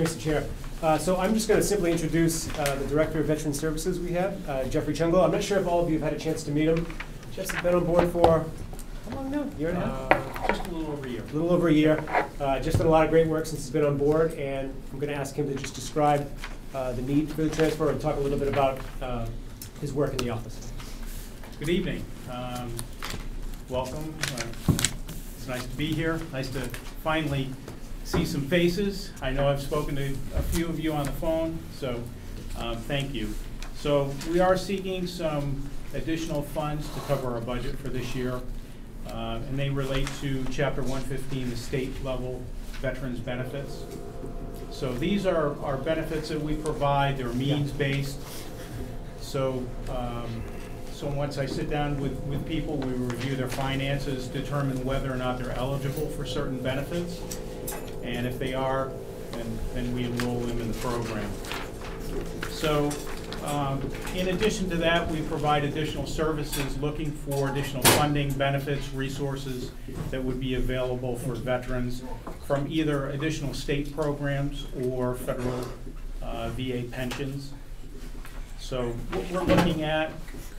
Mr. Chair. Uh, So I'm just going to simply introduce uh, the Director of Veteran Services we have, uh, Jeffrey Chunglo. I'm not sure if all of you have had a chance to meet him. Jeff's been on board for, how long now? Year and a half? Uh, Just a little over a year. A little over a year. Uh, Just done a lot of great work since he's been on board, and I'm going to ask him to just describe uh, the need for the transfer and talk a little bit about uh, his work in the office. Good evening. Um, Welcome. Uh, It's nice to be here. Nice to finally see some faces. I know I've spoken to a few of you on the phone, so um, thank you. So we are seeking some additional funds to cover our budget for this year, uh, and they relate to Chapter 115, the state level veterans benefits. So these are our benefits that we provide. They're means-based. So, um, so once I sit down with, with people, we review their finances, determine whether or not they're eligible for certain benefits. And if they are, then, then we enroll them in the program. So, um, in addition to that, we provide additional services looking for additional funding, benefits, resources that would be available for veterans from either additional state programs or federal uh, VA pensions. So what we're looking at,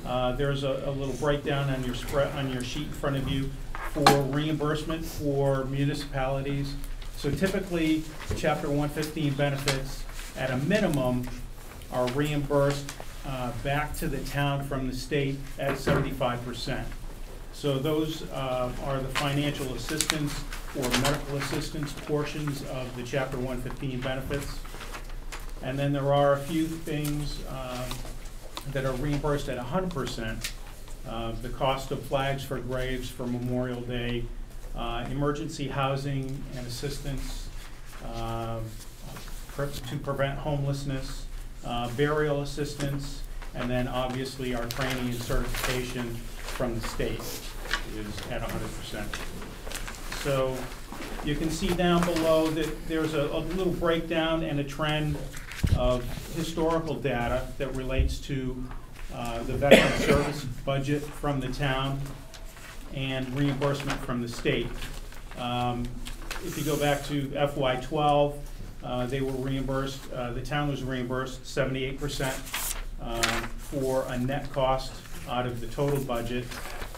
uh, there's a, a little breakdown on your spread, on your sheet in front of you for reimbursement for municipalities. So typically, chapter one fifteen benefits, at a minimum, are reimbursed, uh, back to the town from the state at seventy-five percent. So those, uh, are the financial assistance or medical assistance portions of the chapter one fifteen benefits. And then there are a few things um, that are reimbursed at hundred percent. Uh, The cost of flags for graves for Memorial Day, uh, emergency housing and assistance um, pre- to prevent homelessness, uh, burial assistance, and then obviously our training and certification from the state is at hundred percent. So you can see down below that there's a, a little breakdown and a trend of historical data that relates to uh, the veteran service budget from the town and reimbursement from the state. Um, If you go back to FY twelve, uh, they were reimbursed, uh, the town was reimbursed seventy-eight percent um, for a net cost out of the total budget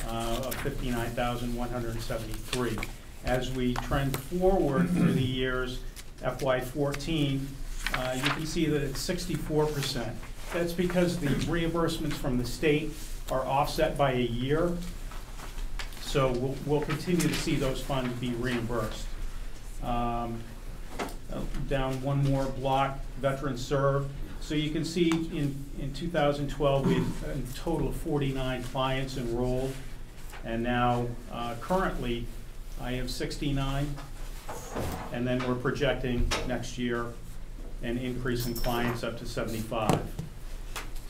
uh, of fifty-nine thousand one hundred and seventy-three. As we trend forward through the years, FY fourteen, uh, you can see that it's sixty-four percent. That's because the reimbursements from the state are offset by a year. So we'll, we'll continue to see those funds be reimbursed. Um, Down one more block, veterans served. So you can see in, in two thousand twelve, we had a total of forty-nine clients enrolled. And now, uh, currently, I have sixty-nine. And then we're projecting next year an increase in clients up to seventy-five.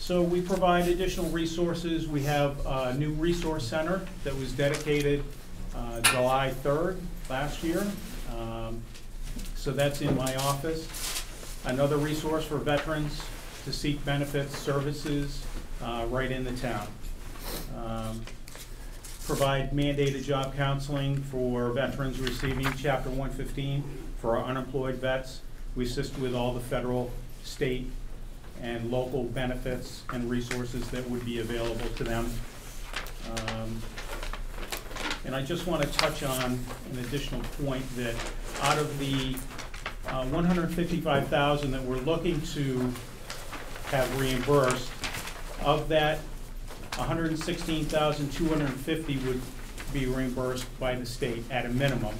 So we provide additional resources. We have a new resource center that was dedicated uh, July third last year. Um, So that's in my office. Another resource for veterans to seek benefits, services, uh, right in the town. Um, Provide mandated job counseling for veterans receiving chapter one fifteen for our unemployed vets. We assist with all the federal, state, and local benefits and resources that would be available to them. Um, And I just want to touch on an additional point that out of the uh, 155,000 that we're looking to have reimbursed, of that, 116,250 would be reimbursed by the state at a minimum.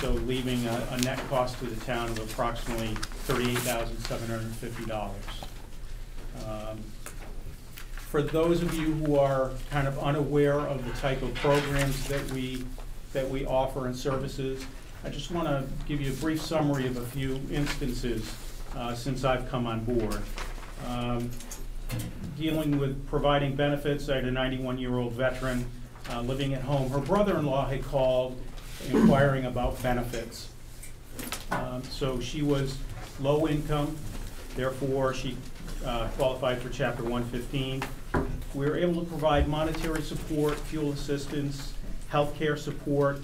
So leaving a, a net cost to the town of approximately $38,750. Um, For those of you who are kind of unaware of the type of programs that we, that we offer and services, I just want to give you a brief summary of a few instances uh, since I've come on board. Um, Dealing with providing benefits, I had a 91-year-old veteran uh, living at home. Her brother-in-law had called inquiring about benefits. Um, So she was low income, therefore she uh, qualified for Chapter 115. We were able to provide monetary support, fuel assistance, healthcare support,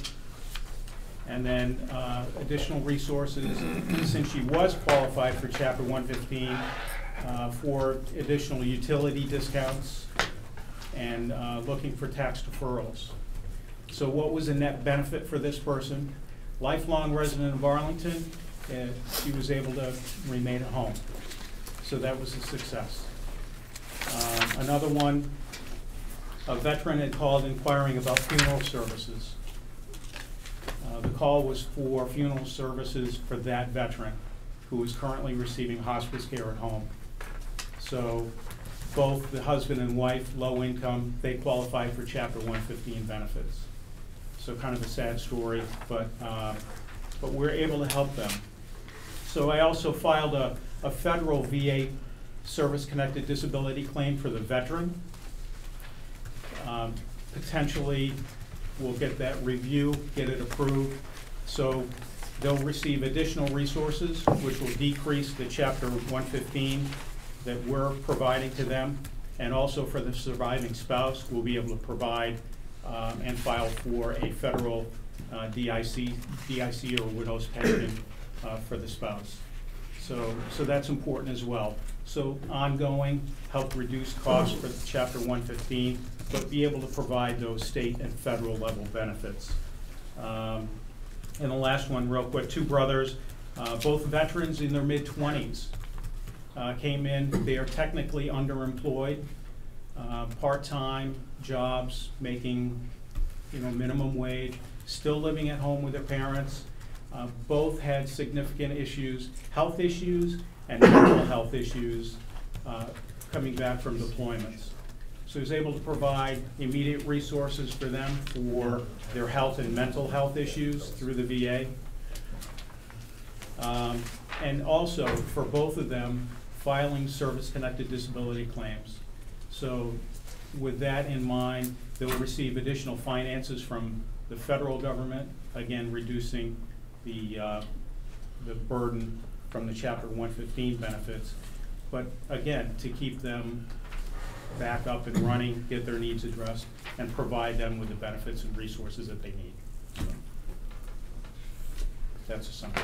And then uh, additional resources, since she was qualified for Chapter 115, uh, for additional utility discounts and uh, looking for tax deferrals. So what was the net benefit for this person? Lifelong resident of Arlington, and she was able to remain at home. So that was a success. Um, Another one, a veteran had called inquiring about funeral services. Uh, The call was for funeral services for that veteran who is currently receiving hospice care at home. So both the husband and wife, low income, they qualify for Chapter 115 benefits. So kind of a sad story, but, uh, but we're able to help them. So I also filed a, a federal VA service-connected disability claim for the veteran. Um, Potentially, we'll get that review, get it approved. So they'll receive additional resources, which will decrease the chapter one fifteen that we're providing to them. And also for the surviving spouse, we'll be able to provide um, and file for a federal uh, DIC, DIC or widow's pension uh, for the spouse. So, so that's important as well. So ongoing, help reduce costs for chapter one fifteen, but be able to provide those state and federal level benefits. Um, And the last one, real quick, two brothers, uh, both veterans in their mid-twenties, uh, came in, they are technically underemployed, uh, part-time jobs, making, you know, minimum wage, still living at home with their parents. Uh, Both had significant issues, health issues and mental health issues uh, coming back from deployments. So he was able to provide immediate resources for them for their health and mental health issues through the VA. Um, And also, for both of them, filing service-connected disability claims. So with that in mind, they'll receive additional finances from the federal government, again, reducing the, uh, the burden from the Chapter 115 benefits. But again, to keep them back up and running, get their needs addressed, and provide them with the benefits and resources that they need. So, That's a summary.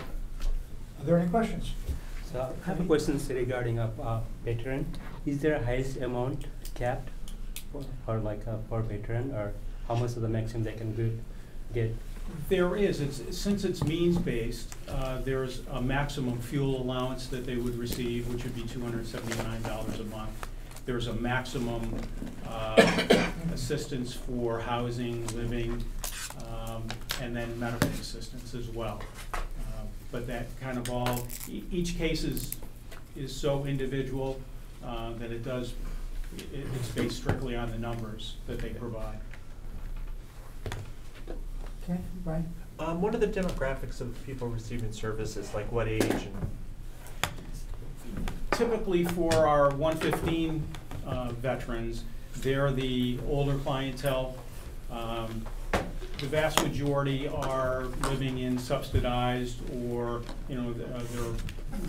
Are there any questions? So I have a question regarding a uh, veteran. Is there a highest amount capped for, or like uh, for veteran, or how much of the maximum they can get? There is, it's, since it's means-based, uh, there's a maximum fuel allowance that they would receive, which would be two hundred seventy-nine dollars a month. There's a maximum uh, assistance for housing, living, um, and then medical assistance as well. Uh, But that kind of all, e- each case is, is so individual uh, that it does, it, it's based strictly on the numbers that they provide. Okay, Brian? Um, what are the demographics of people receiving services, like what age and? Typically for our 115 uh, veterans, they're the older clientele. Um, The vast majority are living in subsidized or, you know, th- uh, they're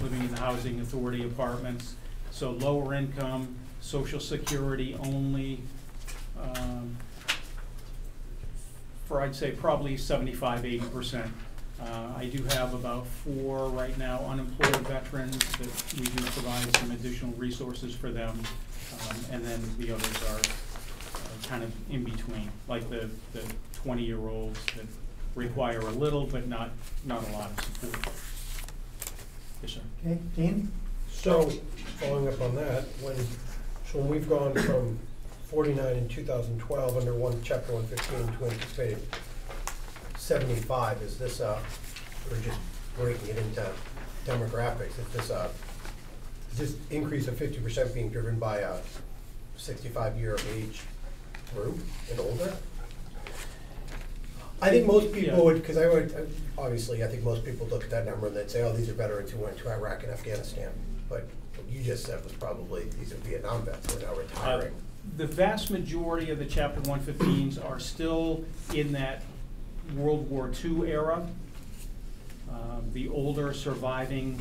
living in the housing authority apartments. So lower income, social security only, um, for I'd say probably 75, 80 percent. Uh, I do have about four right now unemployed veterans that we do provide some additional resources for them. Um, And then the others are uh, kind of in between, like the, the twenty-year-olds that require a little, but not, not a lot of support. Yes, sir. Okay, Dean? So, following up on that, when, so when we've gone from forty-nine in two thousand twelve under one, chapter one fifteen to anticipated seventy-five, is this, uh, we're just breaking it into demographics, is this, uh, is this increase of fifty percent being driven by a sixty-five year of age group and older? I think most Yeah. people would, because I would, obviously, I think most people look at that number and they'd say, oh, these are veterans who went to Iraq and Afghanistan. But what you just said was probably, these are Vietnam vets who are now retiring. Uh, The vast majority of the chapter one fifteens are still in that World War II era. Um, The older surviving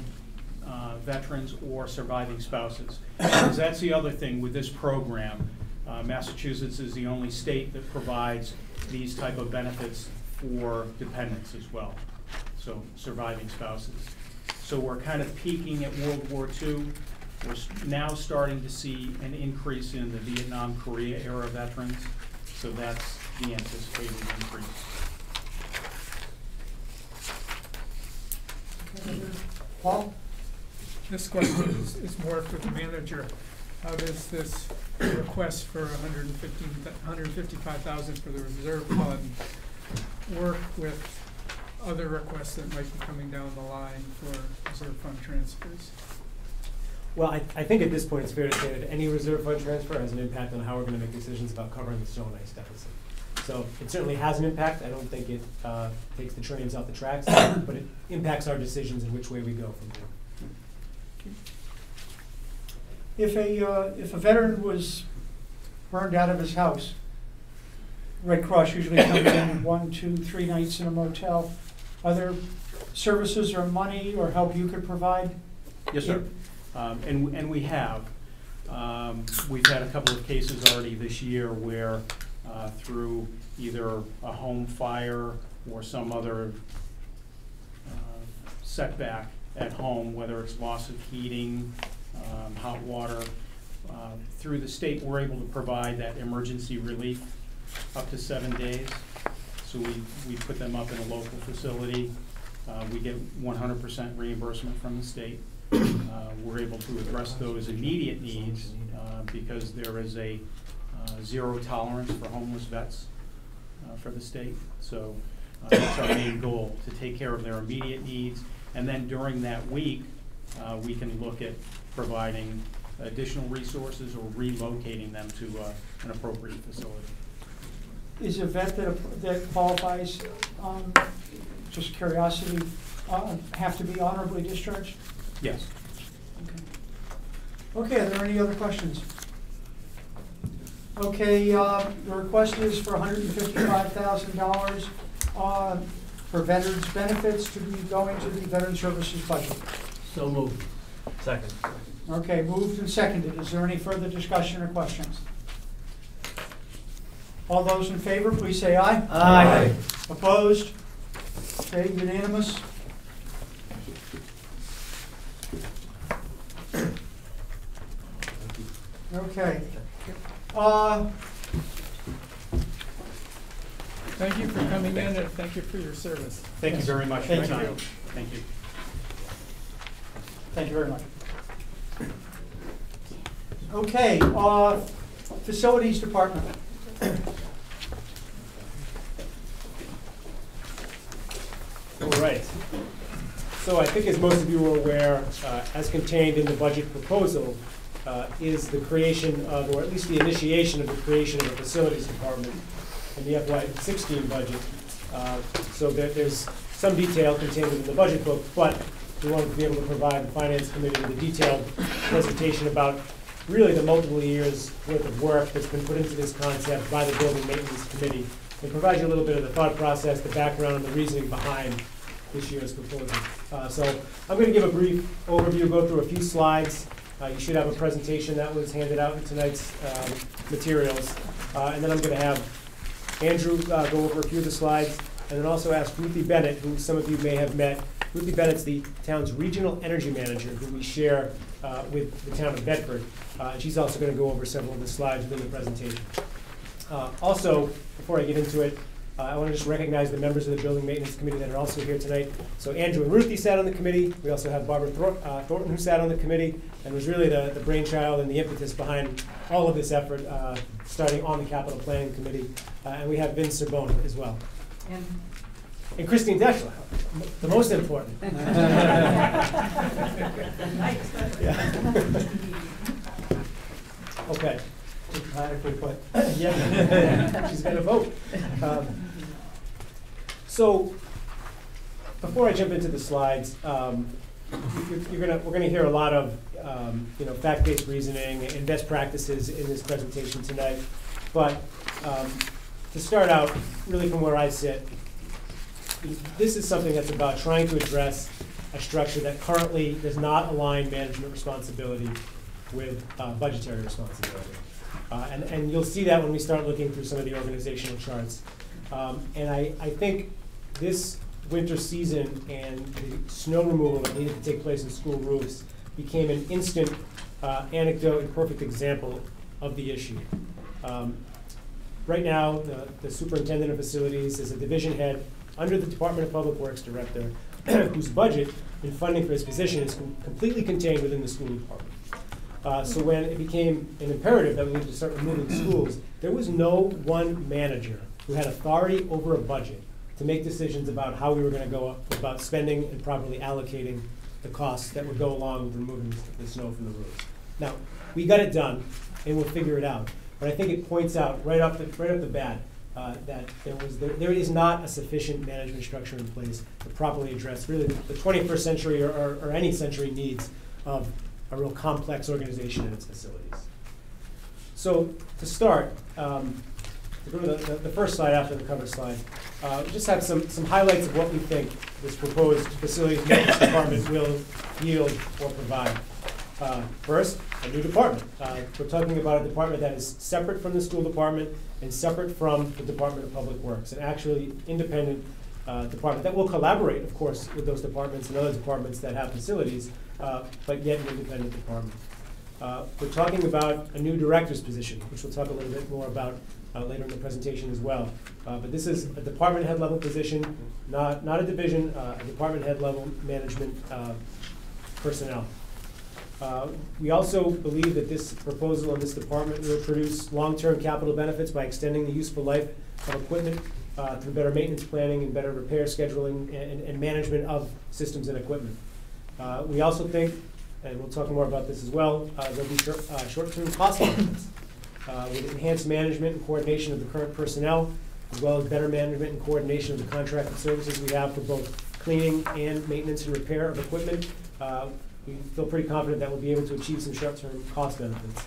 uh, veterans or surviving spouses. Because that's the other thing with this program. Uh, Massachusetts is the only state that provides these type of benefits for dependents as well, so surviving spouses. So we're kind of peaking at World War II. We're now starting to see an increase in the Vietnam, Korea era veterans, so that's the anticipated increase. Paul? This question is, is more for the manager. How does this request for a hundred and fifteen, hundred and fifty-five thousand for the reserve fund work with other requests that might be coming down the line for reserve fund transfers? Well, I, I think at this point, it's fair to say that any reserve fund transfer has an impact on how we're gonna make decisions about covering the snow and ice deficit. So it certainly has an impact. I don't think it, uh, takes the trains off the tracks, but it impacts our decisions in which way we go from there. If a, uh, if a veteran was burned out of his house, Red Cross usually comes in one, two, three nights in a motel. Are there services or money or help you could provide? Yes, sir. Um, and, and we have. Um, we've had a couple of cases already this year where, uh, through either a home fire or some other uh, setback at home, whether it's loss of heating, um, hot water, uh, through the state, we're able to provide that emergency relief up to seven days. So we, we put them up in a local facility. Uh, we get one hundred percent reimbursement from the state. Uh, We're able to address those immediate needs uh, because there is a uh, zero tolerance for homeless vets for the state. So that's our main goal, to take care of their immediate needs. And then during that week, uh, we can look at providing additional resources or relocating them to uh, an appropriate facility. Is a vet that, that qualifies, um, just curiosity, uh, have to be honorably discharged? Yes. Okay, Okay, are there any other questions? Okay, uh, the request is for hundred and fifty-five thousand dollars, uh, for veterans' benefits to be going to the Veteran Services budget. So moved. Second. Okay, moved and seconded. Is there any further discussion or questions? All those in favor, please say aye. Aye. Opposed? Okay, unanimous? Okay. Uh, Thank you for coming in and thank you for your service. Thank you very much for your Thank you. Thank you. Thank you very much. Okay, uh, Facilities Department. All right. So I think as most of you are aware, uh, as contained in the budget proposal, uh, is the creation of, or at least the initiation of the creation of a facilities department in the FY sixteen budget. Uh, So there, there's some detail contained in the budget book, but we wanted to be able to provide the finance committee with a detailed presentation about really the multiple years worth of work that's been put into this concept by the building maintenance committee and provide you a little bit of the thought process, the background, and the reasoning behind this year's proposal. Uh, So I'm going to give a brief overview, go through a few slides. Uh, You should have a presentation that was handed out in tonight's um, materials. Uh, And then I'm going to have Andrew uh, go over a few of the slides, and then also ask Ruthie Bennett, who some of you may have met. Ruthie Bennett's the town's regional energy manager, who we share uh, with the town of Bedford. Uh, And she's also going to go over several of the slides within the presentation. Also, before I get into it, uh, I want to just recognize the members of the Building Maintenance Committee that are also here tonight. So Andrew and Ruthie sat on the committee. We also have Barbara Thor- uh, Thornton, who sat on the committee, and was really the the brainchild and the impetus behind all of this effort, uh, starting on the Capital Planning Committee. Uh, And we have Vince Serbona as well. And Christine Deschler, the most important. Okay. Diplomatically put. Yeah, she's gonna vote. Um, So, before I jump into the slides, um, you're you're gonna, we're gonna hear a lot of, um, you know, fact-based reasoning and best practices in this presentation tonight. But um, to start out, really from where I sit, this is something that's about trying to address a structure that currently does not align management responsibility with uh, budgetary responsibility. Uh, And, and you'll see that when we start looking through some of the organizational charts. Um, And I, I think this winter season and the snow removal that needed to take place in school roofs became an instant uh, anecdote and perfect example of the issue. Um, Right now, the- the superintendent of facilities is a division head under the Department of Public Works Director, whose budget and funding for his position is com- completely contained within the school department. Uh, So when it became an imperative that we needed to start removing schools, there was no one manager who had authority over a budget to make decisions about how we were gonna go about spending and properly allocating the costs that would go along with removing the snow from the roofs. Now, we got it done, and we'll figure it out, but I think it points out right off the, right off the bat, uh, that there was, there, there is not a sufficient management structure in place to properly address really the twenty-first century or, or, or any century needs of a real complex organization and its facilities. So, to start, um, to to the, the- the first slide after the cover slide, uh, we just have some, some highlights of what we think this proposed facilities maintenance department will yield or provide. Uh, First, a new department. Uh, We're talking about a department that is separate from the school department and separate from the Department of Public Works, an actually independent uh, department that will collaborate, of course, with those departments and other departments that have facilities, uh, but yet an independent department. Uh, We're talking about a new director's position, which we'll talk a little bit more about uh, later in the presentation as well. Uh, But this is a department head level position, not, not a division, uh, a department head level management uh, personnel. Uh, We also believe that this proposal in this department will produce long-term capital benefits by extending the useful life of equipment uh, through better maintenance planning and better repair scheduling and, and management of systems and equipment. We also think, and we'll talk more about this as well, there'll be short- short-term cost benefits uh, with enhanced management and coordination of the current personnel, as well as better management and coordination of the contracted services we have for both cleaning and maintenance and repair of equipment. Uh, We feel pretty confident that we'll be able to achieve some short-term cost benefits.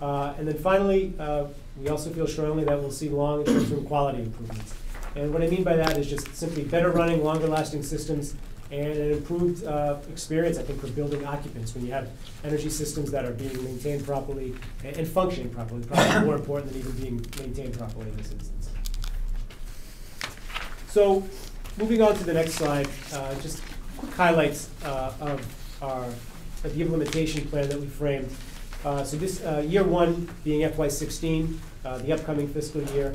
Uh, And then finally, uh, we also feel strongly that we'll see long and short-term quality improvements. And what I mean by that is just simply better running, longer-lasting systems and an improved uh, experience, I think, for building occupants. When you have energy systems that are being maintained properly and and functioning properly, probably more important than even being maintained properly in this instance. So, moving on to the next slide, uh, just quick highlights uh, of our, of the implementation plan that we framed. Uh, So this, uh, year one being FY sixteen, uh, the upcoming fiscal year,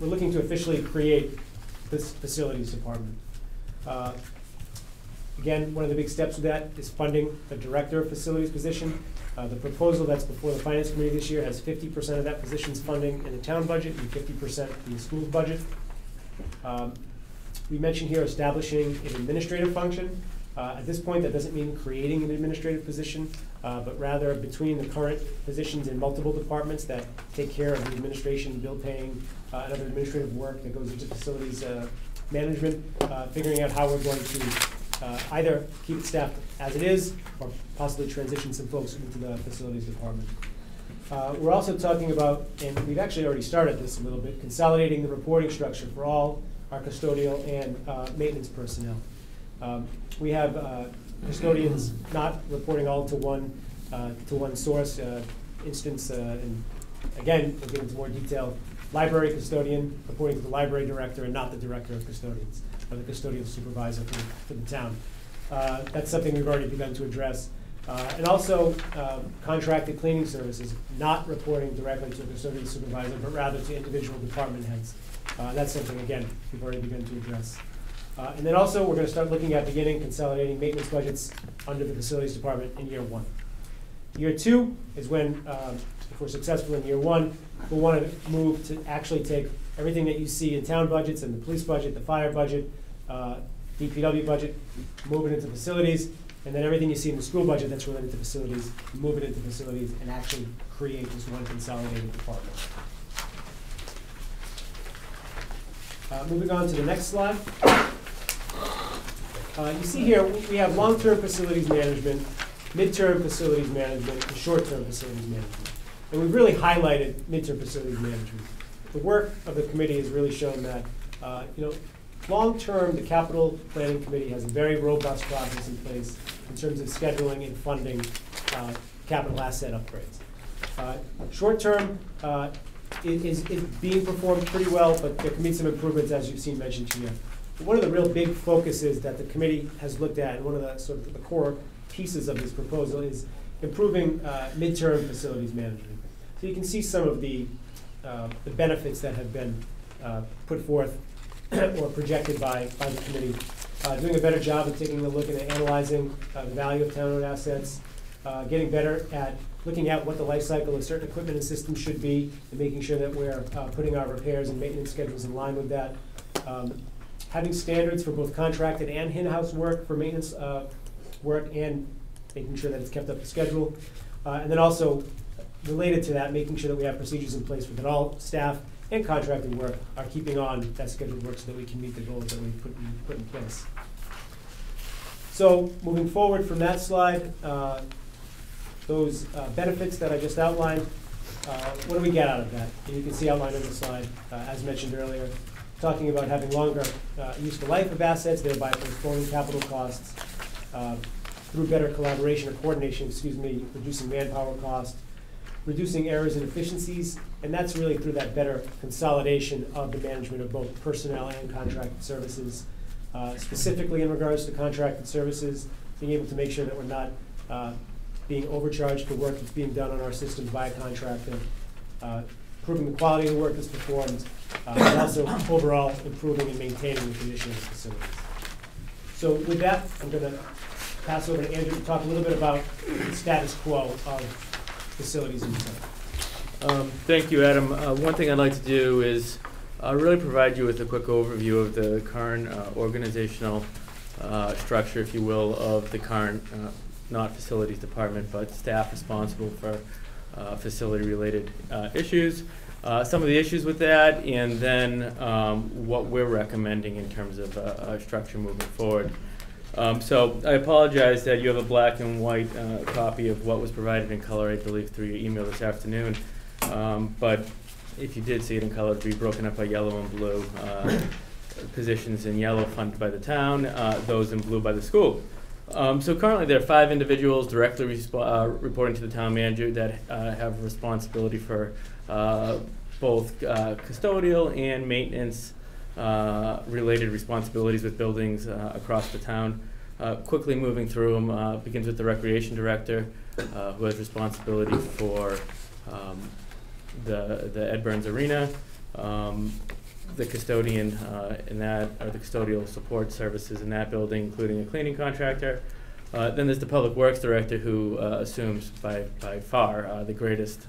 we're looking to officially create this facilities department. Uh, Again, one of the big steps of that is funding the director of facilities position. Uh, The proposal that's before the finance committee this year has fifty percent of that position's funding in the town budget and fifty percent in the school budget. Um, We mentioned here establishing an administrative function. Uh, At this point, that doesn't mean creating an administrative position, uh, but rather between the current positions in multiple departments that take care of the administration, bill paying, uh, and other administrative work that goes into facilities uh, management, uh, figuring out how we're going to uh, either keep it staffed as it is, or possibly transition some folks into the facilities department. Uh, We're also talking about, and we've actually already started this a little bit, consolidating the reporting structure for all our custodial and uh, maintenance personnel. Um, We have uh, custodians not reporting all to one, uh, to one source, uh, instance, and again, we'll get into more detail. Library custodian reporting to the library director and not the director of custodians, or the custodial supervisor for, for the town. Uh, That's something we've already begun to address. Uh, And also um, contracted cleaning services, not reporting directly to a custodial supervisor, but rather to individual department heads. Uh, That's something, again, we've already begun to address. Uh, And then also, we're gonna start looking at beginning consolidating maintenance budgets under the facilities department in year one. Year two is when, um, if we're successful in year one, we'll want to move to actually take everything that you see in town budgets and the police budget, the fire budget, uh, DPW budget, move it into facilities, and then everything you see in the school budget that's related to facilities, move it into facilities and actually create this one consolidated department. Uh, Moving on to the next slide. Uh, You see here, we have long-term facilities management, mid-term facilities management, and short-term facilities management. And we've really highlighted midterm facilities management. The work of the committee has really shown that, uh, you know, long-term, the capital planning committee has a very robust process in place in terms of scheduling and funding uh, capital asset upgrades. Uh, Short-term, uh, is, being performed pretty well, but there can be some improvements, as you've seen mentioned here. One of the real big focuses that the committee has looked at, and one of the sort of the core pieces of this proposal is improving uh, midterm facilities management. So you can see some of the, uh, the benefits that have been uh, put forth or projected by, by the committee. Uh, Doing a better job of taking a look and analyzing uh, the value of town-owned assets, uh, getting better at looking at what the life cycle of certain equipment and systems should be, and making sure that we're putting our repairs and maintenance schedules in line with that. Um, Having standards for both contracted and in-house work for maintenance work, and making sure that it's kept up to schedule. Uh, And then also, related to that, making sure that we have procedures in place that all staff and contracted work are keeping on that scheduled work so that we can meet the goals that we put in, put in place. So, moving forward from that slide, uh, those uh, benefits that I just outlined, uh, what do we get out of that? And you can see outlined on the slide, uh, as mentioned earlier, talking about having longer uh, useful life of assets, thereby postponing capital costs, through better collaboration or coordination, excuse me, reducing manpower costs, reducing errors and efficiencies, and that's really through that better consolidation of the management of both personnel and contracted services. Uh, Specifically in regards to contracted services, being able to make sure that we're not uh, being overcharged for work that's being done on our systems by a contractor, uh, improving the quality of the work that's performed, uh, and also overall improving and maintaining the condition of the facilities. So with that, I'm gonna pass over to Andrew to talk a little bit about the status quo of facilities in town. Um, Thank you, Adam. Uh, One thing I'd like to do is uh, really provide you with a quick overview of the current uh, organizational uh, structure, if you will, of the current, uh, not facilities department, but staff responsible for uh, facility-related issues. Some of the issues with that, and then um, what we're recommending in terms of structure moving forward. Um, so I apologize that you have a black and white uh, copy of what was provided in color, I believe, through your email this afternoon. Um, but if you did see it in color, it'd be broken up by yellow and blue. Uh, positions in yellow funded by the town, uh, those in blue by the school. Um, so currently, there are five individuals directly uh, reporting to the town manager that uh, have responsibility for uh, both custodial and maintenance related responsibilities with buildings uh, across the town. Uh, quickly moving through them, uh, begins with the recreation director, uh, who has responsibility for um, the, the Ed Burns Arena, um, the custodian uh, in that, or the custodial support services in that building, including a cleaning contractor. Uh, Then there's the public works director, who uh, assumes by, by far uh, the greatest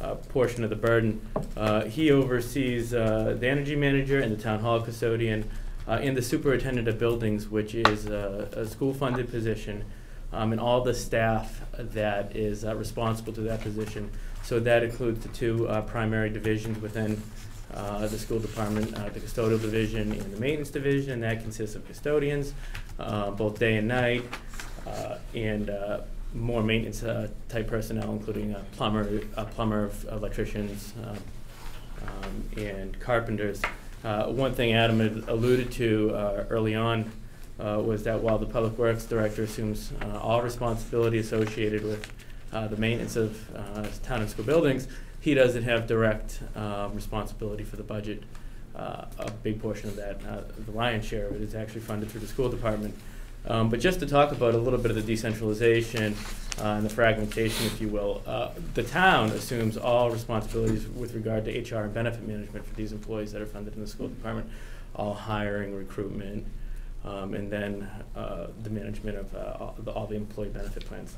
uh, uh, portion of the burden. Uh, He oversees uh, the energy manager and the town hall custodian, uh, and the superintendent of buildings, which is a, a school-funded position, um, and all the staff that is uh, responsible to that position. So that includes the two uh, primary divisions within uh, the school department, uh, the custodial division and the maintenance division. That consists of custodians, uh, both day and night, uh, and uh, more maintenance uh, type personnel, including a plumber, a plumber, of electricians, um, um, and carpenters. Uh, One thing Adam had alluded to uh, early on uh, was that while the Public Works Director assumes uh, all responsibility associated with uh, the maintenance of uh, town and school buildings, he doesn't have direct uh, responsibility for the budget. Uh, A big portion of that, uh, the lion's share of it is actually funded through the school department. Um, But just to talk about a little bit of the decentralization uh, and the fragmentation, if you will, uh, the town assumes all responsibilities with regard to HR and benefit management for these employees that are funded in the school department, all hiring, recruitment, um, and then uh, the management of uh, all the- all the employee benefit plans.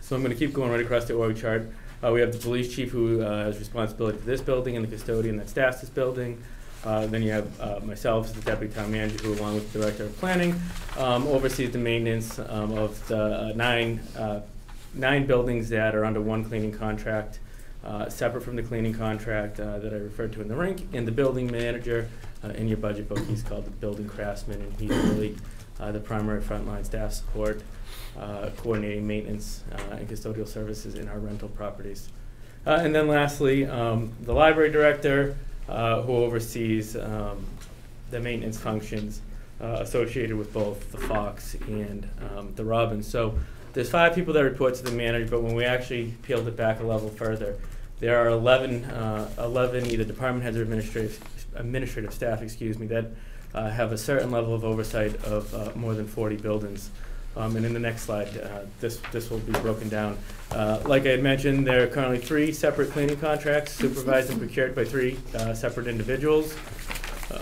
So I'm going to keep going right across the org chart. Uh, we have the police chief who uh, has responsibility for this building and the custodian that staffs this building. Uh, then you have uh, myself as the deputy town manager who, along with the director of planning, um, oversees the maintenance um, of the uh, nine, uh, nine buildings that are under one cleaning contract, separate from the cleaning contract that I referred to in the rink, and the building manager in your budget book, he's called the building craftsman, and he's really the primary frontline staff support, coordinating maintenance and custodial services in our rental properties. And then lastly, um, the library director, uh, who oversees um, the maintenance functions uh, associated with both the Fox and um, the Robbins. So there's five people that report to the manager, but when we actually peeled it back a level further, there are 11, uh, 11 either department heads or administrative, administrative staff, excuse me, that uh, have a certain level of oversight of uh, more than 40 buildings. Um, and in the next slide, uh, this, this will be broken down. Uh, like I had mentioned, there are currently three separate cleaning contracts supervised and procured by three uh, separate individuals.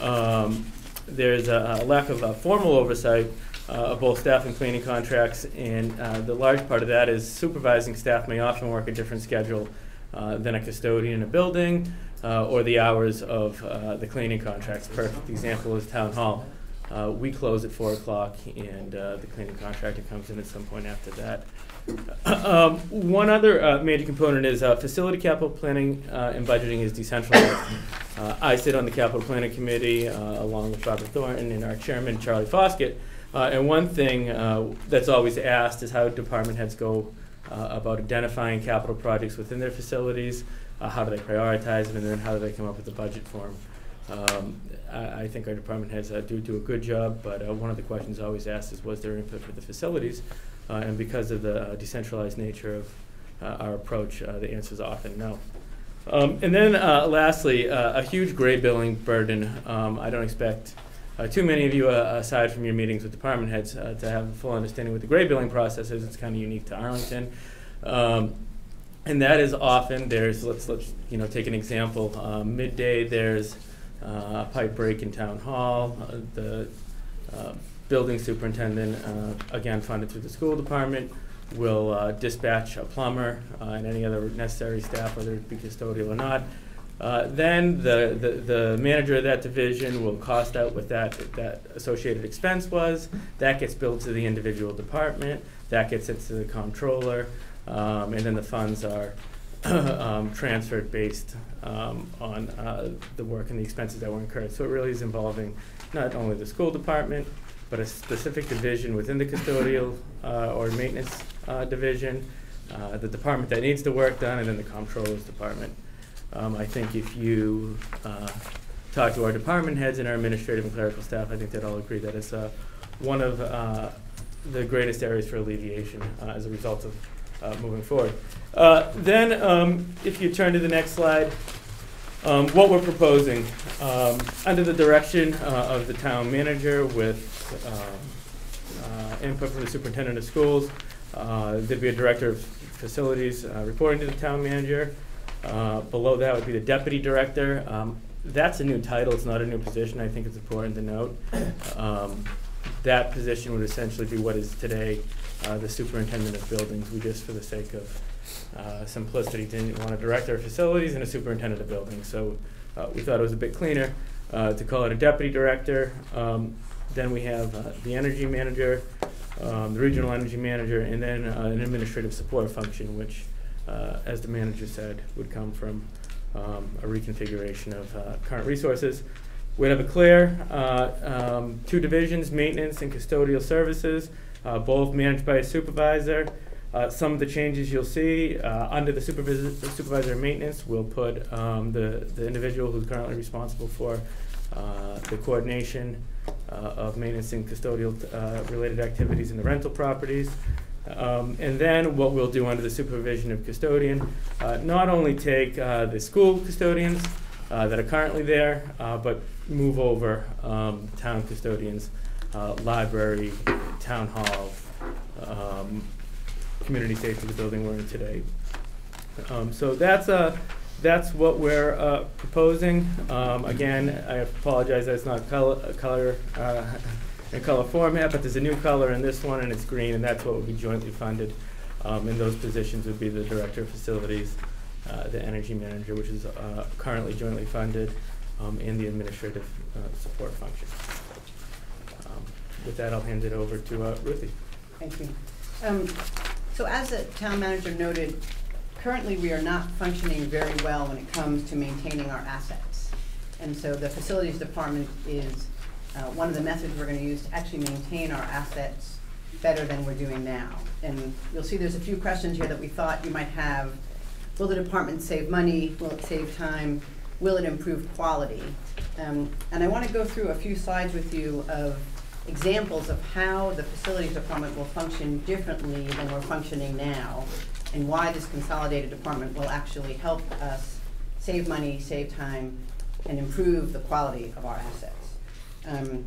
Um, there's a, a lack of uh, formal oversight uh, of both staff and cleaning contracts, and uh, the large part of that is supervising staff may often work a different schedule than a custodian in a building, or the hours of the cleaning contracts. Perfect example is town hall. Uh, we close at four o'clock, and uh, the cleaning contractor comes in at some point after that. Um, one other uh, major component is uh, facility capital planning uh, and budgeting is decentralized. Uh, I sit on the capital planning committee along with Robert Thornton and our chairman Charlie Foskett. And one thing that's always asked is how department heads go about identifying capital projects within their facilities. How do they prioritize them, and then how do they come up with a budget for them? Um, I, I think our department heads uh, do do a good job, but uh, one of the questions always asked is, was there input for the facilities? Uh, and because of the decentralized nature of our approach, the answer is often no. Um, and then lastly, a huge gray billing burden. Um, I don't expect uh, too many of you, uh, aside from your meetings with department heads, uh, to have a full understanding what the gray billing process is. It's kind of unique to Arlington. Um, and that is often there's let's let's you know take an example. Midday there's a pipe break in town hall. Uh, the uh, building superintendent, uh, again funded through the school department, will uh, dispatch a plumber uh, and any other necessary staff, whether it be custodial or not. Uh, then the, the, the manager of that division will cost out what that, that associated expense was. That gets billed to the individual department. That gets sent to the comptroller. Um, and then the funds are um, transferred based um, on uh, the work and the expenses that were incurred. So it really is involving not only the school department, but a specific division within the custodial uh, or maintenance uh, division, uh, the department that needs the work done, and then the comptroller's department. Um, I think if you uh, talk to our department heads and our administrative and clerical staff, I think they'd all agree that it's uh, one of the greatest areas for alleviation as a result of uh, moving forward. Uh, then, um, if you turn to the next slide, um, what we're proposing, um, under the direction uh, of the town manager with um, uh, input from the superintendent of schools, uh, there'd be a director of facilities uh, reporting to the town manager. Below that would be the deputy director. Um, that's a new title, it's not a new position, I think it's important to note. Um, that position would essentially be what is today uh, the superintendent of buildings. We just, for the sake of uh, simplicity, didn't want a director of facilities and a superintendent of buildings. So uh, we thought it was a bit cleaner uh, to call it a deputy director. Um, then we have uh, the energy manager, um, the regional energy manager, and then uh, an administrative support function, which, as the manager said, would come from um, a reconfiguration of current resources. We have a clear um, two divisions, maintenance and custodial services, uh, both managed by a supervisor. Uh, some of the changes you'll see uh, under the supervisor, supervisor maintenance, we'll put um, the, the individual who's currently responsible for uh, the coordination uh, of maintenance and custodial related activities in the rental properties. Um, and then what we'll do under the supervision of custodian, not only take the school custodians that are currently there, but move over um, town custodians, uh, library, town hall, um, community safety, the building we're in today. Um, so that's uh, that's what we're uh, proposing. Um, again, I apologize that it's not color, color uh, in color format, but there's a new color in this one, and it's green, and that's what would be jointly funded. Um, and those positions would be the director of facilities, uh, the energy manager, which is uh, currently jointly funded, um, and the administrative support function. With that, I'll hand it over to uh, Ruthie. Thank you. Um, So as the town manager noted, currently we are not functioning very well when it comes to maintaining our assets. And so the facilities department is uh, one of the methods we're gonna use to actually maintain our assets better than we're doing now. And you'll see there's a few questions here that we thought you might have. Will the department save money? Will it save time? Will it improve quality? Um, And I wanna go through a few slides with you of examples of how the facilities department will function differently than we're functioning now. and why this consolidated department will actually help us save money, save time, and improve the quality of our assets. Um,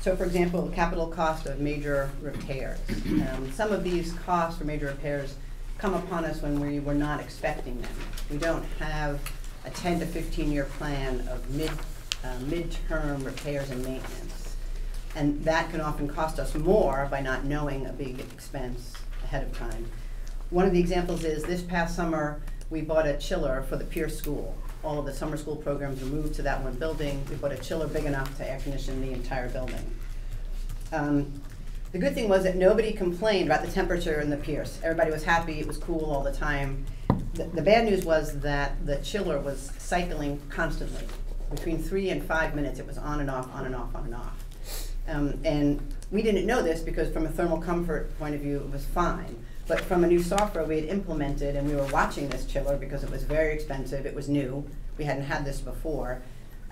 so for example, the capital cost of major repairs. Um, some of these costs for major repairs come upon us when we were not expecting them. We don't have a ten to fifteen year plan of mid, uh, midterm repairs and maintenance. And that can often cost us more by not knowing a big expense ahead of time. One of the examples is this past summer, we bought a chiller for the Pierce School. All of the summer school programs were moved to that one building. We bought a chiller big enough to air condition the entire building. Um, the good thing was that nobody complained about the temperature in the Pierce. Everybody was happy, it was cool all the time. The, the bad news was that the chiller was cycling constantly. Between three and five minutes, it was on and off, on and off, on and off. Um, and we didn't know this because from a thermal comfort point of view, it was fine. But from a new software we had implemented, and we were watching this chiller because it was very expensive, it was new, we hadn't had this before.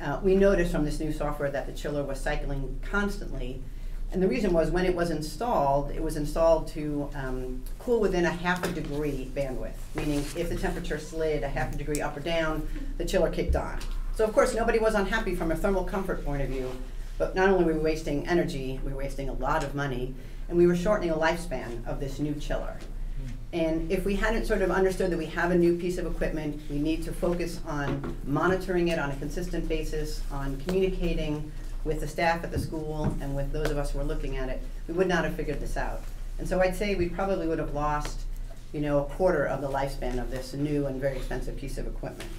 Uh, we noticed from this new software that the chiller was cycling constantly. And the reason was when it was installed, it was installed to um, cool within a half a degree bandwidth, meaning if the temperature slid a half a degree up or down, the chiller kicked on. So of course, nobody was unhappy from a thermal comfort point of view, but not only were we wasting energy, we were wasting a lot of money, and we were shortening the lifespan of this new chiller. And if we hadn't sort of understood that we have a new piece of equipment, we need to focus on monitoring it on a consistent basis, on communicating with the staff at the school and with those of us who are looking at it, we would not have figured this out. And so I'd say we probably would have lost, you know, a quarter of the lifespan of this new and very expensive piece of equipment.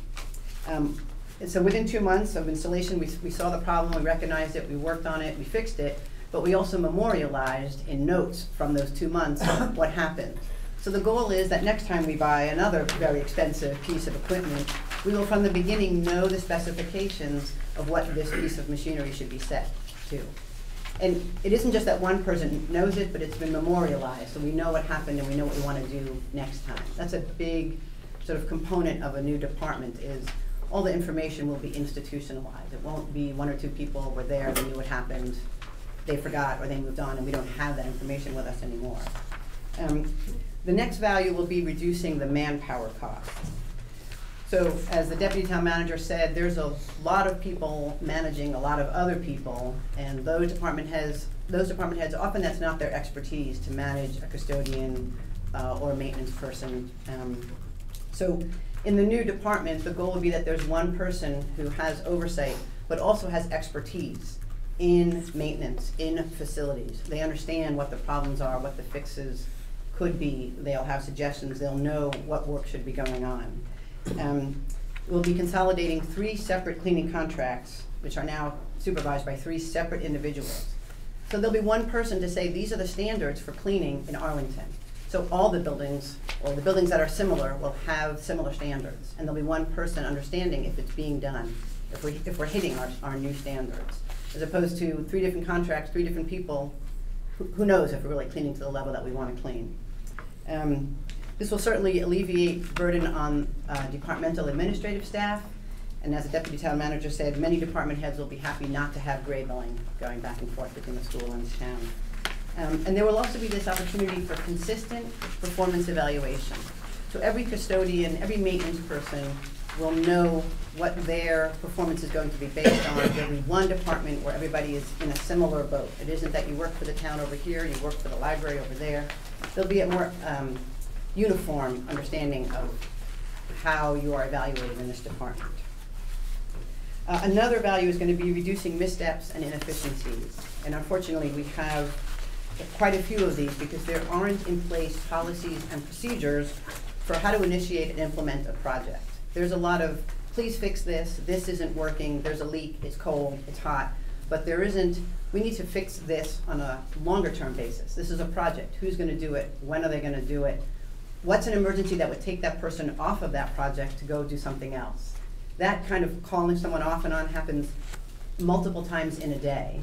Um, and so within two months of installation, we, we saw the problem, we recognized it, we worked on it, we fixed it, but we also memorialized in notes from those two months what happened. So the goal is that next time we buy another very expensive piece of equipment, we will from the beginning know the specifications of what this piece of machinery should be set to. And it isn't just that one person knows it, but it's been memorialized, so we know what happened and we know what we want to do next time. That's a big sort of component of a new department is all the information will be institutionalized. It won't be one or two people were there, they knew what happened, they forgot, or they moved on, and we don't have that information with us anymore. Um, the next value will be reducing the manpower cost. So as the deputy town manager said, there's a lot of people managing a lot of other people, and those department heads, those department heads, often that's not their expertise to manage a custodian uh, or a maintenance person. Um, so in the new department, the goal would be that there's one person who has oversight, but also has expertise in maintenance, in facilities. They understand what the problems are, what the fixes could be. They'll have suggestions. They'll know what work should be going on. Um, we'll be consolidating three separate cleaning contracts, which are now supervised by three separate individuals. So there'll be one person to say, these are the standards for cleaning in Arlington. So all the buildings, or the buildings that are similar, will have similar standards. And there'll be one person understanding if it's being done, if, we, if we're hitting our, our new standards. As opposed to three different contracts, three different people, who, who knows if we're really cleaning to the level that we want to clean. Um, this will certainly alleviate burden on uh, departmental administrative staff. And as the deputy town manager said, many department heads will be happy not to have grade billing going back and forth between the school and the town. Um, and there will also be this opportunity for consistent performance evaluation. So every custodian, every maintenance person will know what their performance is going to be based on. There'll be one department where everybody is in a similar boat. It isn't that you work for the town over here, you work for the library over there. There'll be a more um, uniform understanding of how you are evaluated in this department. Uh, another value is going to be reducing missteps and inefficiencies. And unfortunately, we have quite a few of these because there aren't in place policies and procedures for how to initiate and implement a project. There's a lot of, please fix this, this isn't working, there's a leak, it's cold, it's hot, but there isn't, we need to fix this on a longer term basis. This is a project, who's gonna do it, when are they gonna do it? What's an emergency that would take that person off of that project to go do something else? That kind of calling someone off and on happens multiple times in a day.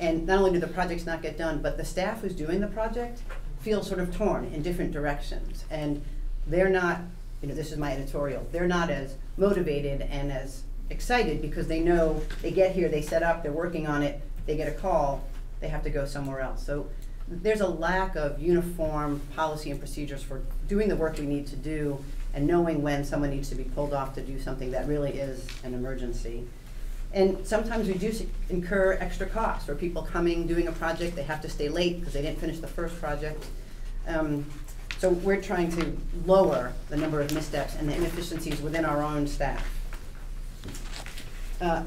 And not only do the projects not get done, but the staff who's doing the project feels sort of torn in different directions. And they're not, you know, this is my editorial, they're not as motivated and as excited because they know they get here, they set up, they're working on it, they get a call, they have to go somewhere else. So there's a lack of uniform policy and procedures for doing the work we need to do and knowing when someone needs to be pulled off to do something that really is an emergency. And sometimes we do incur extra costs for people coming, doing a project, they have to stay late because they didn't finish the first project. Um, So we're trying to lower the number of missteps and the inefficiencies within our own staff. Uh,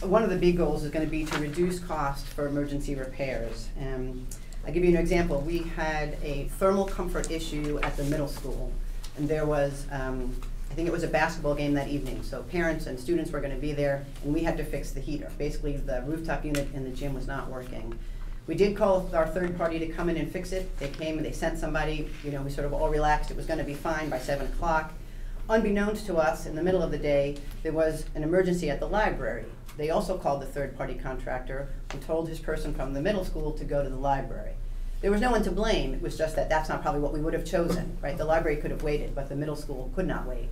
One of the big goals is gonna be to reduce cost for emergency repairs. Um, I'll give you an example. We had a thermal comfort issue at the middle school. And there was, um, I think it was a basketball game that evening, so parents and students were gonna be there, and we had to fix the heater. Basically, the rooftop unit in the gym was not working. We did call our third party to come in and fix it. They came and they sent somebody, you know, we sort of all relaxed, it was gonna be fine by seven o'clock. Unbeknownst to us, in the middle of the day, there was an emergency at the library. They also called the third-party contractor, who told his person from the middle school to go to the library. There was no one to blame, it was just that that's not probably what we would have chosen, right? The library could have waited, but the middle school could not wait.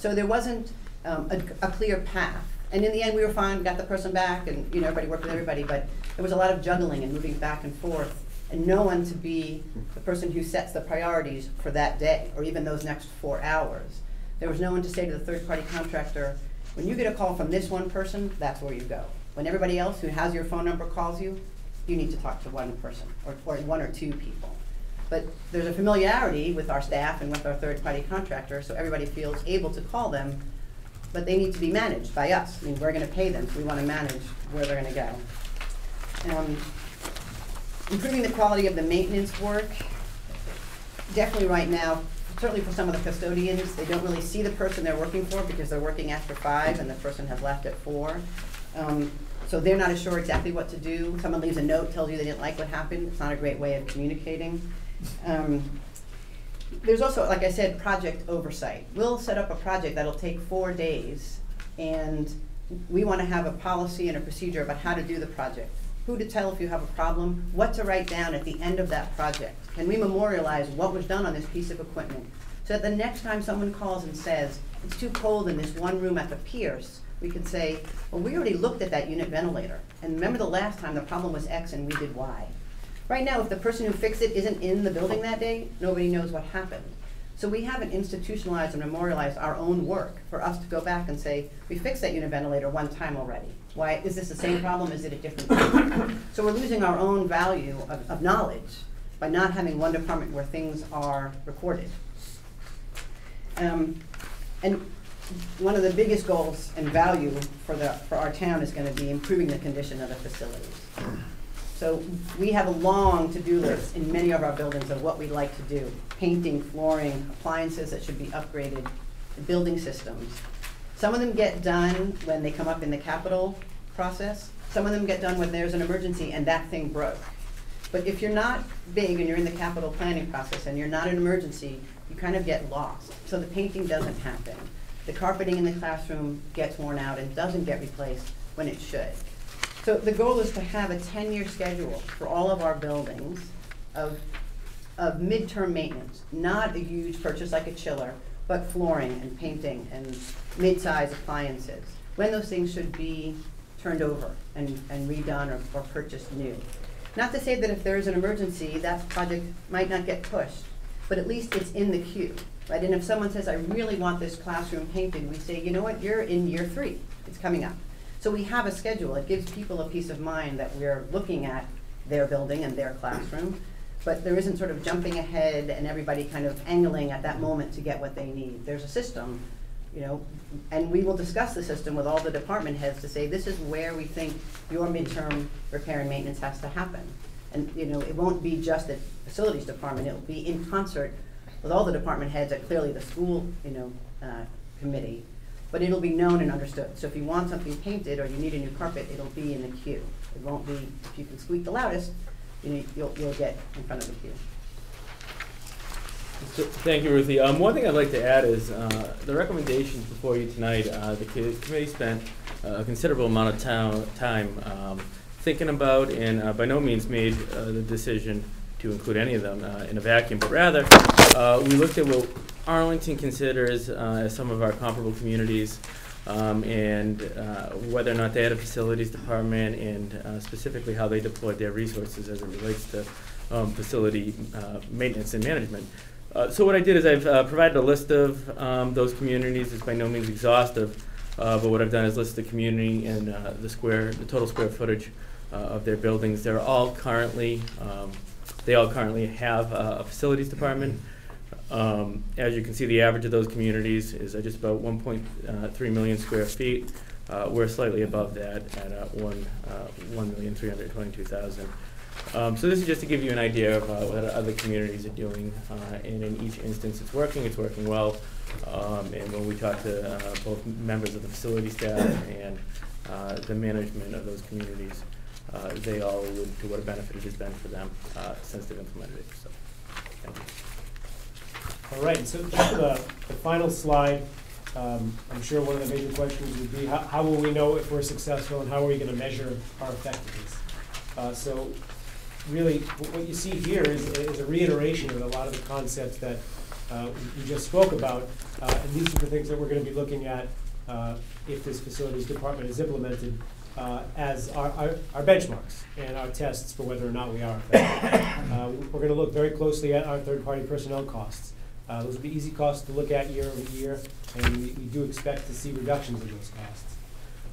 So there wasn't um, a, a clear path. And in the end, we were fine, got the person back, and, you know, everybody worked with everybody, but there was a lot of juggling and moving back and forth, and no one to be the person who sets the priorities for that day, or even those next four hours. There was no one to say to the third-party contractor, when you get a call from this one person, that's where you go. When everybody else who has your phone number calls you, you need to talk to one person, or, or one or two people. But there's a familiarity with our staff and with our third-party contractor, so everybody feels able to call them, but they need to be managed by us. I mean, we're gonna pay them, so we wanna manage where they're gonna go. Um, Improving the quality of the maintenance work, definitely right now, certainly for some of the custodians, they don't really see the person they're working for because they're working after five and the person has left at four. Um, So they're not sure exactly what to do. Someone leaves a note, tells you they didn't like what happened. It's not a great way of communicating. Um, There's also, like I said, project oversight. We'll set up a project that'll take four days and we want to have a policy and a procedure about how to do the project. Who to tell if you have a problem, what to write down at the end of that project. Can we memorialize what was done on this piece of equipment? So that the next time someone calls and says, it's too cold in this one room at the Pierce, we can say, well, we already looked at that unit ventilator. And remember the last time the problem was X and we did Y. Right now, if the person who fixed it isn't in the building that day, nobody knows what happened. So we haven't institutionalized and memorialized our own work for us to go back and say, we fixed that unit ventilator one time already. Why, is this the same problem, is it a different problem? So we're losing our own value of, of knowledge by not having one department where things are recorded. Um, and one of the biggest goals and value for the, for our town is gonna be improving the condition of the facilities. So we have a long to-do list in many of our buildings of what we'd like to do. Painting, flooring, appliances that should be upgraded, the building systems. Some of them get done when they come up in the capital process. Some of them get done when there's an emergency and that thing broke. But if you're not big and you're in the capital planning process and you're not an emergency, you kind of get lost. So the painting doesn't happen. The carpeting in the classroom gets worn out and doesn't get replaced when it should. So the goal is to have a ten-year schedule for all of our buildings of, of midterm maintenance, not a huge purchase like a chiller, but flooring and painting and mid-size appliances. When those things should be turned over and, and redone or, or purchased new. Not to say that if there is an emergency, that project might not get pushed, but at least it's in the queue, right? And if someone says, I really want this classroom painted, we say, you know what, you're in year three, it's coming up. So we have a schedule, it gives people a peace of mind that we're looking at their building and their classroom, but there isn't sort of jumping ahead and everybody kind of angling at that moment to get what they need. There's a system, you know, and we will discuss the system with all the department heads to say, this is where we think your midterm repair and maintenance has to happen. And, you know, it won't be just the facilities department, it'll be in concert with all the department heads at clearly the school, you know, uh, committee. But it'll be known and understood. So if you want something painted or you need a new carpet, it'll be in the queue. It won't be, if you can squeak the loudest, you know, you'll, you'll get in front of the queue. So, Thank you, Ruthie. Um, one thing I'd like to add is, uh, the recommendations before you tonight, uh, the committee spent uh, a considerable amount of time, um, thinking about and, uh, by no means made, uh, the decision to include any of them, uh, in a vacuum, but rather, we looked at what Arlington considers, uh, some of our comparable communities, um, and uh, whether or not they had a facilities department, and uh, specifically how they deployed their resources as it relates to um, facility uh, maintenance and management. Uh, so what I did is I've uh, provided a list of um, those communities. It's by no means exhaustive, but what I've done is list the community and the square, the total square footage of their buildings. They're all currently, um, they all currently have a facilities department. Um, as you can see, the average of those communities is uh, just about 1.3 million square feet. Uh, we're slightly above that at uh, one, uh, 1,322,000. Um, so this is just to give you an idea of uh, what other communities are doing, uh, and in each instance, it's working. It's working well. Um, and when we talk to uh, both members of the facility staff and uh, the management of those communities, uh, they all allude to what a benefit it has been for them uh, since they've implemented it. So, thank you. All right, so just the, the final slide, um, I'm sure one of the major questions would be, how, how will we know if we're successful and how are we gonna measure our effectiveness? Uh, so, really, what you see here is, is a reiteration of a lot of the concepts that, uh, we- just spoke about. Uh, and these are the things that we're gonna be looking at, uh, if this facilities department is implemented, uh, as our, our, our benchmarks and our tests for whether or not we are effective. Uh, we're gonna look very closely at our third-party personnel costs. Uh, those will be easy costs to look at year over year, and we, we do expect to see reductions in those costs.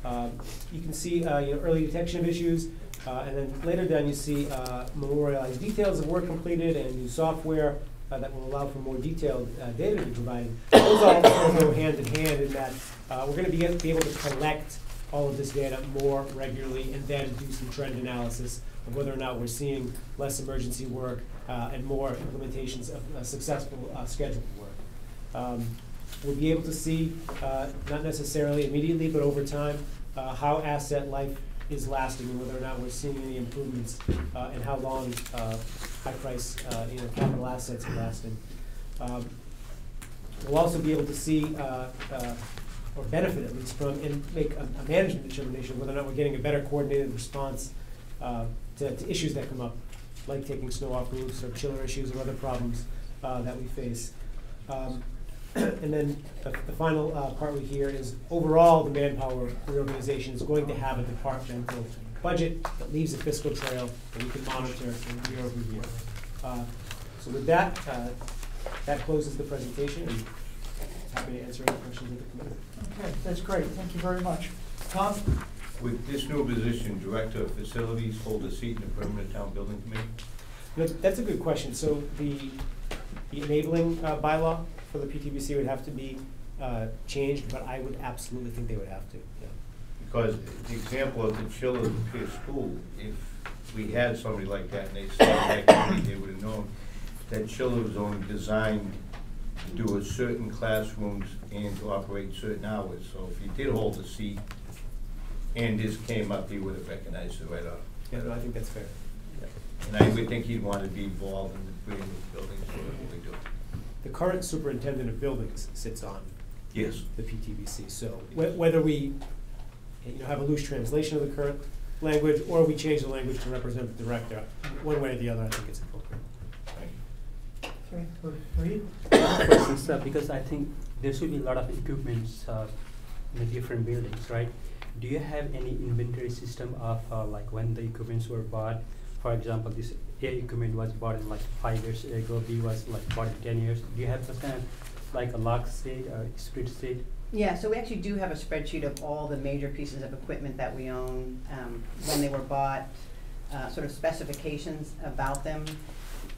Um, You can see, uh, you know, early detection of issues, uh, and then later down you see, uh, memorialized details of work completed and new software, uh, that will allow for more detailed, uh, data to be provided. Those all go hand in hand in that, uh, we're gonna be, be able to collect all of this data more regularly and then do some trend analysis of whether or not we're seeing less emergency work, uh, and more implementations of, uh, successful, uh, scheduled work. Um, We'll be able to see, uh, not necessarily immediately, but over time, uh, how asset life is lasting and whether or not we're seeing any improvements, uh, and how long, uh, high price, uh, you know, capital assets are lasting. Um, We'll also be able to see, uh, uh, or benefit at least from, and make a, a management determination whether or not we're getting a better coordinated response, uh, to, to issues that come up, like taking snow off roofs or chiller issues or other problems, uh, that we face. Um, And then the, the final uh, part we hear is overall, the manpower reorganization is going to have a departmental budget that leaves a fiscal trail that we can monitor year over year. Uh, So with that, uh, that closes the presentation, and happy to answer any questions of the committee. Okay, that's great, thank you very much. Tom? Would this new position, Director of Facilities, hold a seat in the permanent town building committee? That's a good question. So the, the enabling uh, bylaw for the PTBC would have to be uh, changed, but I would absolutely think they would have to, yeah. Because the example of the Children's Pierce School, if we had somebody like that and they started that committee, they would have known that Chiller was only designed to do a certain classrooms and to operate certain hours. So if you did hold a seat and this came up, he would have recognized it right off. Yeah, no, I think that's fair. Yeah. And I would think he'd want to be involved in the creating of buildings, whatever we do. The current superintendent of buildings sits on Yes. the PTBC, so whe- whether we, you know, have a loose translation of the current language, or we change the language to represent the director, one way or the other, I think it's appropriate. Okay, Reed? questions, uh, because I think there should be a lot of equipments uh, in the different buildings, right? Do you have any inventory system of uh, like when the equipments were bought? For example, this A equipment was bought in like five years ago, B was like bought in ten years. Do you have some kind of like a log state or spreadsheet? Yeah, so we actually do have a spreadsheet of all the major pieces of equipment that we own, um, when they were bought, uh, sort of specifications about them.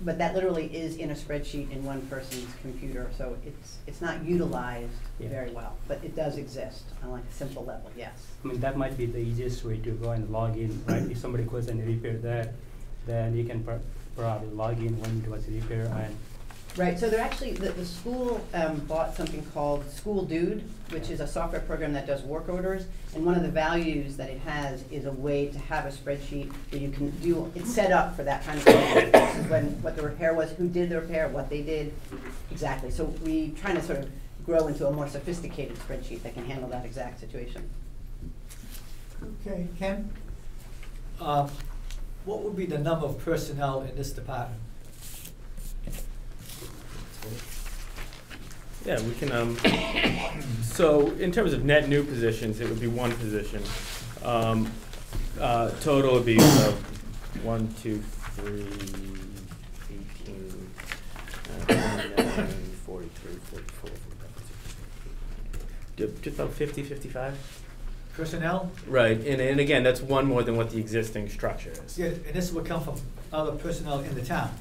But that literally is in a spreadsheet in one person's computer, so it's, it's not utilized Yeah. very well, but it does exist on like a simple level, yes. I mean, that might be the easiest way to go and log in, right? If somebody goes and repair that, then you can pro- probably log in when it was repaired and Right, so they're actually, the, the school, um, bought something called School Dude, which is a software program that does work orders. And one of the values that it has is a way to have a spreadsheet where you can do, it's set up for that kind of thing. This is when, what the repair was, who did the repair, what they did, exactly. So we're trying to sort of grow into a more sophisticated spreadsheet that can handle that exact situation. Okay, Ken? Uh, What would be the number of personnel in this department? Yeah, we can, um, so in terms of net new positions, it would be one position. Um, uh, total would be, uh, one, two, three, eighteen, uh, twenty-nine, forty-three, forty-four, Ju- Just about fifty, fifty-five? Personnel, Right, and, and again, that's one more than what the existing structure is. yeah, and this will come from other personnel in the town.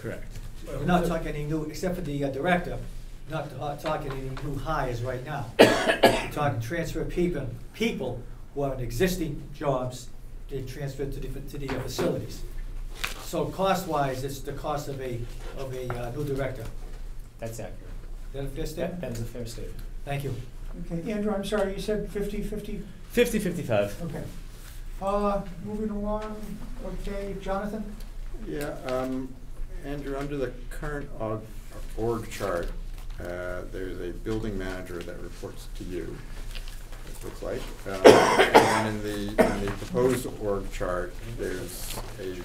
Correct. We're not talking any new, except for the uh, director, not ta- talking any new hires right now. We're talking transfer people, people who are in existing jobs, they transfer to the, to the uh, facilities. So cost-wise, it's the cost of a, of a uh, new director. That's accurate. Is that a fair statement? that is a fair statement. Thank you. Okay, Andrew, I'm sorry, you said fifty, fifty? Fifty, fifty-five. Okay. Uh, moving along, okay, Jonathan? Yeah, um, Andrew, under the current org, org chart, uh, there's a building manager that reports to you, it looks like. Um, And in the, in the proposed org chart, there's a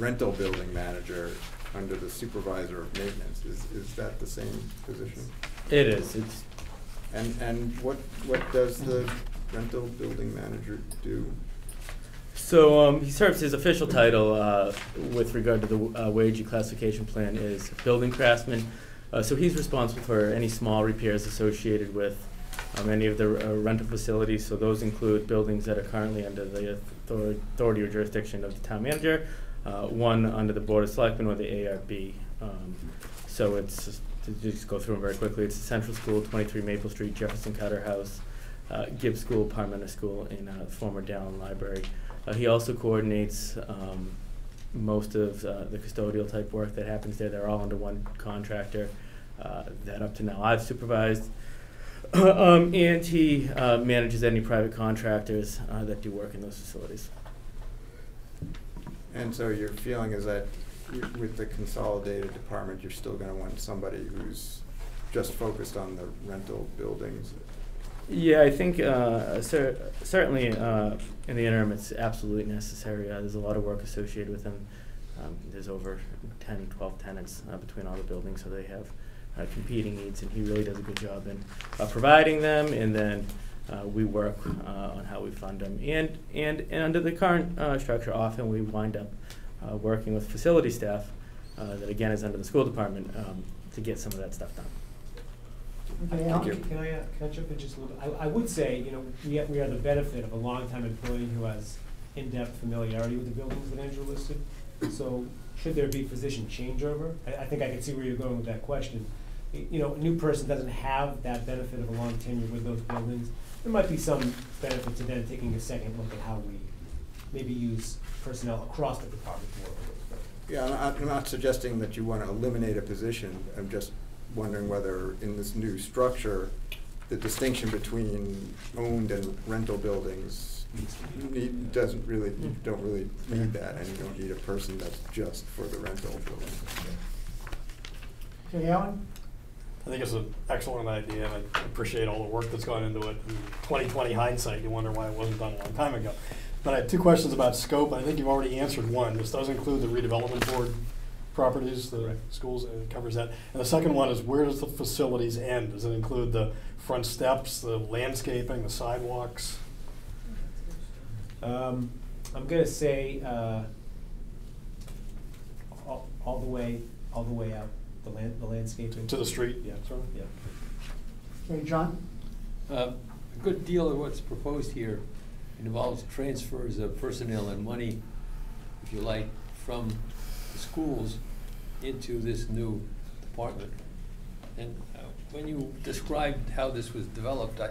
rental building manager under the supervisor of maintenance. Is, is that the same position? It is, it's, And, and what, what does the rental building manager do? So um, he serves his official title uh, with regard to the uh, wage classification plan is building craftsman. Uh, so he's responsible for any small repairs associated with um, any of the uh, rental facilities. So those include buildings that are currently under the author- authority or jurisdiction of the town manager, uh, one under the board of selectmen or the ARB. Um, so it's just, to just go through them very quickly. It's Central School, 23 Maple Street, Jefferson Cutter House, uh, Gibbs School, Parmenter School, and former Dallin Library. Uh, he also coordinates um, most of uh, the custodial type work that happens there. They're all under one contractor uh, that up to now I've supervised. um, and he manages any private contractors that do work in those facilities. And so your feeling is that with the consolidated department, you're still gonna want somebody who's just focused on the rental buildings? Yeah, I think uh, cer- certainly uh, in the interim, it's absolutely necessary. Uh, there's a lot of work associated with them. Um, there's over 10, 12 tenants uh, between all the buildings, so they have uh, competing needs, and he really does a good job in uh, providing them. And then we work on how we fund them. And and, and under the current structure, often we wind up working with facility staff that again is under the school department um, to get some of that stuff done. Okay, Can Alan? I, can I, uh, can I jump in just a little bit? I, I would say, you know, we have, we are the benefit of a longtime employee who has in-depth familiarity with the buildings that Andrew listed. So, should there be position changeover? I, I think I can see where you're going with that question. Y- You know, a new person doesn't have that benefit of a long tenure with those buildings. There might be some benefit to then taking a second look at how we maybe use personnel across the department more. Yeah, I'm not, I'm not suggesting that you wanna eliminate a position, I'm just wondering whether in this new structure, the distinction between owned and rental buildings need, doesn't really, you don't really need that, and you don't need a person that's just for the rental building. Okay, Alan? I think it's an excellent idea, and I appreciate all the work that's gone into it. In 2020 hindsight, you wonder why it wasn't done a long time ago. But I have two questions about scope, and I think you've already answered one. This does include the redevelopment board properties, the Right. schools, it covers that. And the second one is, where does the facilities end? Does it include the front steps, the landscaping, the sidewalks? Um, I'm gonna say, uh, all, all the way, all the way out, the land, the landscaping. To the street? Yeah, sort of? yeah. Okay, John? Uh, A good deal of what's proposed here involves transfers of personnel and money, if you like, from the schools into this new department. And uh, when you described how this was developed, I,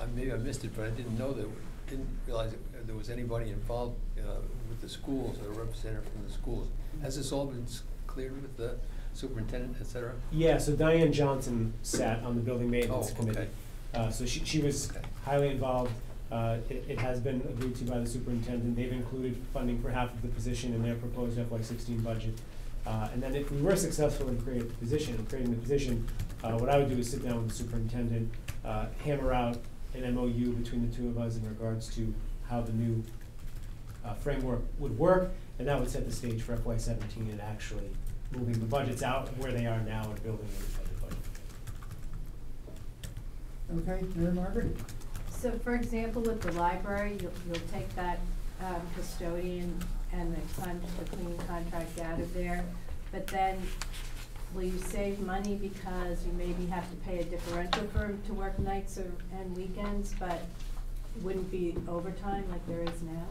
I, maybe I missed it, but I didn't know that, didn't realize that there was anybody involved uh, with the schools, or a representative from the schools. Has this all been cleared with the superintendent, et cetera? Yeah, so Diane Johnson sat on the building maintenance Oh, committee. okay. Uh, so she, she was highly involved. Uh, it, it has been agreed to by the superintendent. They've included funding for half of the position in their proposed FY sixteen budget. Uh, and then if we were successful in creating the position, creating the position, uh, what I would do is sit down with the superintendent, uh, hammer out an MOU between the two of us in regards to how the new, uh, framework would work, and that would set the stage for FY seventeen and actually moving the budgets out where they are now and building a new budget. Okay, Mary Margaret? So for example, with the library, you'll, you'll take that um, custodian and the con, the cleaning contract out of there, but then will you save money because you maybe have to pay a differential for him to work nights or, and weekends, but wouldn't be overtime like there is now?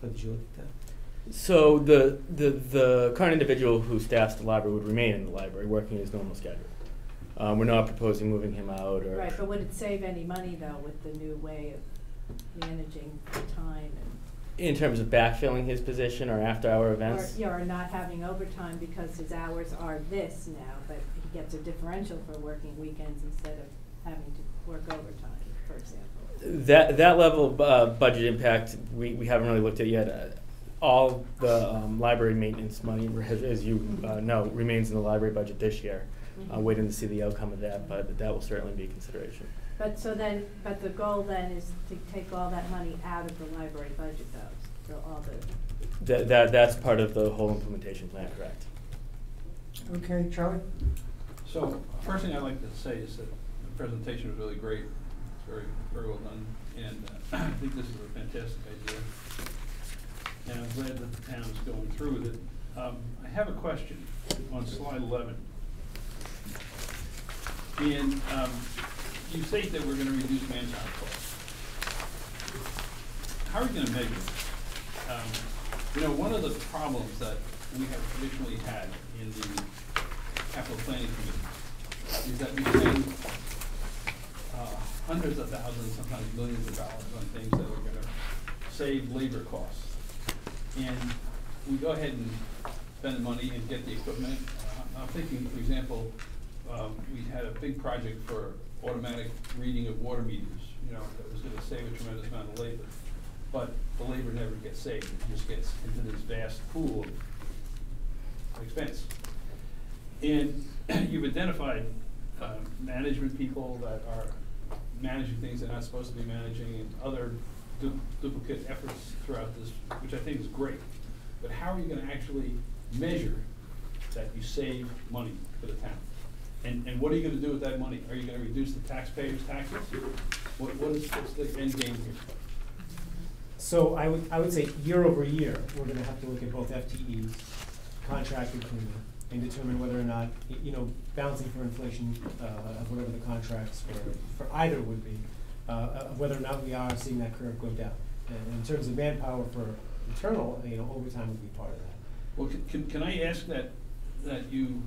But did you look at that? So the, the, the current individual who staffs the library would remain in the library, working his normal schedule. Um, we're not proposing moving him out or. Right, but would it save any money though with the new way of managing the time and? In terms of backfilling his position or after-hour Or, events? yeah, or not having overtime because his hours are this now, but he gets a differential for working weekends instead of having to work overtime, for example. That, that level of uh, budget impact, we, we haven't really looked at yet. Uh, All the um, library maintenance money, as, as you uh, know, remains in the library budget this year. Uh, Mhm. waiting to see the outcome of that, but that will certainly be a consideration. But so then, but the goal then is to take all that money out of the library budget though, so all the, That, that, that's part of the whole implementation plan, correct? Okay, Charlie? So, first thing I'd like to say is that the presentation was really great. It's very, very well done, and uh, I think this is a fantastic idea. And I'm glad that the town is going through with it. Um, I have a question on slide eleven. And, um, you state that we're gonna reduce manpower costs. How are you gonna measure it? Um, you know, one of the problems that we have traditionally had in the capital planning committee is that we spend uh, hundreds of thousands, sometimes millions of dollars on things that are gonna save labor costs. And we go ahead and spend the money and get the equipment. Uh, I'm thinking, for example, um, we had a big project for automatic reading of water meters, you know, that was gonna save a tremendous amount of labor. But the labor never gets saved, it just gets into this vast pool of expense. And you've identified uh, management people that are managing things they're not supposed to be managing and other du- duplicate efforts throughout this, which I think is great. But how are you gonna actually measure that you save money for the town? And, and what are you gonna do with that money? Are you gonna reduce the taxpayers' taxes? What, what is, what's the end game here? So I would, I would say year over year, we're gonna have to look at both FTEs, contracted cleaning, and determine whether or not, you know, balancing for inflation, uh, of whatever the contracts for, for either would be, uh, of whether or not we are seeing that curve go down. And in terms of manpower for internal, you know, overtime would be part of that. Well, can- can, can I ask that, that you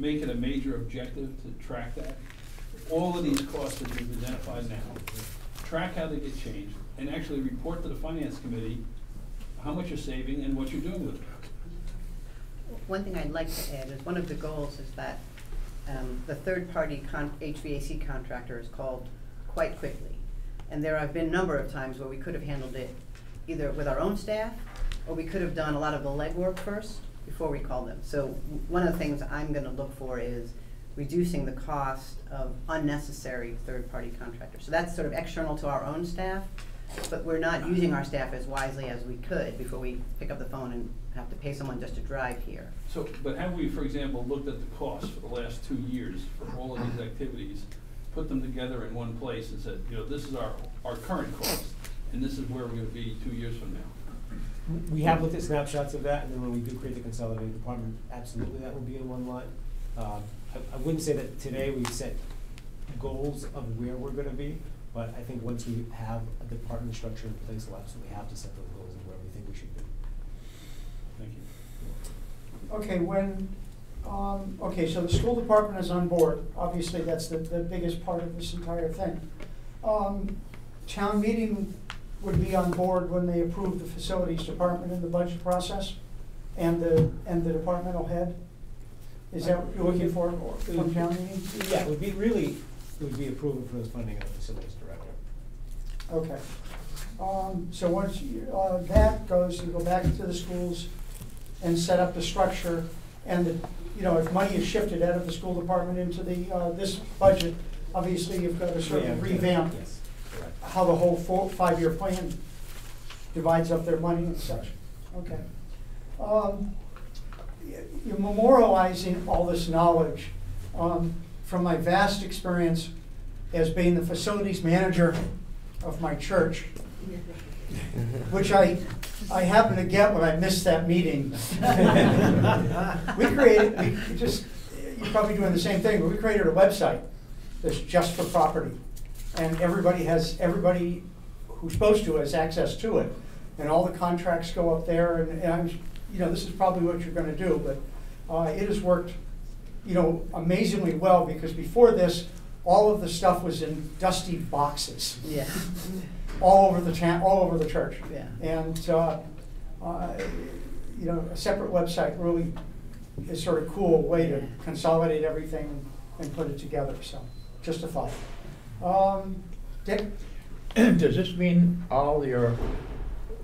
make it a major objective to track that? All of these costs that you've identified now, track how they get changed, and actually report to the finance committee how much you're saving and what you're doing with it. One thing I'd like to add is, one of the goals is that um, the third-party con- HVAC contractor is called quite quickly. And there have been a number of times where we could have handled it either with our own staff, or we could have done a lot of the legwork first before we call them. So one of the things I'm gonna look for is reducing the cost of unnecessary third-party contractors. So that's sort of external to our own staff, but we're not using our staff as wisely as we could before we pick up the phone and have to pay someone just to drive here. So, but have we, for example, looked at the costs for the last two years for all of these activities, put them together in one place and said, you know, this is our, our current cost, and this is where we're gonna be two years from now? We have looked at snapshots of that, and then when we do create the consolidated department, absolutely, that will be in one line. Um, I, I wouldn't say that today we've set goals of where we're gonna be, but I think once we have a department structure in place, we'll absolutely have to set those goals of where we think we should be. Thank you. Okay, when, um, okay, so the school department is on board, obviously, that's the, the biggest part of this entire thing. Um, town meeting would be on board when they approve the facilities department in the budget process, and the, and the departmental head? Is that what you're looking for, or from town meeting? Yeah, it would be really, it would be approval for the funding of the facilities director. Okay. Um, so once you, uh, that goes, you go back to the schools and set up the structure, and the, you know, if money is shifted out of the school department into the, uh, this budget, obviously you've got to sort of revamp Yes. How the whole four, five-year plan divides up their money and such. Okay. Um, You're memorializing all this knowledge. Um, from my vast experience as being the facilities manager of my church, which I, I happen to get when I missed that meeting. We created, we just, you're probably doing the same thing, but we created a website that's just for property. And everybody has, everybody who's supposed to has access to it. And all the contracts go up there, and, and I'm, you know, this is probably what you're gonna do, but, uh, it has worked, you know, amazingly well, because before this, all of the stuff was in dusty boxes Yeah, all over the town, all over the church. Yeah. And, uh, uh, you know, a separate website really is sort of cool way to consolidate everything and put it together, so, just a thought. Um, Dick? Does this mean all your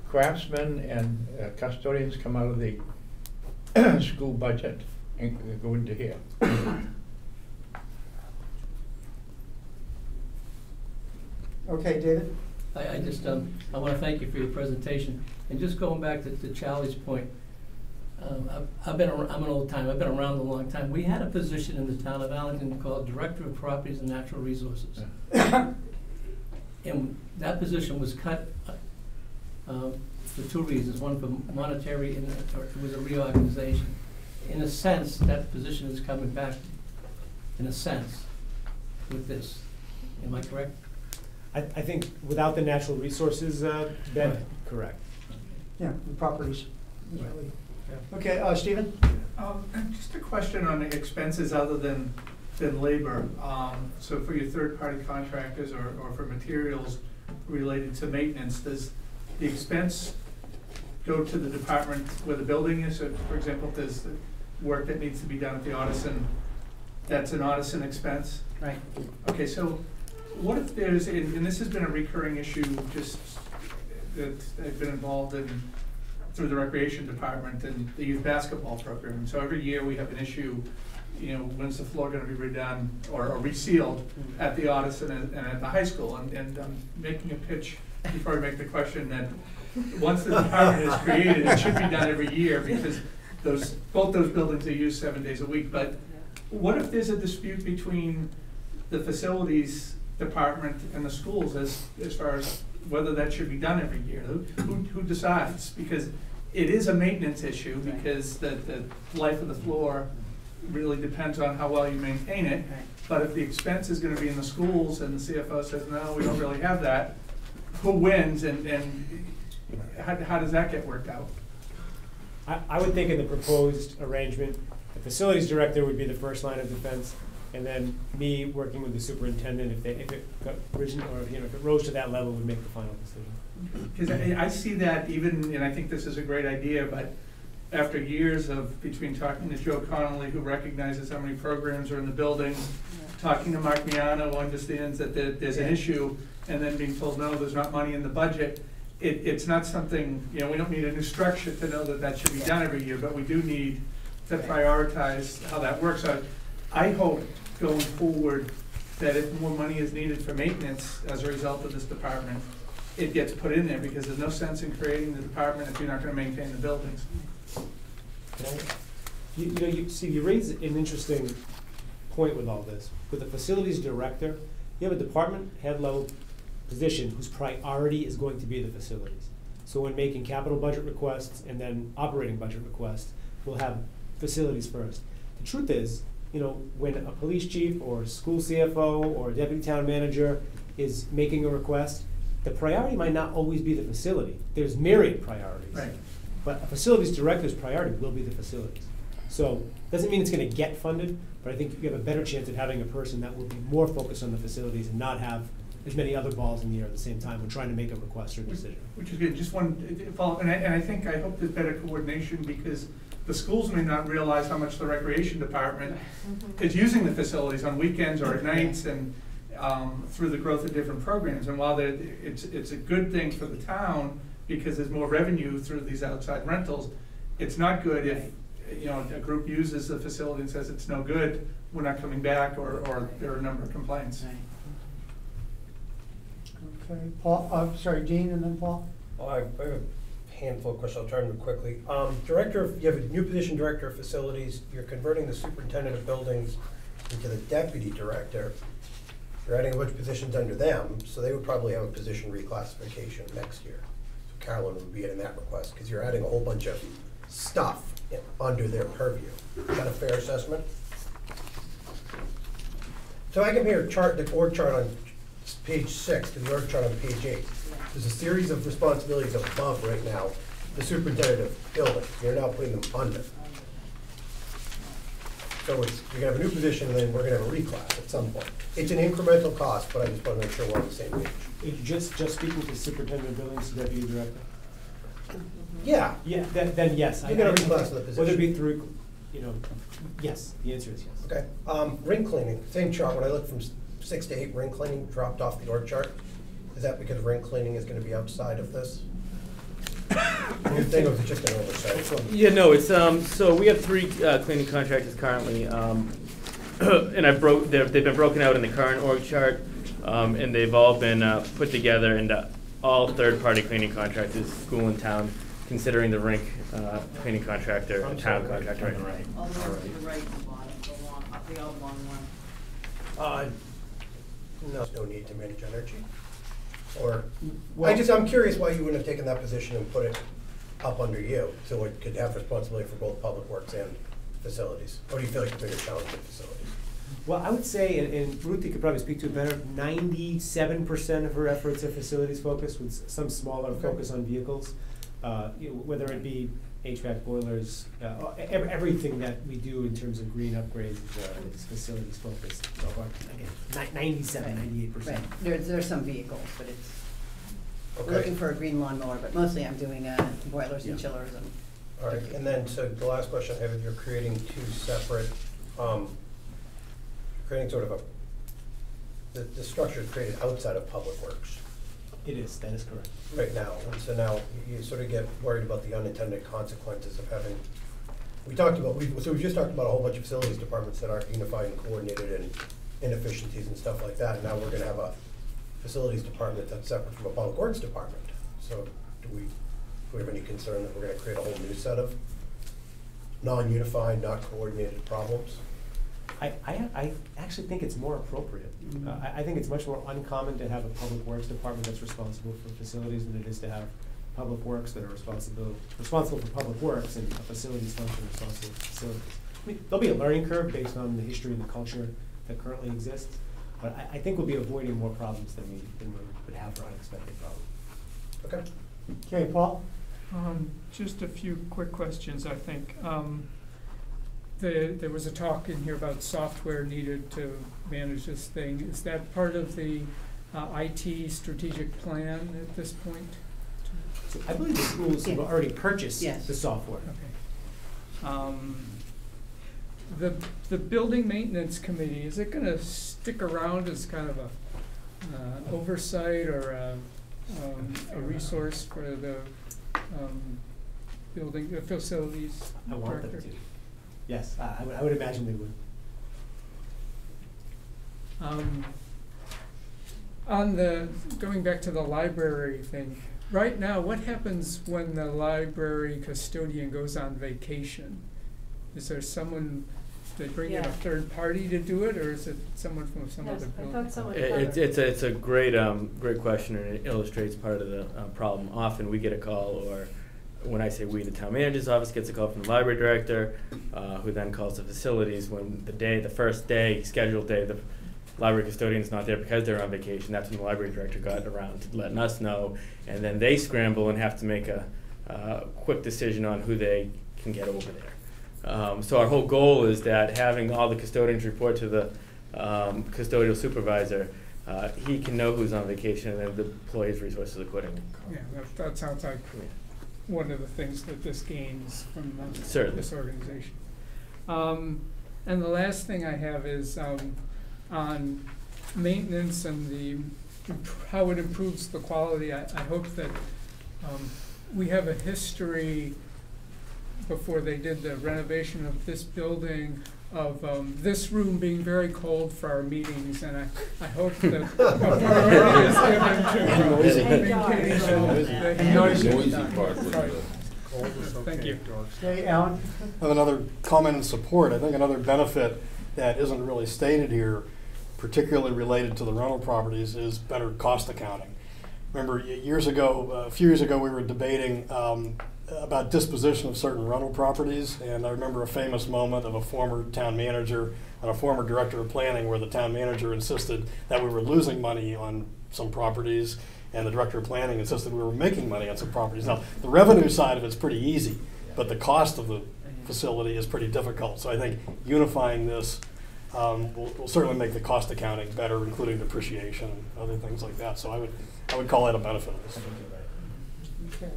craftsmen and uh, custodians come out of the school budget and go into here? Okay, David? I, I just, um, I wanna thank you for your presentation, and just going back to, to Charlie's point, um, I've, I've been, ar- I'm an old time, I've been around a long time, we had a position in the town of Arlington called Director of Properties and Natural Resources. And that position was cut, uh, um, for two reasons, one for monetary, and, uh, or it was a reorganization. In a sense, that position is coming back, in a sense, with this, am I correct? I, I think without the natural resources, uh, Ben, Right. correct. Yeah, the properties. Right. really- Okay, uh, Stephen? Um, just a question on the expenses other than, than labor. Um, so for your third-party contractors or, or for materials related to maintenance, does the expense go to the department where the building is? So, for example, if there's work that needs to be done at the Ottoson, that's an Ottoson expense? right. Okay, so what if there's, and, and this has been a recurring issue just that I've been involved in through the recreation department and the youth basketball program. So every year we have an issue, you know, when's the floor gonna be redone or, or resealed mm-hmm. at the Ottoson and, and at the high school? And, and I'm making a pitch before I make the question that once the department is created, it should be done every year because those, both those buildings are used seven days a week. But what if there's a dispute between the facilities department and the schools as, as far as whether that should be done every year? Who, who, who decides? Because it is a maintenance issue, because the, the life of the floor really depends on how well you maintain it. Right. But if the expense is gonna be in the schools and the CFO says, no, we don't really have that, who wins and, and how, how does that get worked out? I, I would think in the proposed arrangement, the facilities director would be the first line of defense, and then me working with the superintendent, if they, if it got risen, or, you know, if it rose to that level, would make the final decision. Because I, I see that even, and I think this is a great idea, but after years of, between talking to Joe Connolly, who recognizes how many programs are in the building, talking to Mark Miano, who understands that there, there's an issue, and then being told, no, there's not money in the budget, it, it's not something, you know, we don't need a new structure to know that that should be done every year, but we do need to prioritize how that works. I, I hope going forward that if more money is needed for maintenance as a result of this department, it gets put in there, because there's no sense in creating the department if you're not gonna maintain the buildings. I- You, you know, you, see, you raise an interesting point with all this. With the facilities director, you have a department head level position whose priority is going to be the facilities. So when making capital budget requests and then operating budget requests, we'll have facilities first. The truth is, you know, when a police chief or a school CFO or a deputy town manager is making a request, the priority might not always be the facility. There's myriad priorities. Right. But a facilities director's priority will be the facilities. So, doesn't mean it's gonna get funded, but I think you have a better chance of having a person that will be more focused on the facilities and not have as many other balls in the air at the same time when trying to make a request or decision. Which is good, just one uh, follow, and I, and I think, I hope there's better coordination, because the schools may not realize how much the recreation department is using the facilities on weekends or at nights and, um, through the growth of different programs. And while it's, it's a good thing for the town, because there's more revenue through these outside rentals, it's not good if, you know, a group uses the facility and says it's no good, we're not coming back, or, or there are a number of complaints. Okay, Paul, uh, sorry, Dean and then Paul? Oh, I I have a handful of questions, I'll try to move quickly. Um, Director, you have a new position, Director of Facilities, you're converting the Superintendent of Buildings into the deputy director, you're adding a bunch of positions under them, so they would probably have a position reclassification next year. So Carolyn would be in that request, because you're adding a whole bunch of stuff under their purview. Is that a fair assessment? So I can here chart, the org chart on page six, to the org chart on page eight. There's a series of responsibilities above right now, the superintendent of building, you're now putting them under. So it's, you're gonna have a new position, and then we're gonna have a reclass at some point. It's an incremental cost, but I just wanna make sure we're on the same page. You Just, just speaking to superintendent of buildings, deputy director? Yeah. Yeah, then, then yes. I- You're gonna I reclass the Whether it position. be through, you know, yes, the answer is yes. Okay, um, ring cleaning, same chart, when I look from s- six to eight, ring cleaning dropped off the org chart. Is that because ring cleaning is gonna be outside of this? New thing, or is just an oversight? Yeah, no, it's, um, so we have three, uh, cleaning contractors currently, um, and I broke, they've, they've been broken out in the current org chart, um, and they've all been, uh, put together into all third-party cleaning contractors, school and town, considering the rink, uh, cleaning contractor, a I'm town sorry, contractor on right. All the ones to the right the bottom, the long, up the old long one. Uh, no, no need to manage energy, or, I just, I'm curious why you wouldn't have taken that position and put it up under you, so it could have responsibility for both public works and facilities? Or do you feel like the bigger challenge is facilities? Well, I would say, and- and Ruthie could probably speak to it better, ninety-seven percent of her efforts are facilities focused with s- some smaller Okay. focus on vehicles. Uh, you know, whether it be HVAC boilers, uh, e- everything that we do in terms of green upgrades is, uh, is facilities focused. So, uh, again, ni- ninety-seven, ninety-eight percent. Right, there's, there's some vehicles, but it's, we're Okay. looking for a green lawnmower, but mostly I'm doing, uh, boilers and Yeah. chillers and. All right, and then, so the last question I have is you're creating two separate, um, creating sort of a, the, the structure is created outside of Public Works It is, that is correct. right now. And so now you sort of get worried about the unintended consequences of having, we talked about, we, so we just talked about a whole bunch of facilities departments that aren't unified and coordinated and inefficiencies and stuff like that. And now we're gonna have a facilities department that's separate from a Public Works department. So do we, do we have any concern that we're gonna create a whole new set of non-unified, not coordinated problems? I, I, I actually think it's more appropriate. Mhm. Uh, I, I think it's much more uncommon to have a public works department that's responsible for facilities than it is to have public works that are responsible, responsible for public works and a facilities function responsible for facilities. I mean, there'll be a learning curve based on the history and the culture that currently exists, but I, I think we'll be avoiding more problems than we, than we would have for unexpected problems. Okay. Okay, Paul? Um, just a few quick questions, I think. Um, the, there was a talk in here about software needed to manage this thing. Is that part of the, uh, IT strategic plan at this point? So I believe the schools have already purchased Yes. the software. Okay. Um, the, the building maintenance committee, is it gonna stick around as kind of a, uh, oversight or a, um, a resource for the, um, building, uh, facilities I want them director? to. Yes, I, I would, I would imagine they would. Um, on the, going back to the library thing, right now, what happens when the library custodian goes on vacation? Is there someone, they bring in a third party to do it, or is it someone from some Yes, other I building? thought someone It- It's, it's a, it's a great, um, great question, and it illustrates part of the, uh, problem. Often we get a call, or when I say we, the town manager's office gets a call from the library director, uh, who then calls the facilities when the day, the first day, scheduled day, the library custodian's not there because they're on vacation. That's when the library director got around to letting us know, and then they scramble and have to make a, uh, quick decision on who they can get over there. Um, so our whole goal is that having all the custodians report to the um, custodial supervisor, uh, he can know who's on vacation and then deploy his resources accordingly. Yeah, that, that sounds like one of the things that this gains from Certainly. this organization. Um, and the last thing I have is, um, on maintenance and the, how it improves the quality. I, I hope that, um, we have a history before they did the renovation of this building of, um, this room being very cold for our meetings, and I, I hope that a priority is given to Noisy. maintaining the- the- Noisy. Noisy part was Right. the- Thank you. Okay, Alan? I have another comment in support. I think another benefit that isn't really stated here, particularly related to the rental properties, is better cost accounting. Remember, years ago, a few years ago, we were debating um, about disposition of certain rental properties, and I remember a famous moment of a former town manager and a former director of planning where the town manager insisted that we were losing money on some properties, and the director of planning insisted we were making money on some properties. Now, the revenue side of it's pretty easy, but the cost of the facility is pretty difficult. So I think unifying this um, will, will certainly make the cost accounting better, including depreciation and other things like that. So I would, I would call that a benefit of this. Okay.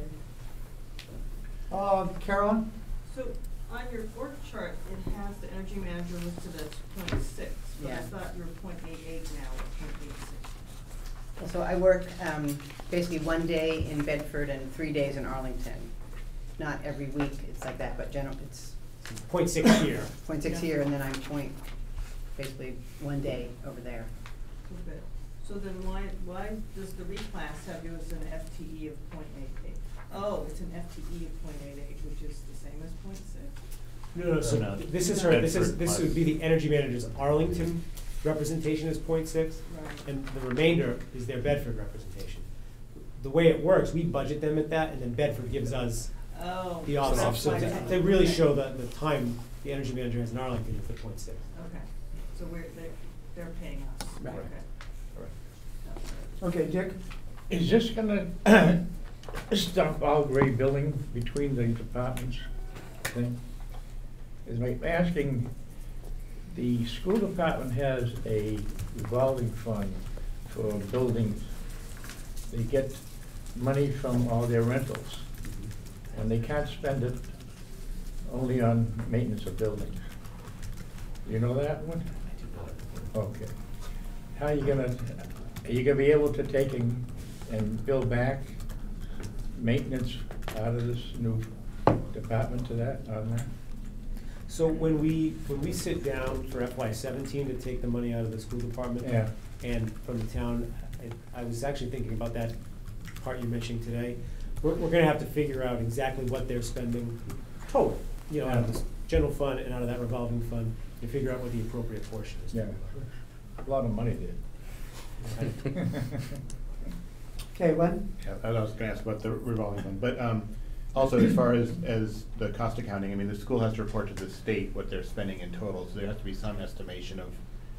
Uh, Carolyn? So on your org chart, it has the energy manager listed as point six, but I Yeah. thought you were point eight eight now, or point eight six. So I work um, basically one day in Bedford and three days in Arlington. Not every week, it's like that, but general, it's Point six here. point six here, and then I'm point, basically one day over there. Okay. So then why, why does the reclass have you as an FTE of point eight eight? Oh, it's an FTE of point eight eight, which is the same as point six? No, no, so No. this is her, this is, Bedford this would be the energy manager's Arlington representation is point six, Right. and the remainder is their Bedford representation. The way it works, we budget them at that, and then Bedford gives us Oh. the so offset. that's So why to, it's- to really okay. show the, the time the energy manager has in Arlington is the point six. Okay, so we're, they're, they're paying us. Right. Okay. Okay, Dick? Is this gonna stop all gray building between the departments thing? Is my asking, the school department has a revolving fund for buildings. They get money from all their rentals, and they can't spend it only on maintenance of buildings. You know that one? Okay. How are you gonna, are you gonna be able to take and, and bill back maintenance out of this new department to that, on that? So when we, when we sit down for FY seventeen to take the money out of the school department. Yeah. And from the town, I, I was actually thinking about that part you're mentioning today. We're, we're gonna have to figure out exactly what they're spending total, you know, out of this general fund and out of that revolving fund, and figure out what the appropriate portion is. Yeah, a lot of money there. Okay, Len? Yeah, I was gonna ask about the revolving fund, but, um, also as far as, as the cost accounting, I mean, the school has to report to the state what they're spending in total, so there has to be some estimation of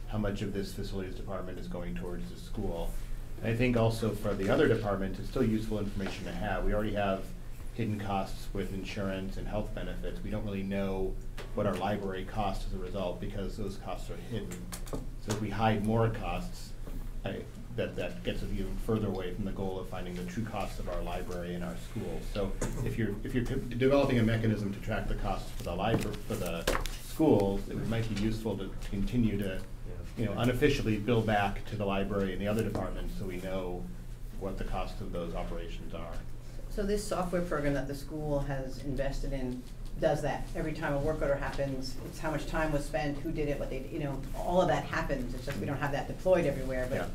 how much of this facilities department is going towards the school. And I think also for the other departments, it's still useful information to have. We already have hidden costs with insurance and health benefits. We don't really know what our library costs as a result because those costs are hidden. So if we hide more costs, I, that, that gets us even further away from the goal of finding the true costs of our library and our schools. So if you're, if you're co- developing a mechanism to track the costs for the library, for the schools, it might be useful to continue to, you know, unofficially bill back to the library and the other departments so we know what the cost of those operations are. So this software program that the school has invested in does that. Every time a work order happens, it's how much time was spent, who did it, what they, you know, all of that happens. It's just we don't have that deployed everywhere, Yeah.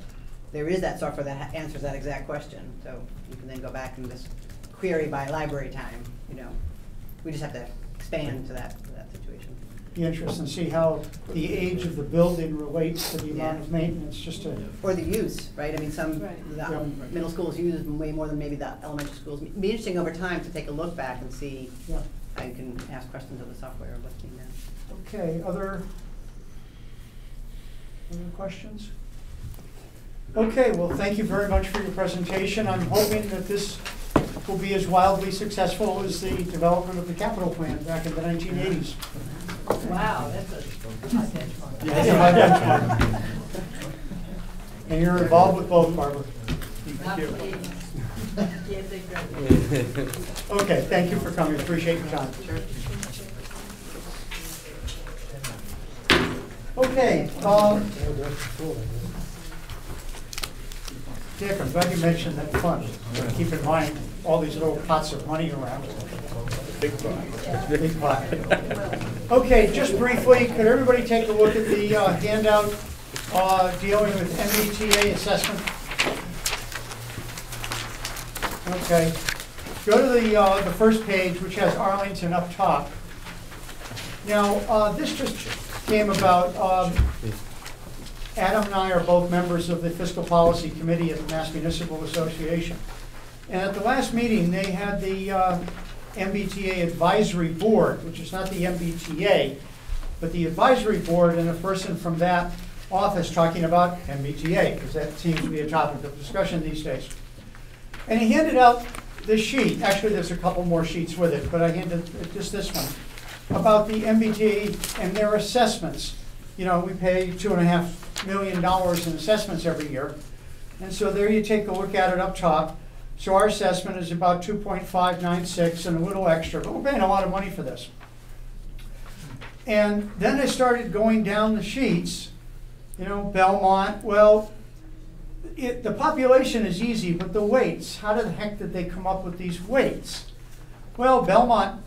But there is that software that ha- answers that exact question. So you can then go back and just query by library time, you know. We just have to expand to that, to that situation. Be interested to see how the age of the building relates to the amount of maintenance, just to. Or the use, right? I mean, some, Right. the Yeah. middle schools use way more than maybe the elementary schools. It'd Be interesting over time to take a look back and see Yeah. how you can ask questions of the software of what's being done. Okay, other, other questions? Okay, well, thank you very much for your presentation. I'm hoping that this will be as wildly successful as the development of the capital plan back in the nineteen eighties. Wow, that's a hot benchmark. And you're involved with both, Barbara. Yeah, they graduated. Okay, thank you for coming, appreciate your time. Okay, um, Dick, I'm glad you mentioned that fund. Keep in mind, all these little pots of money around. Big pot. Big pot. Okay, just briefly, could everybody take a look at the uh, handout uh, dealing with MBTA assessment? Okay, go to the, uh, the first page, which has Arlington up top. Now, uh, this just came about, um, Adam and I are both members of the Fiscal Policy Committee at the Mass Municipal Association. And at the last meeting, they had the uh, MBTA Advisory Board, which is not the MBTA, but the advisory board and a person from that office talking about MBTA, because that seems to be a topic of discussion these days. And he handed out this sheet, actually, there's a couple more sheets with it, but I handed just this one, about the MBTA and their assessments. You know, we pay two and a half million dollars in assessments every year. And so there you take a look at it up top. So our assessment is about two point five nine six and a little extra, but we're paying a lot of money for this. And then I started going down the sheets, you know, Belmont, well, it, the population is easy, but the weights, how the heck did they come up with these weights? Well, Belmont,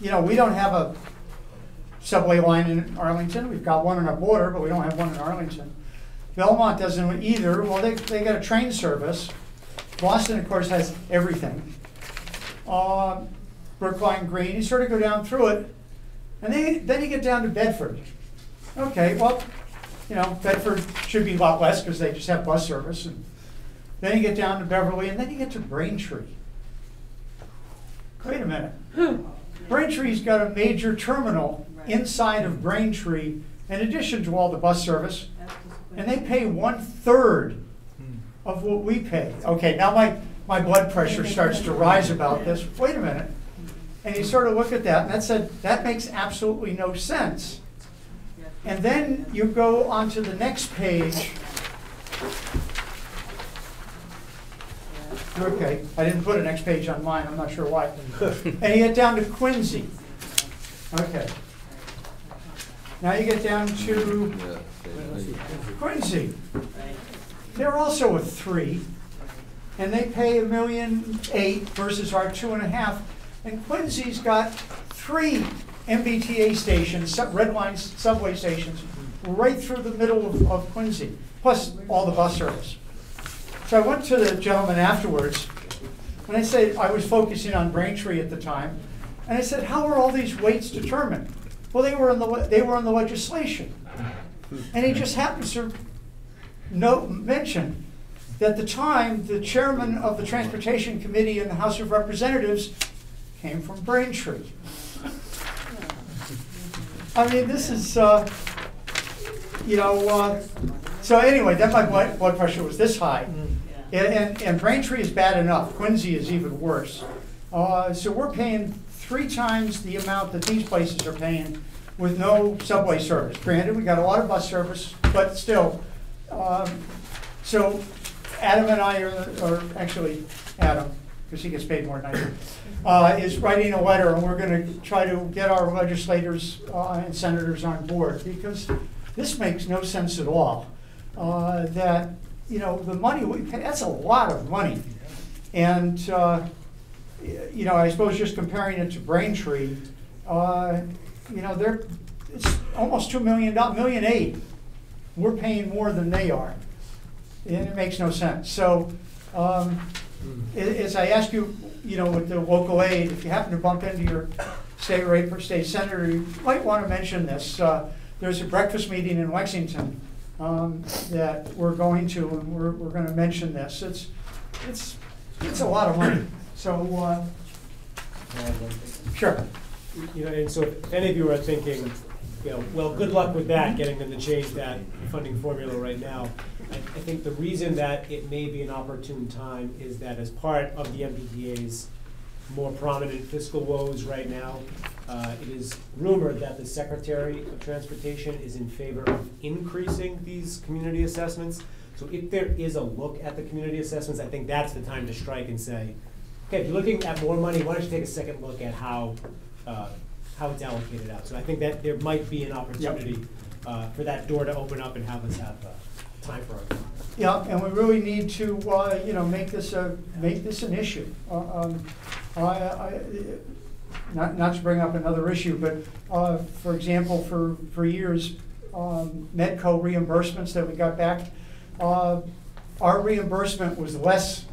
you know, we don't have a subway line in Arlington. We've got one on our border, but we don't have one in Arlington. Belmont doesn't either. Well, they, they got a train service. Boston, of course, has everything. Uh, Brookline Green, you sort of go down through it, and then, then you get down to Bedford. Okay, well, you know, Bedford should be a lot less because they just have bus service. And then you get down to Beverly, and then you get to Braintree. Wait a minute. Braintree's got a major terminal inside of Braintree in addition to all the bus service, and they pay one third hmm. of what we pay. Okay, now my, my blood pressure starts to rise about this. Wait a minute. And you sort of look at that, and that said, that makes absolutely no sense. And then you go on to the next page. Okay, I didn't put a next page on mine, I'm not sure why. And you get down to Quincy. Okay. Now you get down to Quincy. They're also a three, and they pay a million eight versus our two and a half. And Quincy's got three MBTA stations, sub- red line subway stations, right through the middle of, of Quincy, plus all the bus service. So I went to the gentleman afterwards, and I said, I was focusing on Braintree at the time, and I said, how are all these weights determined? Well, they were in the, they were in the legislation. And he just happens to note, mention that the time, the chairman of the Transportation Committee in the House of Representatives came from Braintree. I mean, this is, uh, you know, uh, so anyway, then my blood, pressure was this high. And, and, and Braintree is bad enough, Quincy is even worse. Uh, so we're paying three times the amount that these places are paying with no subway service. Granted, we got a lot of bus service, but still. Um, so Adam and I are, are actually, Adam, because he gets paid more than I do, uh, is writing a letter, and we're gonna try to get our legislators uh, and senators on board, because this makes no sense at all. Uh, That, you know, the money we pay, that's a lot of money. And, uh, you know, I suppose just comparing it to Braintree, uh, you know, they're, it's almost two million, dollars, million eight. We're paying more than they are. And it makes no sense. So, um, as I ask you, you know, with the local aid, if you happen to bump into your state rep or state senator, you might want to mention this. Uh, There's a breakfast meeting in Lexington um, that we're going to, and we're, we're going to mention this. It's, it's, it's a lot of money. So, uh, sure. You know, and so if any of you are thinking, you know, well, good luck with that, getting them to change that funding formula right now. I, I think the reason that it may be an opportune time is that as part of the MBTA's more prominent fiscal woes right now, uh, it is rumored that the Secretary of Transportation is in favor of increasing these community assessments. So if there is a look at the community assessments, I think that's the time to strike and say, okay, if you're looking at more money, why don't you take a second look at how, uh, how it's allocated out? So I think that there might be an opportunity uh, for that door to open up and have us have uh, time for our. Yeah, and we really need to, uh, you know, make this a, make this an issue. Uh, um, I, I, not, not to bring up another issue, but, uh, for example, for, for years, um, METCO reimbursements that we got back, uh, our reimbursement was less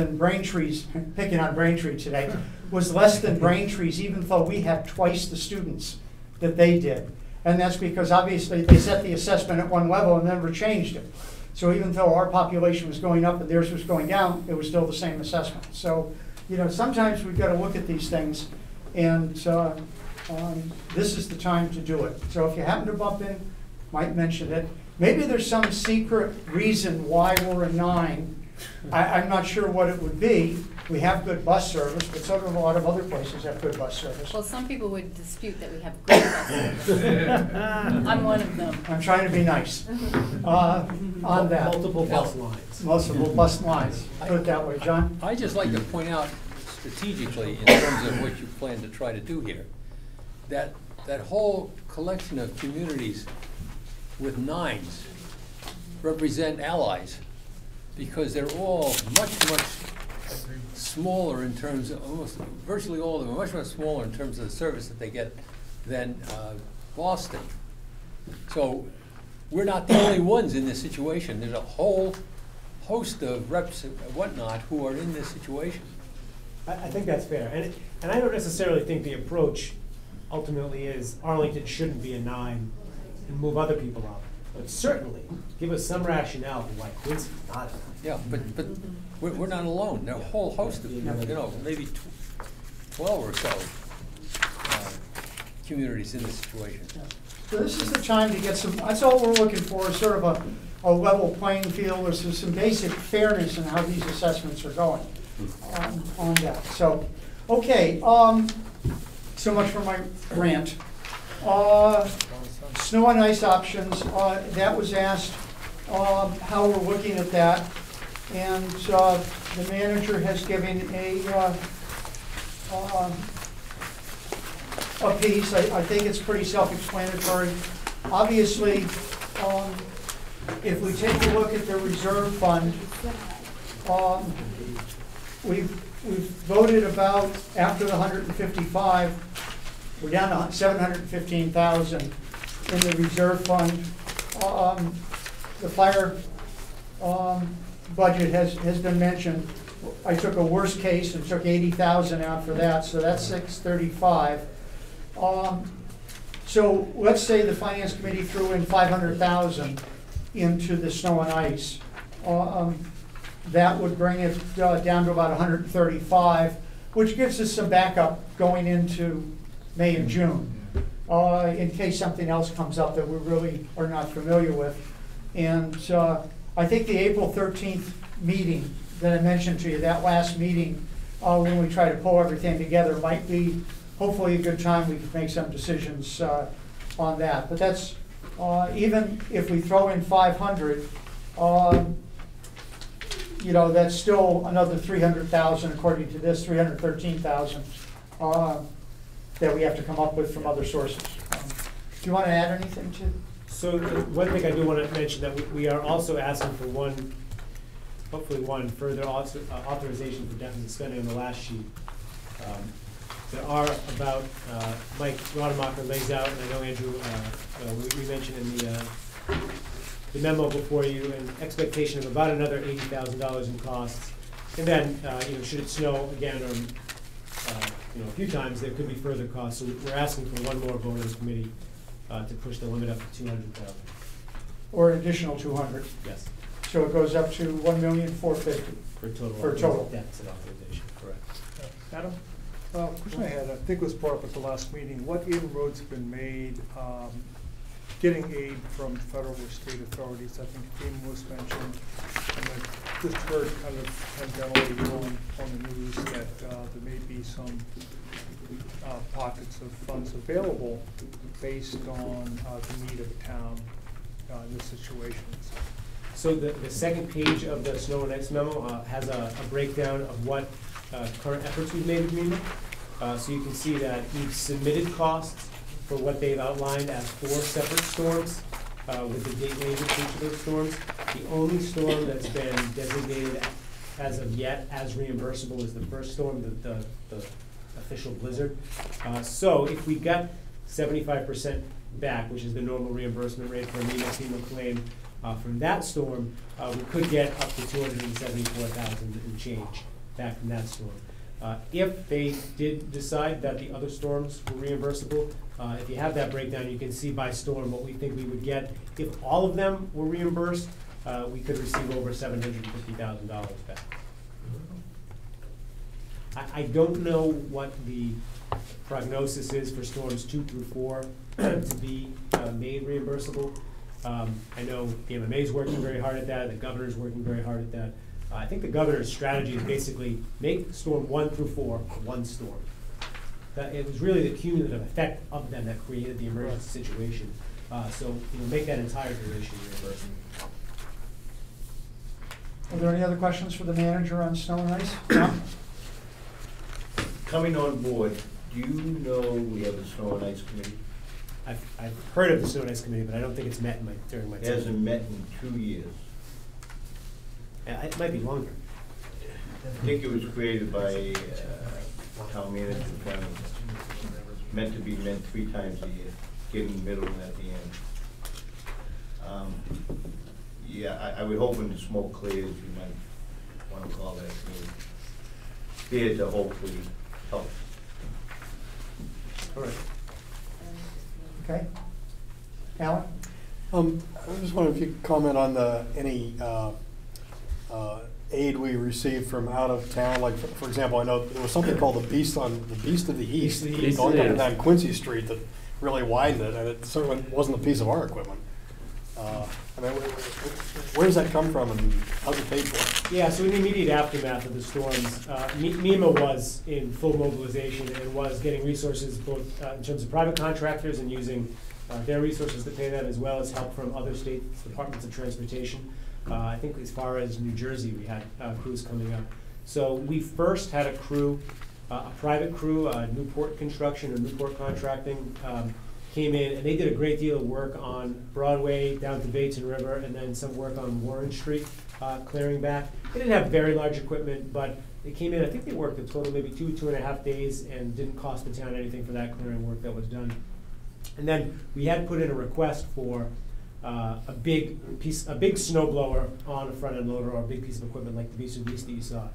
than Braintree's, picking on Braintree today, was less than Braintree's, even though we had twice the students that they did. And that's because obviously they set the assessment at one level and never changed it. So even though our population was going up and theirs was going down, it was still the same assessment. So, you know, sometimes we've got to look at these things and uh, um, this is the time to do it. So if you happen to bump in, might mention it. Maybe there's some secret reason why we're a nine. I, I'm not sure what it would be. We have good bus service, but so do a lot of other places have good bus service. Well, some people would dispute that we have good bus service. I'm one of them. I'm trying to be nice uh, on that. Multiple bus lines. Multiple bus lines, put it that way. John? I'd just like to point out strategically, in terms of what you plan to try to do here, that, that whole collection of communities with nines represent allies, because they're all much, much smaller in terms of, almost, virtually all of them are much, much smaller in terms of the service that they get than uh, Boston. So, we're not the only ones in this situation. There's a whole host of reps and whatnot who are in this situation. I, I think that's fair, and, and I don't necessarily think the approach ultimately is Arlington shouldn't be a nine and move other people up. But certainly, give us some rationale for why Quincy's not a nine. Yeah, but, but we're, we're not alone. There are a whole host of, you know, maybe tw- twelve or so uh, communities in this situation. So this is the time to get some, that's all we're looking for, is sort of a, a level playing field, some- some basic fairness in how these assessments are going on, on that. So, okay, um, so much for my rant. Uh, snow and ice options, uh, that was asked, um, how we're looking at that. And, uh, the manager has given a, uh, um, a piece, I, I think it's pretty self-explanatory. Obviously, um, if we take a look at the reserve fund, um, we've, we've voted about, after the hundred and fifty-five, we're down to seven hundred and fifteen thousand in the reserve fund. Um, the fire, um, budget has, has been mentioned. I took a worst case and took eighty thousand out for that, so that's six thirty-five. Um, so let's say the finance committee threw in five hundred thousand into the snow and ice. Um, that would bring it uh, down to about hundred and thirty-five, which gives us some backup going into May and June. Uh, in case something else comes up that we really are not familiar with. And, uh, I think the April thirteenth meeting that I mentioned to you, that last meeting, uh, when we try to pull everything together, might be hopefully a good time we can make some decisions, uh, on that. But that's, uh, even if we throw in five hundred, um, you know, that's still another three hundred thousand, according to this, three hundred thirteen thousand, uh, that we have to come up with from other sources. Um, Do you want to add anything to? So one thing I do want to mention, that we, we are also asking for one, hopefully one further author- uh, authorization for deficit spending on the last sheet. Um, There are about, uh, Mike Rademacher lays out, and I know Andrew, uh, we we mentioned in the, uh, the memo before you, an expectation of about another eighty thousand dollars in costs. And then, uh, you know, should it snow again, or, uh, you know, a few times, there could be further costs. So we're asking for one more vote of the committee uh, to push the limit up to two hundred thousand. Or an additional two hundred? Yes. So it goes up to one million, four fifty? For total. For a total. Deficit authorization, correct. Adam? Uh, question I had, I think was brought up at the last meeting, what inroads have been made, um, getting aid from federal or state authorities? I think FEMA was mentioned, and I just heard kind of tangentially on, on the news that, uh, there may be some, uh, pockets of funds available based on, uh, the need of a town, uh, in this situation. So the, the second page of the snow and ice memo uh, has a a breakdown of what uh, current efforts we've made with MEMA. Uh, So you can see that we've submitted costs for what they've outlined as four separate storms uh, with the date range of each of those storms. The only storm that's been designated as of yet as reimbursable is the first storm, the, the, the official blizzard. Uh, So if we got seventy-five percent back, which is the normal reimbursement rate for a FEMA claim, uh, from that storm, uh, we could get up to two hundred and change back from that storm. Uh, If they did decide that the other storms were reimbursable, uh, if you have that breakdown, you can see by storm what we think we would get. If all of them were reimbursed, uh, we could receive over seven hundred and fifty thousand dollars back. I, I don't know what the prognosis is for storms two through four to be uh, made reimbursable. Um, I know the MMA is working very hard at that, the governor is working very hard at that. Uh, I think the governor's strategy is basically make storm one through four one storm. That, it was really the cumulative effect of them that created the emergency situation. Uh, so, you know, make that entire duration reimbursable. Are there any other questions for the manager on snow and ice? Coming on board, do you know we have a snow and ice committee? I've, I've heard of the snow and ice committee, but I don't think it's met in my, during my It time. hasn't met in two years. Uh, It might be longer. I think it was created by uh, town manager, kind of meant to be met three times a year, getting middle and at the end. Um, Yeah, I, I would hope when the smoke clears, you might wanna call that committee. There to hopefully help. All right. Okay. Alan? Um, I just wonder if you could comment on the, any, uh, uh, aid we received from out of town, like, for- for example, I know there was something called the Beast on, the Beast of the East, Beast of going up and down Quincy Street that really widened it, and it certainly wasn't a piece of our equipment. Uh, I mean, wh- wh- where does that come from and how's it paid for? Yeah, so in the immediate aftermath of the storms, uh, MEMA was in full mobilization and was getting resources both uh, in terms of private contractors and using uh, their resources to pay them, as well as help from other state departments of transportation. Uh, I think as far as New Jersey, we had uh, crews coming up. So we first had a crew, uh, a private crew, Newport Construction or Newport Contracting, um, came in and they did a great deal of work on Broadway down to Baton River and then some work on Warren Street, uh, clearing back. They didn't have very large equipment, but they came in, I think they worked a total maybe two, two and a half days and didn't cost the town anything for that clearing work that was done. And then we had put in a request for uh, a big piece, a big snow blower on a front end loader or a big piece of equipment like the Beast of Beast that you saw.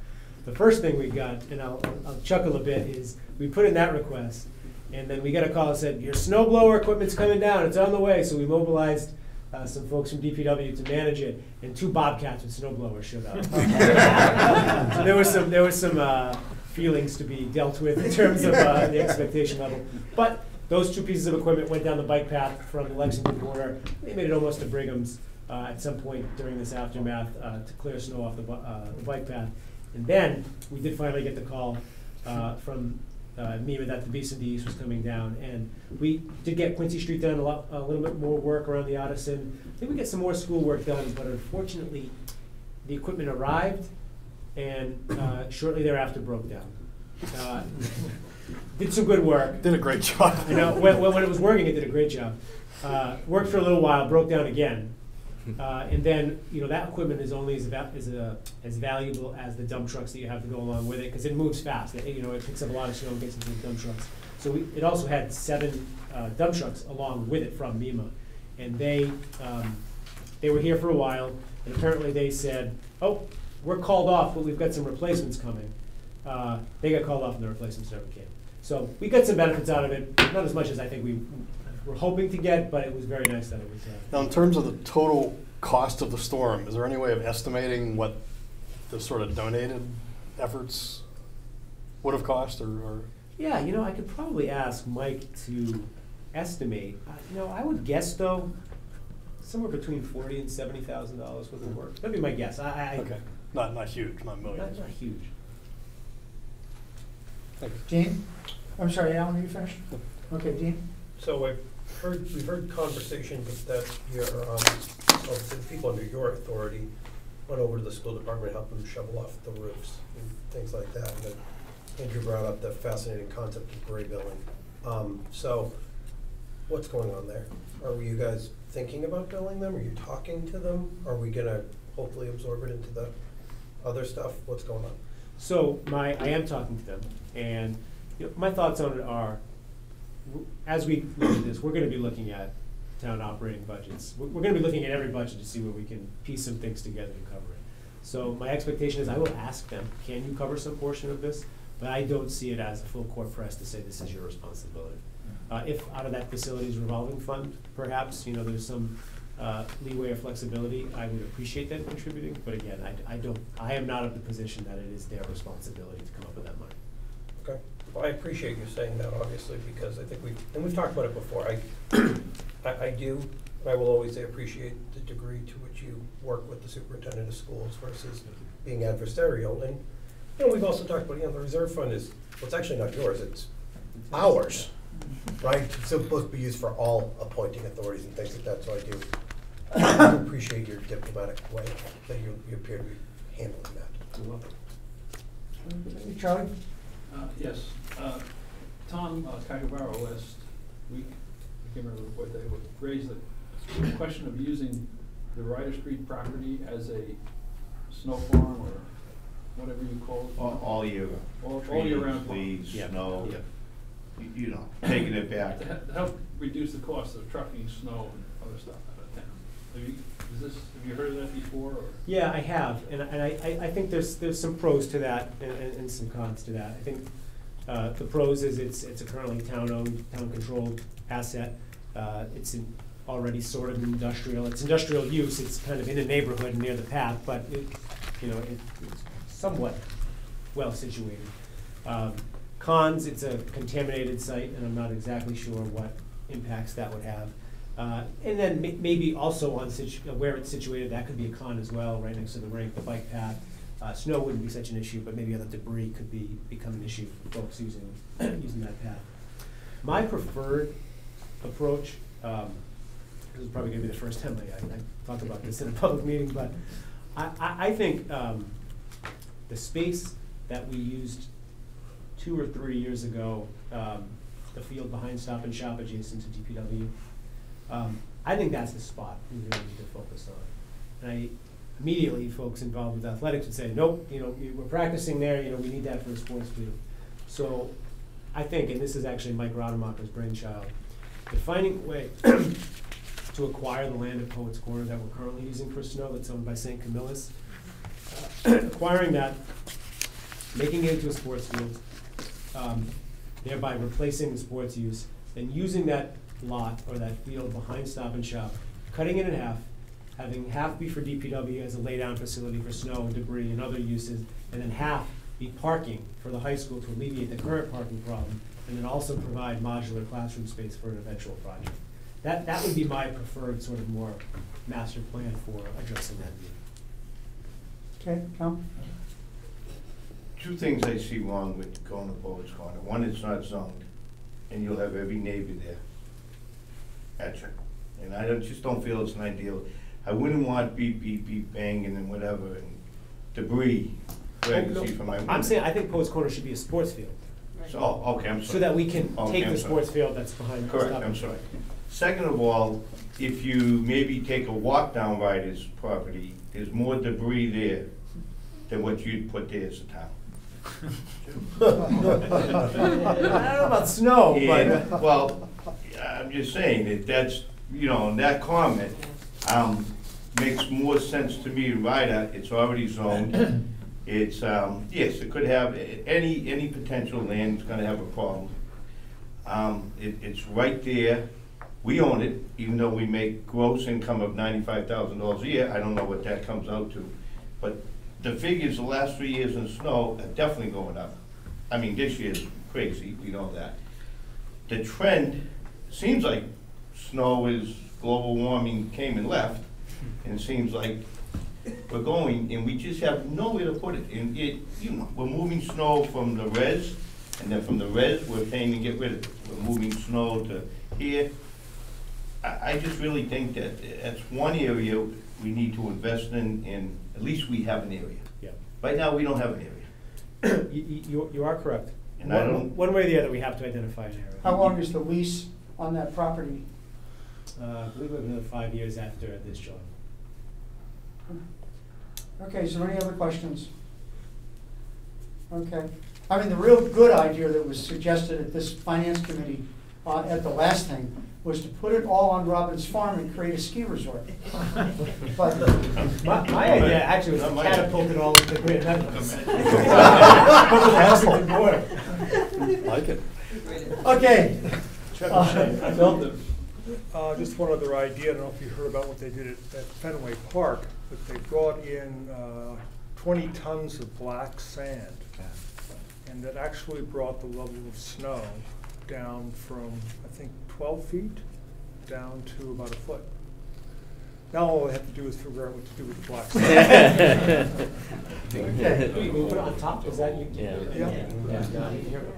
The first thing we got, and I'll, I'll chuckle a bit, is we put in that request, and then we got a call that said, your snow blower equipment's coming down, it's on the way. So we mobilized uh, some folks from DPW to manage it, and two Bobcats with snow blowers showed up. so there was some, there was some uh, feelings to be dealt with in terms of uh, the expectation level. But those two pieces of equipment went down the bike path from the Lexington border. They made it almost to Brigham's uh, at some point during this aftermath uh, to clear snow off the, uh, the bike path. And then we did finally get the call uh, from uh, MEMA that the Beast of the East was coming down. And we did get Quincy Street done, a lot, a little bit more work around the Addison. I think we get some more school work done, but unfortunately, the equipment arrived and uh, shortly thereafter broke down. Uh, Did some good work. Did a great job. You know, when, when when it was working, it did a great job. Uh, Worked for a little while, broke down again. Uh, And then, you know, that equipment is only as, va- as, uh, as valuable as the dump trucks that you have to go along with it, because it moves fast. It- You know, it picks up a lot of snow and gets into the dump trucks. So we, it also had seven uh, dump trucks along with it from MEMA. And they, um, they were here for a while, and apparently they said, oh, we're called off, but we've got some replacements coming. Uh, They got called off and the replacements never came. So we got some benefits out of it, not as much as I think we were hoping to get, but it was very nice that it was. uh, Now, in terms of the total cost of the storm, is there any way of estimating what the sort of donated efforts would have cost or, or? Yeah, you know, I could probably ask Mike to estimate. Uh, You know, I would guess though, somewhere between forty and seventy thousand dollars worth of work. That'd be my guess. I, I. Okay, not, not huge, not millions. Not, not huge. Dean? I'm sorry, Alan, are you finished? Okay, Dean? So we've heard, we've heard conversations that your, um, of the people under your authority went over to the school department, helped them shovel off the roofs and things like that. Then Andrew brought up the fascinating concept of gray billing. Um, so what's going on there? Are you guys thinking about billing them? Are you talking to them? Are we gonna hopefully absorb it into the other stuff? What's going on? So my, I am talking to them, and you know, my thoughts on it are, as we look at this, we're gonna be looking at town operating budgets. We're, we're gonna be looking at every budget to see where we can piece some things together to cover it. So my expectation is I will ask them, can you cover some portion of this? But I don't see it as a full court press to say this is your responsibility. Uh, if out of that facilities revolving fund, perhaps, you know, there's some, uh, leeway or flexibility, I would appreciate them contributing, but again, I, I don't, I am not of the position that it is their responsibility to come up with that money. Okay, well, I appreciate you saying that, obviously, because I think we, and we've talked about it before, I, I, I do, and I will always appreciate the degree to which you work with the superintendent of schools versus being adversarial, and, you know, we've also talked about, you know, the reserve fund is, well, it's actually not yours, it's ours, right? It's supposed to be used for all appointing authorities and things like that, so I do appreciate your diplomatic way that you, you appear to be handling that. You're welcome. Charlie? Uh, Yes, uh, Tom uh, Cacavaro last week, I can't remember what day, but raised the question of using the Ryder Street property as a snow farm or whatever you call it. All, all year. All, all year round. Trees, leaves, Yeah. snow, Yeah. you- you know, taking it back. To to help reduce the cost of trucking snow and other stuff out of town. Have you, is this, have you heard of that before, or? Yeah, I have, and, I- and I, I, I think there's, there's some pros to that and, and, and some cons to that. I think, uh, the pros is it's, it's a currently town-owned, town-controlled asset. Uh, it's in, already sort of industrial, it's industrial use, it's kind of in a neighborhood near the path, but it, you know, it, it's somewhat well situated. Um, Cons, it's a contaminated site, and I'm not exactly sure what impacts that would have. Uh, and then may- maybe also on where it's situated, that could be a con as well, right next to the rink, the bike path. Uh, snow wouldn't be such an issue, but maybe other debris could be, become an issue for folks using, using that path. My preferred approach, um, this is probably gonna be the first time I, I talk about this in a public meeting, but I, I, I think, um, the space that we used two or three years ago, um, the field behind Stop and Shop adjacent to DPW, um, I think that's the spot we really need to focus on. And I, immediately, folks involved with athletics would say, nope, you know, we- we're practicing there, you know, we need that for a sports field. So, I think, and this is actually Mike Rademacher's brainchild, the finding a way to acquire the land at Poets Corner that we're currently using for snow, that's owned by St. Camillus. uh, Acquiring that, making it into a sports field, um, thereby replacing the sports use, and using that lot or that field behind Stop and Shop, cutting it in half, having half be for DPW as a laydown facility for snow and debris and other uses, and then half be parking for the high school to alleviate the current parking problem, and then also provide modular classroom space for an eventual project. That, that would be my preferred sort of more master plan for addressing that need. Okay, Tom? Two things I see wrong with going to Poets Corner. One, it's not zoned, and you'll have every neighbor there at you. And I don't, just don't feel it's an ideal. I wouldn't want beep, beep, beep banging and whatever, and debris, where I can see from my window. I'm saying, I think Poets Corner should be a sports field. So, oh, okay, I'm sorry. So that we can Okay, take I'm the sorry. sports field that's behind. Correct, I'm and sorry. Second of all, if you maybe take a walk down Ryder's property, there's more debris there than what you'd put there as a town. I don't know about snow, And, but. well, I'm just saying that that's, you know, and that comment, um, makes more sense to me, Ryder, it's already zoned. It's, um, yes, it could have, any, any potential land's gonna have a problem. Um, it, it's right there, we own it, even though we make gross income of ninety-five thousand dollars a year, I don't know what that comes out to. But the figures the last three years in snow are definitely going up. I mean, this year's crazy, we know that. The trend, seems like snow is, global warming came and left, and it seems like we're going, and we just have nowhere to put it. And it, you know, we're moving snow from the res, and then from the res, we're paying to get rid of it. We're moving snow to here. I, I just really think that that's one area we need to invest in, and at least we have an area. Yeah. Right now, we don't have an area. You, you- you, you are correct. And I don't- One way or the other, we have to identify an area. How long is the lease on that property? Uh, I believe we have another five years after this July. Okay, so any other questions? Okay, I mean, the real good idea that was suggested at this finance committee, uh, at the last thing, was to put it all on Robbins Farm and create a ski resort. But, My, my idea actually was Not to my catapult it all into Great Meadows. Put the house. Like it. Okay. Trevor, Uh, Uh, just one other idea, I don't know if you heard about what they did at, at Fenway Park, but they brought in, uh, twenty tons of black sand. And that actually brought the level of snow down from, I think, twelve feet down to about a foot. Now all I have to do is figure out what to do with the black sand. Okay. Can we put it on top, is that you? Yeah. Yeah. Yeah, no, I didn't hear it.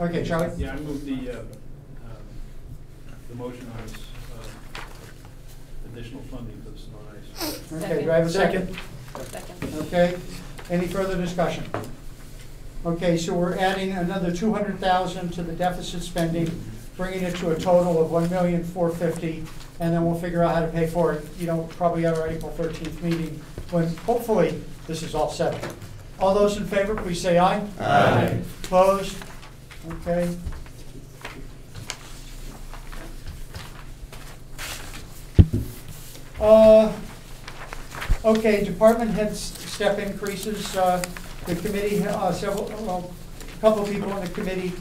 Okay, Charlie? Yeah, I move the, uh, the motion on this, uh, additional funding for the snow and ice. Okay, do I have a second? Second. Okay, any further discussion? Okay, so we're adding another two hundred thousand to the deficit spending, bringing it to a total of one million four fifty, and then we'll figure out how to pay for it, you know, probably at our April thirteenth meeting, when hopefully this is all settled. All those in favor, please say aye. Aye. Opposed? Okay. Uh, Okay, department head step increases, uh, the committee, uh, several, well, a couple of people on the committee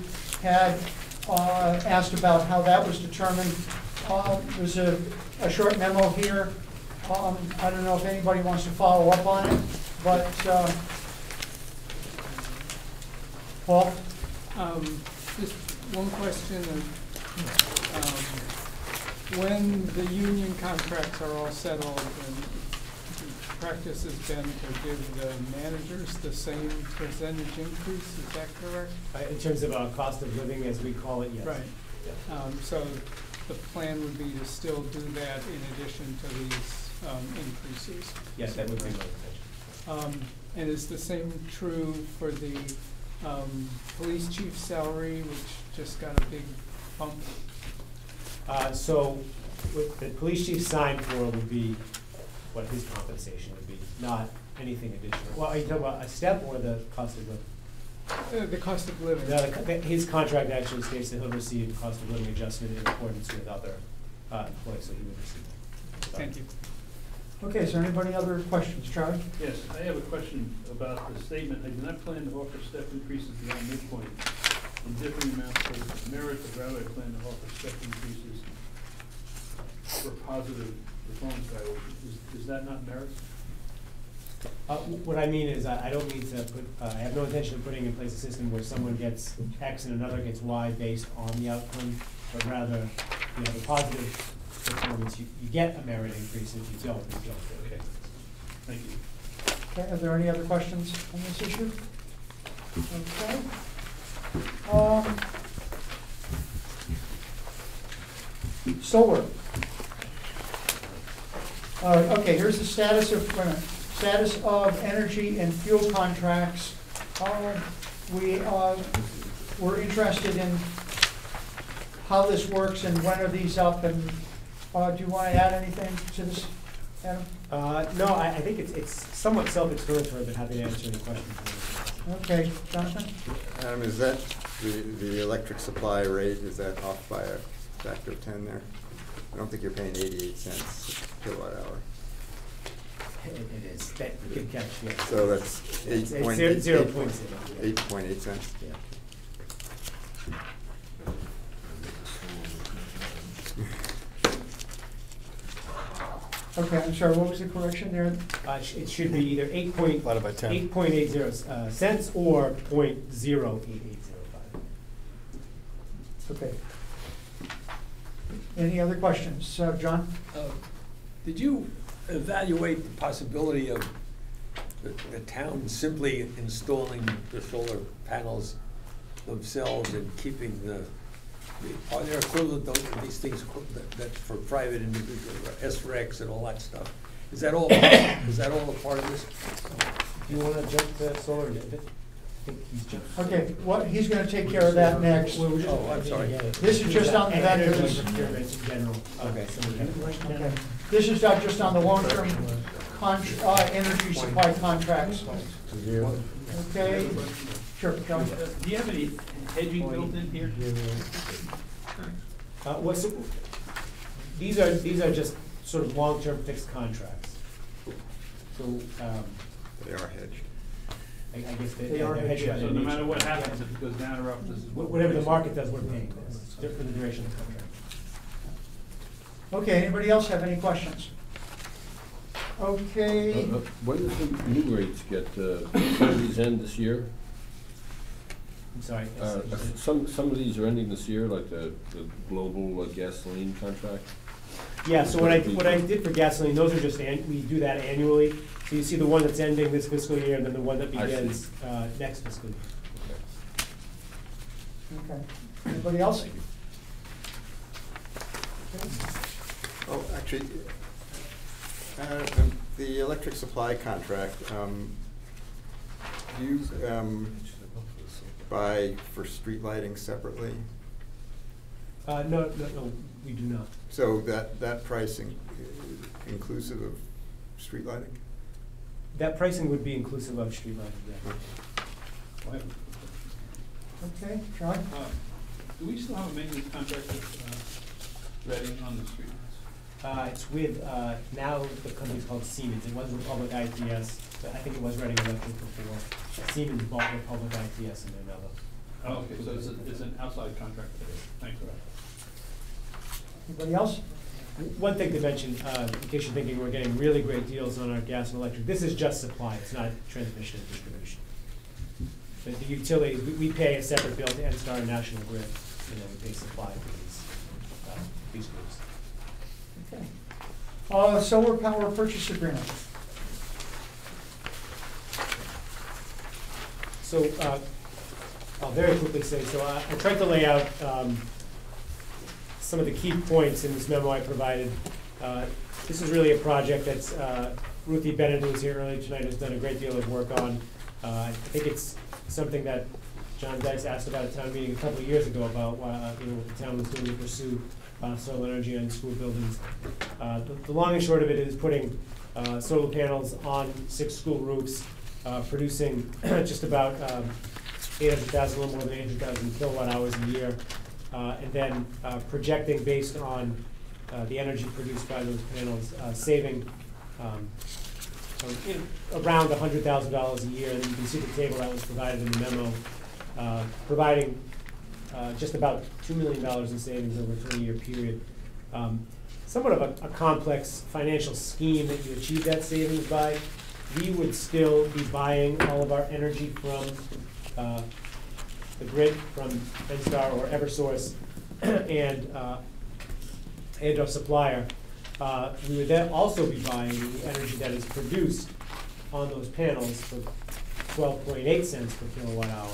had uh, asked about how that was determined. Uh, There's a, a short memo here. Um, I don't know if anybody wants to follow up on it, but, uh, Paul? Um, just one question um, when the union contracts are all settled, and the practice has been to give the managers the same percentage increase, is that correct? Uh, In terms of uh, cost of living, as we call it, yes. Right. Um, so the plan would be to still do that in addition to these, um, increases? Yes, that would be my intention. Um, and is the same true for the, um, police chief salary, which just got a big bump? Uh, So what the police chief signed for would be what his compensation would be, not anything additional. Well, are you talking about a step or the cost of living? Uh, the cost of living. No, the the- his contract actually states that he'll receive a cost of living adjustment in accordance with other uh, employees, so he would receive that. Thank you. Okay, is there anybody other questions? Charlie? Yes, I have a question about the statement, I do not plan to offer step increases beyond midpoint in differing amounts of merit, but rather I plan to offer step increases for positive performance evaluation. Is, is that not merit? Uh, wh- What I mean is, I I don't need to put, uh, I have no intention of putting in place a system where someone gets X and another gets Y based on the outcome, but rather, you know, the positive performance, you, you get a merit increase, if you don't, you don't. Okay, thank you. Okay, are there any other questions on this issue? Okay. Um, Solar. Uh, okay, here's the status of, minute, status of energy and fuel contracts. Uh, we, uh, we're interested in how this works and when are these up and, uh, do you wanna add anything to this, Adam? Uh, no, I, I think it's, it's somewhat self-explanatory, but happy to answer any questions. Okay, Jonathan? Adam, is that, the, the electric supply rate, is that off by a factor of ten there? I don't think you're paying eighty-eight cents kilowatt hour. It it is, that, good catch, yeah. So that's eight It's- it's point zero- eight. zero point zero, yeah. Eight point eight cents. Yeah. Okay, I'm sorry, what was the correction there? Uh, sh- it should be either eight point, Divided by 10. eight point eight zero, uh, cents or point zero eight eight zero five. Okay. Any other questions? Uh, John? Uh, Did you evaluate the possibility of the, the town simply installing the solar panels themselves and keeping the, the- are there equivalent, those, these things equi- that, that's for private individual, SRECs and all that stuff? Is that all, is that all a part of this? Do you wanna jump to solar, David? I think he's jumped. Okay, what, he's gonna take care of that next. Well, we're just- Oh, I'm sorry. This is just on the Energy vendors. procurement in general. Okay. Some of the- Okay. This is not just on the long-term con, uh, energy supply contracts. Okay, sure, John? Do you have any hedging built in here? Uh, what's, these are, these are just sort of long-term fixed contracts. So, um, They are hedged. I, I guess they, They yeah, are they're hedged hedged. their So no nature. matter what happens, if it goes down or up, this is Wh- what. Whatever the market does, we're paying this, for the duration of the contract. Okay, anybody else have any questions? Okay, Uh, uh, When does the new rates get, uh, these end this year? I'm sorry. Uh, Some, some of these are ending this year, like the, the global uh, gasoline contract? Yeah, so what I, what I did for gasoline, those are just, an- we do that annually. So you see the one that's ending this fiscal year and then the one that I see. begins, uh, next fiscal year. okay. Anybody else? Oh, actually, uh, um, the electric supply contract, um, do you, um, buy for street lighting separately? Uh, no, no, no, we do not. So that, that pricing inclusive of street lighting? That pricing would be inclusive of street lighting, yeah. Okay, John? uh, Do we still have a maintenance contract with, uh, Reading on the street? Uh, it's with, uh, now the company's called Siemens. It was Republic ITS, but I think it was Reading Electric before. Siemens bought Republic ITS and they're now the. Oh, okay, so it's, a- it's an outside contract, thanks for that. Anybody else? One thing to mention, uh, in case you're thinking we're getting really great deals on our gas and electric, this is just supply, it's not transmission and distribution. But the utilities, we, we pay a separate bill to NSTAR and National Grid, and then we pay supply for these, uh, these groups. Okay. Uh, solar power purchase agreement. So, uh, I'll very quickly say, so I, I tried to lay out, um, some of the key points in this memo I provided. Uh, This is really a project that's, uh, Ruthie Bennett, who was here earlier tonight, has done a great deal of work on. Uh, I think it's something that John Dice asked about at town meeting a couple of years ago about, uh, you know, what the town was doing to pursue, uh, solar energy on school buildings. Uh, the, the long and short of it is putting, uh, solar panels on six school roofs, uh, producing just about, um, eight hundred thousand, a little more than eight hundred thousand kilowatt hours a year. Uh, and then, uh, projecting based on, uh, the energy produced by those panels, saving, um, around hundred thousand dollars a year, and you can see the table that was provided in the memo, providing, just about two million dollars in savings over a twenty-year period. Um, Somewhat of a complex financial scheme that you achieve that savings by. We would still be buying all of our energy from, uh, the grid, from NSTAR or Eversource, and, uh, and our supplier. Uh, we would then also be buying the energy that is produced on those panels for twelve point eight cents per kilowatt hour.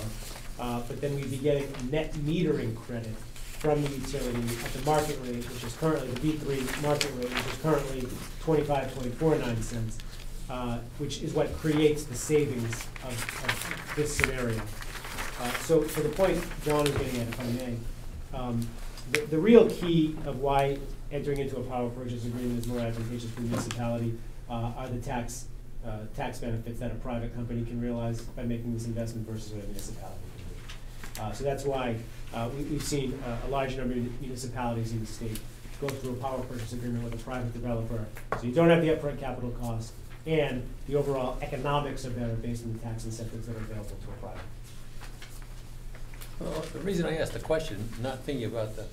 Uh, but then we'd be getting net metering credit from the utility at the market rate, which is currently, the B three market rate, which is currently twenty-five point four nine cents, uh, which is what creates the savings of, of this scenario. Uh, So for the point John is getting at, if I may, um, the, the real key of why entering into a power purchase agreement is more advantageous for the municipality uh, are the tax, uh, tax benefits that a private company can realize by making this investment versus what a municipality can do. Uh, So that's why uh, we, we've seen uh, a large number of municipalities in the state go through a power purchase agreement with a private developer. So you don't have the upfront capital cost, and the overall economics are better based on the tax incentives that are available to a private. Well, the reason I asked the question, not thinking about the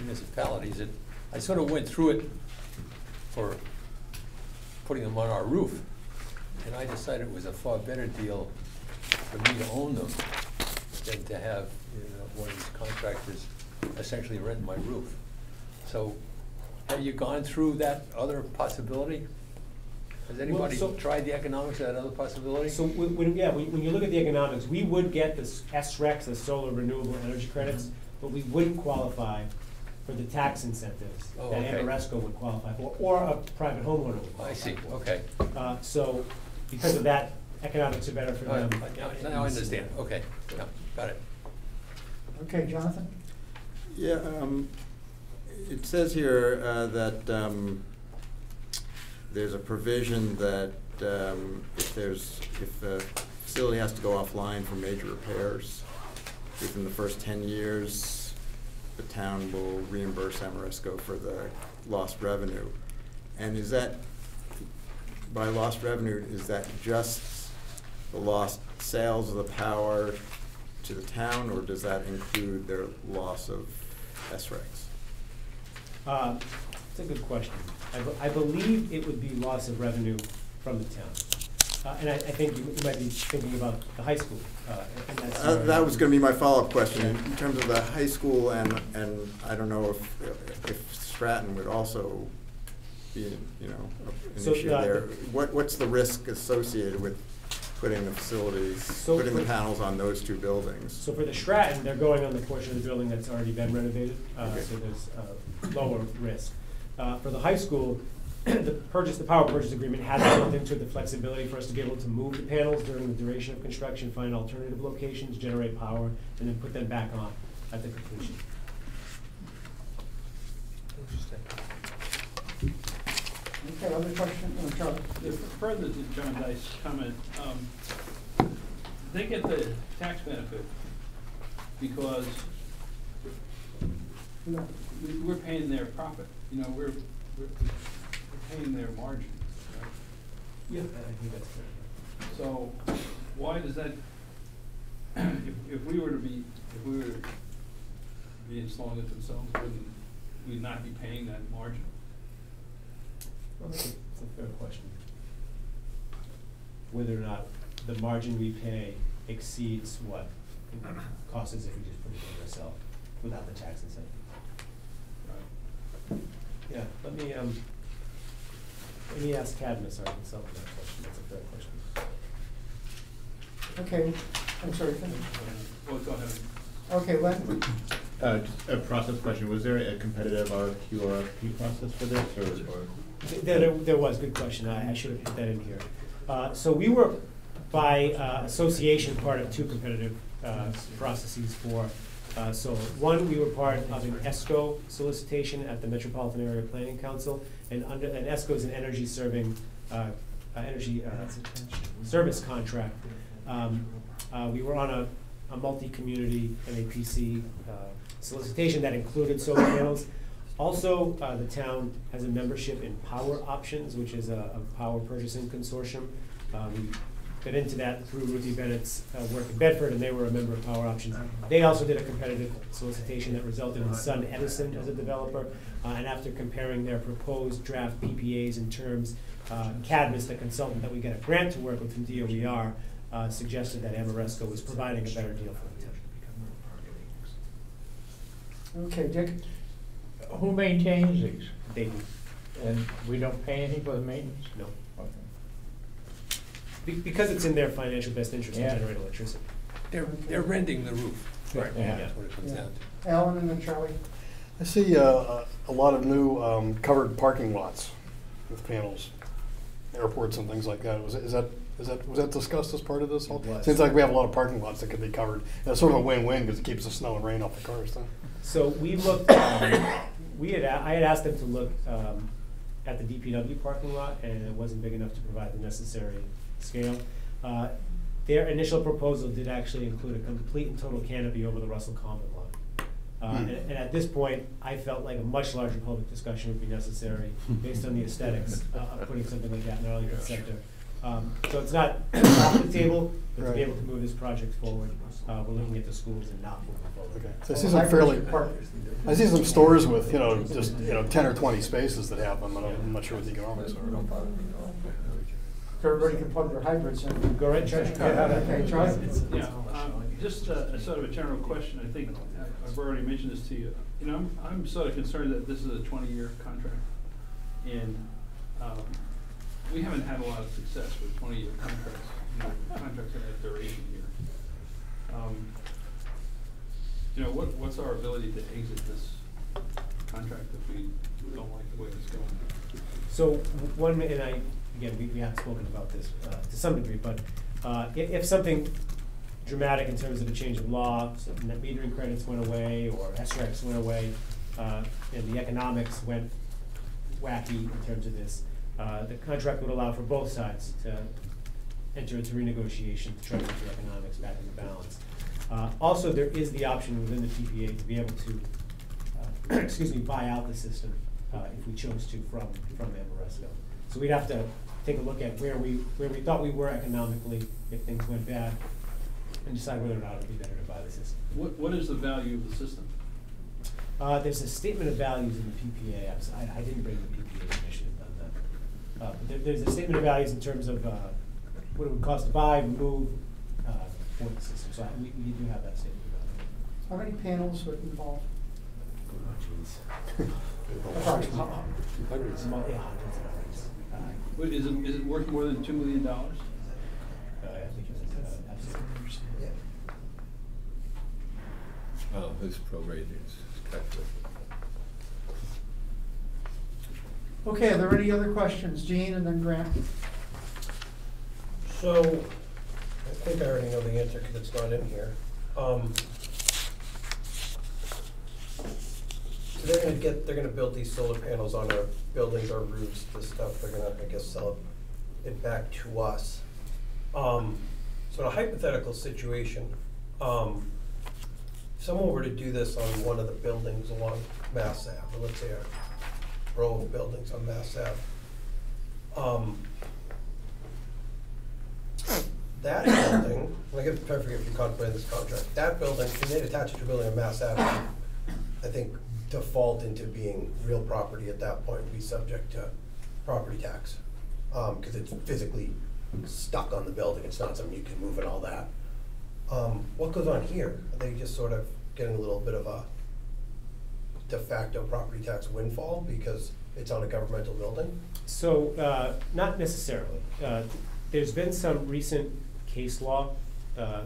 municipalities, it, I sort of went through it for putting them on our roof. And I decided it was a far better deal for me to own them than to have, you know, one of these contractors essentially rent my roof. So, have you gone through that other possibility? Has anybody so- tried the economics of that other possibility? So, when, when- yeah, when when you look at the economics, we would get this SRECs, the solar renewable energy credits, but we wouldn't qualify for the tax incentives Oh, that okay. Ameresco would qualify for, or a private homeowner would qualify I qualify see, for. okay. Uh, so, because of that, economics are better for All them. right, Now now I understand, okay, yeah, got it. Okay, Jonathan? Yeah, um, it says here, uh, that, um, there's a provision that, um, if there's, if a facility has to go offline for major repairs within the first ten years, the town will reimburse Ameresco for the lost revenue. And is that, by lost revenue, is that just the lost sales of the power to the town, or does that include their loss of SRECs? Uh, a good question. I, be- I believe it would be loss of revenue from the town. Uh, and I, I think you, you might be thinking about the high school, uh, and that's. Uh, That was gonna be my follow-up question, in in terms of the high school, and, and I don't know if, if Stratton would also be, you know, an So, issue uh, there. What, what's the risk associated with putting the facilities, So putting the panels on those two buildings? So for the Stratton, they're going on the portion of the building that's already been renovated, uh, Okay. so there's uh, lower risk. Uh, For the high school, the purchase, the power purchase agreement has built into the flexibility for us to be able to move the panels during the duration of construction, find alternative locations, generate power, and then put them back on at the completion. Okay, other question, uh, Charlie? If Further to John Dice's comment, um, they get the tax benefit because we- we're paying their profit, you know, we're, we're we're paying their margin, right? Yeah, I think that's fair. So why does that, if, if we were to be, if we were to be installing it themselves, wouldn't we not be paying that margin? Well, that's a, that's a fair question. Whether or not the margin we pay exceeds what it costs us if we just put it in ourselves without the tax incentive. Yeah, let me, um, let me ask Cadmus, our consultant, that question, that's a fair question. Okay, I'm sorry, finish. Well, go ahead. Okay, Len? Uh, just a process question, was there a competitive RFQ or RFP process for this, or, or? There, there- there was, good question, I, I should have put that in here. Uh, so we were, by, uh, association, part of two competitive, uh, processes for, uh, solar. One, we were part of an ESCO solicitation at the Metropolitan Area Planning Council, and under, and ESCO is an energy serving, uh, uh, energy, uh, service contract. Um, uh, we were on a, a multi-community MAPC, uh, solicitation that included solar panels. Also, uh, the town has a membership in Power Options, which is a, a power purchasing consortium. Uh, got into that through Ruthie Bennett's, uh, work in Bedford, and they were a member of Power Options. They also did a competitive solicitation that resulted in Sun Edison as a developer. Uh, and after comparing their proposed draft PPAs and terms, uh, Cadmus, the consultant that we got a grant to work with from DOER, uh, suggested that Ameresco was providing a better deal for the town. Okay, Dick? Who maintains these? They do. And we don't pay anything for the maintenance? No. Okay. Be- Because it's in their financial best interest to Yeah. generate electricity. They're, they're renting the roof. Right. Yeah. That's what it comes Yeah. down to. Alan and then Charlie? I see uh, a lot of new um, covered parking lots with panels, airports and things like that. Was, it- is that, is that, was that discussed as part of this? whole- It was. Seems like we have a lot of parking lots that could be covered. And it's sort of a win-win because it keeps the snow and rain off the cars, then. So we looked, um, we had, a- I had asked them to look um, at the DPW parking lot, and it wasn't big enough to provide the necessary scale. Uh, Their initial proposal did actually include a complete and total canopy over the Russell Common lot. Uh, Hmm. And and at this point, I felt like a much larger public discussion would be necessary based on the aesthetics uh, of putting something like that in the Arlington Center. Um, So it's not off the table, but to be able to move this project forward, uh, we're looking at the schools and not moving forward. Okay. So I see some fairly, I see some stores with, you know, just, you know, ten or twenty spaces that have them, and I'm not sure what the economics are. So everybody can plug their hydrants in. Go right, Charlie. Okay, Charlie? Yeah, um, just a, a sort of a general question, I think, I- I've already mentioned this to you. You know, I'm, I'm sort of concerned that this is a twenty-year contract, and, um, we haven't had a lot of success with twenty-year contracts, you know, contracts that have duration here. Um, You know, what, what's our ability to exit this contract if we don't like the way it's going? So, one, and I, again, we, we have spoken about this, uh, to some degree, but, uh, i- if something dramatic in terms of a change of law, so net metering credits went away, or SRECs went away, uh, and the economics went wacky in terms of this, uh, the contract would allow for both sides to enter into renegotiation to try to get the economics back into balance. Uh, also, there is the option within the PPA to be able to, uh, excuse me, buy out the system, uh, if we chose to from, from Ameresco. So we'd have to take a look at where we, where we thought we were economically if things went bad, and decide whether or not it would be better to buy the system. What, what is the value of the system? Uh, there's a statement of values in the PPA, I'm s- I, I didn't bring the PPA, I should have done that. Uh, but there, there's a statement of values in terms of, uh, what it would cost to buy, remove, uh, for the system, so we, we do have that statement of values. How many panels would involve? Oh, jeez. Approximately. Hundreds. Yeah, hundreds and hundreds. What, is it, is it worth more than two million dollars? uh, I think it's, uh, absolutely. Oh, it's prorated, it's calculated. Okay, are there any other questions? Gene and then Grant? So, I think I already know the answer because it's not in here. Um, So they're gonna get, they're gonna build these solar panels on our buildings, our roofs, this stuff, they're gonna, I guess, sell it back to us. Um, so in a hypothetical situation, um, if someone were to do this on one of the buildings along Mass Ave, or let's say a row of buildings on Mass Ave, um, that building, I get perfect if you contemplate this contract, that building, and they attach it to a building on Mass Ave, I think default into being real property at that point, be subject to property tax. Um, cause it's physically stuck on the building, it's not something you can move and all that. Um, what goes on here? Are they just sort of getting a little bit of a de facto property tax windfall because it's on a governmental building? So, uh, not necessarily. Uh, There's been some recent case law, uh,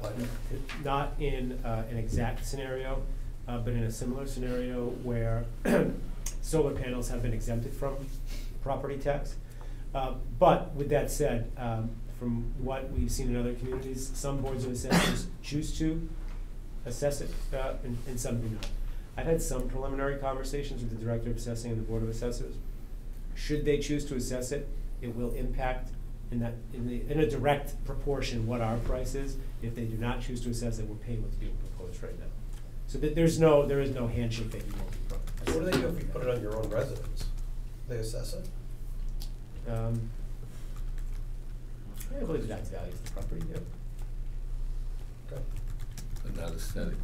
not in uh, an exact scenario, uh, but in a similar scenario where solar panels have been exempted from property tax. Uh, But with that said, um, from what we've seen in other communities, some boards of assessors choose to assess it, uh, and and some do not. I've had some preliminary conversations with the Director of Assessing and the Board of Assessors. Should they choose to assess it, it will impact in that, in the, in a direct proportion what our price is. If they do not choose to assess it, we're paying what's being proposed right now. So that there's no, there is no handshake that you won't be. pro- What do they do if you put it on your own residence? They assess it? Um, I believe that's value to the property, yeah. Okay. But not aesthetically.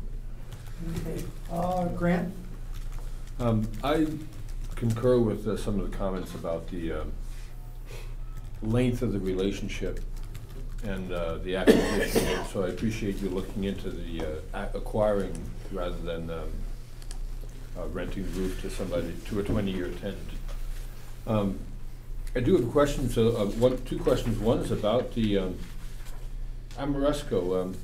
Okay. Uh, Grant? Um, I concur with uh, some of the comments about the um, length of the relationship and uh, the acquisition. So I appreciate you looking into the uh, ac- acquiring rather than um, uh, renting the roof to somebody, to a twenty-year tenant. Um, I do have a question, so, uh, one, two questions. One is about the um, Ameresco. Um,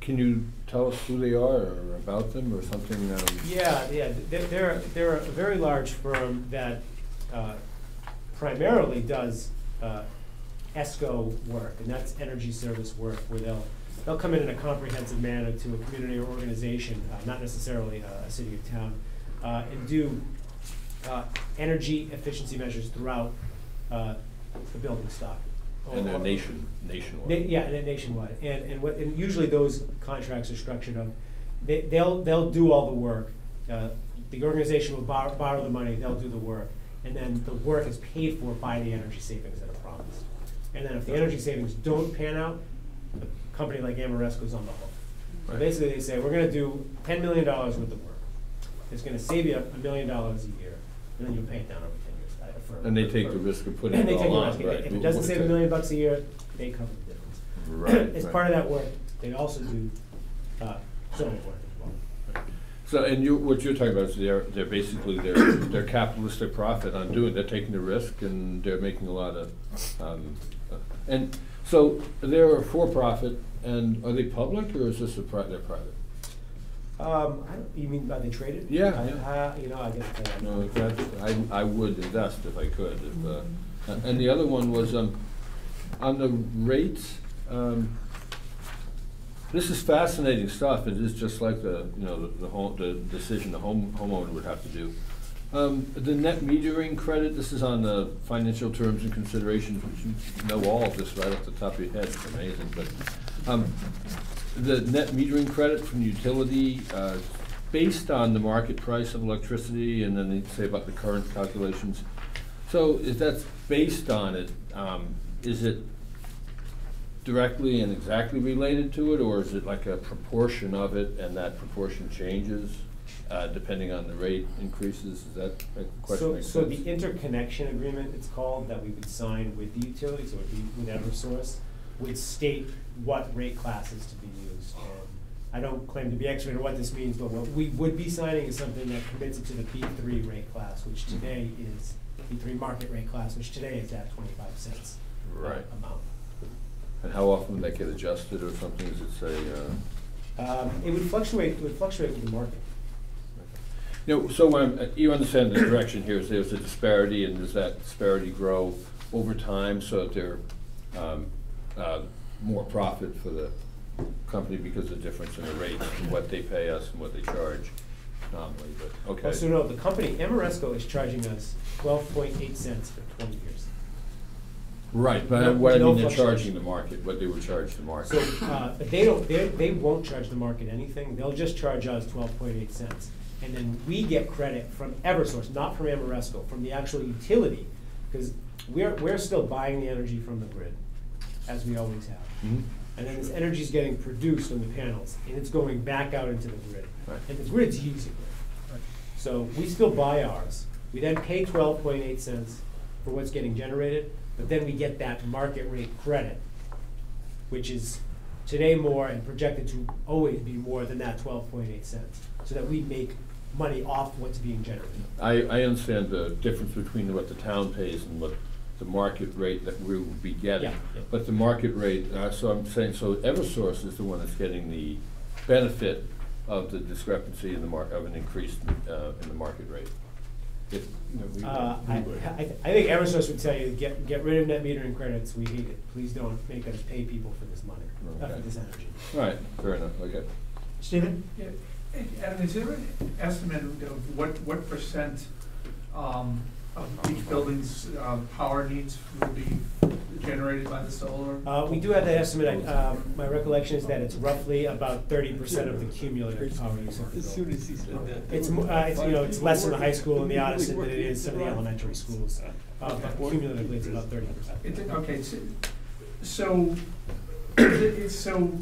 Can you tell us who they are or about them or something? um, Yeah, yeah, they're, they're, they're a very large firm that uh, primarily does uh, ESCO work, and that's energy service work, where they'll, they'll come in in a comprehensive manner to a community or organization, uh, not necessarily a, a city or town, uh, and do uh, energy efficiency measures throughout uh, the building stock. And they're nation, nationwide. Na- Yeah, and nationwide, and, and what, and usually those contracts are structured of, they, they'll, they'll do all the work. Uh, The organization will borrow, borrow the money, they'll do the work, and then the work is paid for by the energy savings that are promised. And then if the energy savings don't pan out, company like Ameresco's on the hook. So basically, they say, we're gonna do ten million dollars worth of work. It's gonna save you a million dollars a year, and then you'll pay it down over ten years. uh, for- And they take for- the risk of putting And it they take all the on, risk. right. If it doesn't save a million bucks a year, they cover the difference. Right, As right. part of that work, they also do, uh, zoning work as well. So, and you, what you're talking about is they're, they're basically, they're, they're capitalistic profit on doing, they're taking the risk and they're making a lot of, um, uh, and so they're a for-profit and are they public or is this a pri- they're private? Um, I don't, you mean, are they traded? Yeah, I- yeah. uh, you know, I guess. I- No, that's, I, I would invest if I could, if, uh, and the other one was, um, on the rates, um, this is fascinating stuff, it is just like the, you know, the, the home, the decision the home, homeowner would have to do. Um, the net metering credit, this is on the financial terms and considerations, which you know all of this right off the top of your head, it's amazing, but, um, the net metering credit from the utility, uh, based on the market price of electricity, and then they say about the current calculations. So if that's based on it, um, is it directly and exactly related to it, or is it like a proportion of it, and that proportion changes, uh, depending on the rate increases? Is that, a question So, so the interconnection agreement, it's called, that we would sign with the utilities, or with Eversource, would state what rate classes to be used. And I don't claim to be expert on what this means, but what we would be signing is something that commits it to the B three rate class, which today is, B three market rate class, which today is at twenty-five cents. Right. Amount. And how often would that get adjusted or something, does it say, uh? Um, it would fluctuate, it would fluctuate with the market. You know, so uh, you understand the direction here is there's a disparity, and does that disparity grow over time so that there, um, uh, more profit for the company because of the difference in the rates and what they pay us and what they charge nominally, but, okay. So no, the company, Ameresco is charging us twelve point eight cents for twenty years. Right, but No- what I mean, they're charging the market, what they would charge the market. So, uh, but they don't, they, they won't charge the market anything, they'll just charge us twelve point eight cents. And then we get credit from Eversource, not from Ameresco, from the actual utility, because we're, we're still buying the energy from the grid, as we always have. Mhm. And then this energy is getting produced on the panels, and it's going back out into the grid. Right. And the grid's using it. So we still buy ours, we then pay twelve point eight cents for what's getting generated, but then we get that market rate credit, which is today more and projected to always be more than that twelve point eight cents, so that we make money off what's being generated. I, I understand the difference between what the town pays and what the market rate that we would be getting. Yeah, yeah. But the market rate, uh, so I'm saying, so Eversource is the one that's getting the benefit of the discrepancy in the mar, of an increase, uh, in the market rate. If- Uh, I, I, I think Eversource would tell you, get, get rid of net metering credits, we hate it, please don't make us pay people for this money, uh, for Okay. this energy. All right, fair enough, okay. Stephen? Yeah, Adam, is there an estimate of what, what percent um, of each building's um, power needs will be generated by the solar? Uh, we do have that estimate, I- um, my recollection is that it's roughly about thirty percent of the cumulative power use of the As soon as he said that. It's, uh, it's, you know, it's less in the high school and the Ottoson than it is some of the elementary schools, uh, but cumulatively it's about thirty percent. It- Okay, so, so, it's so,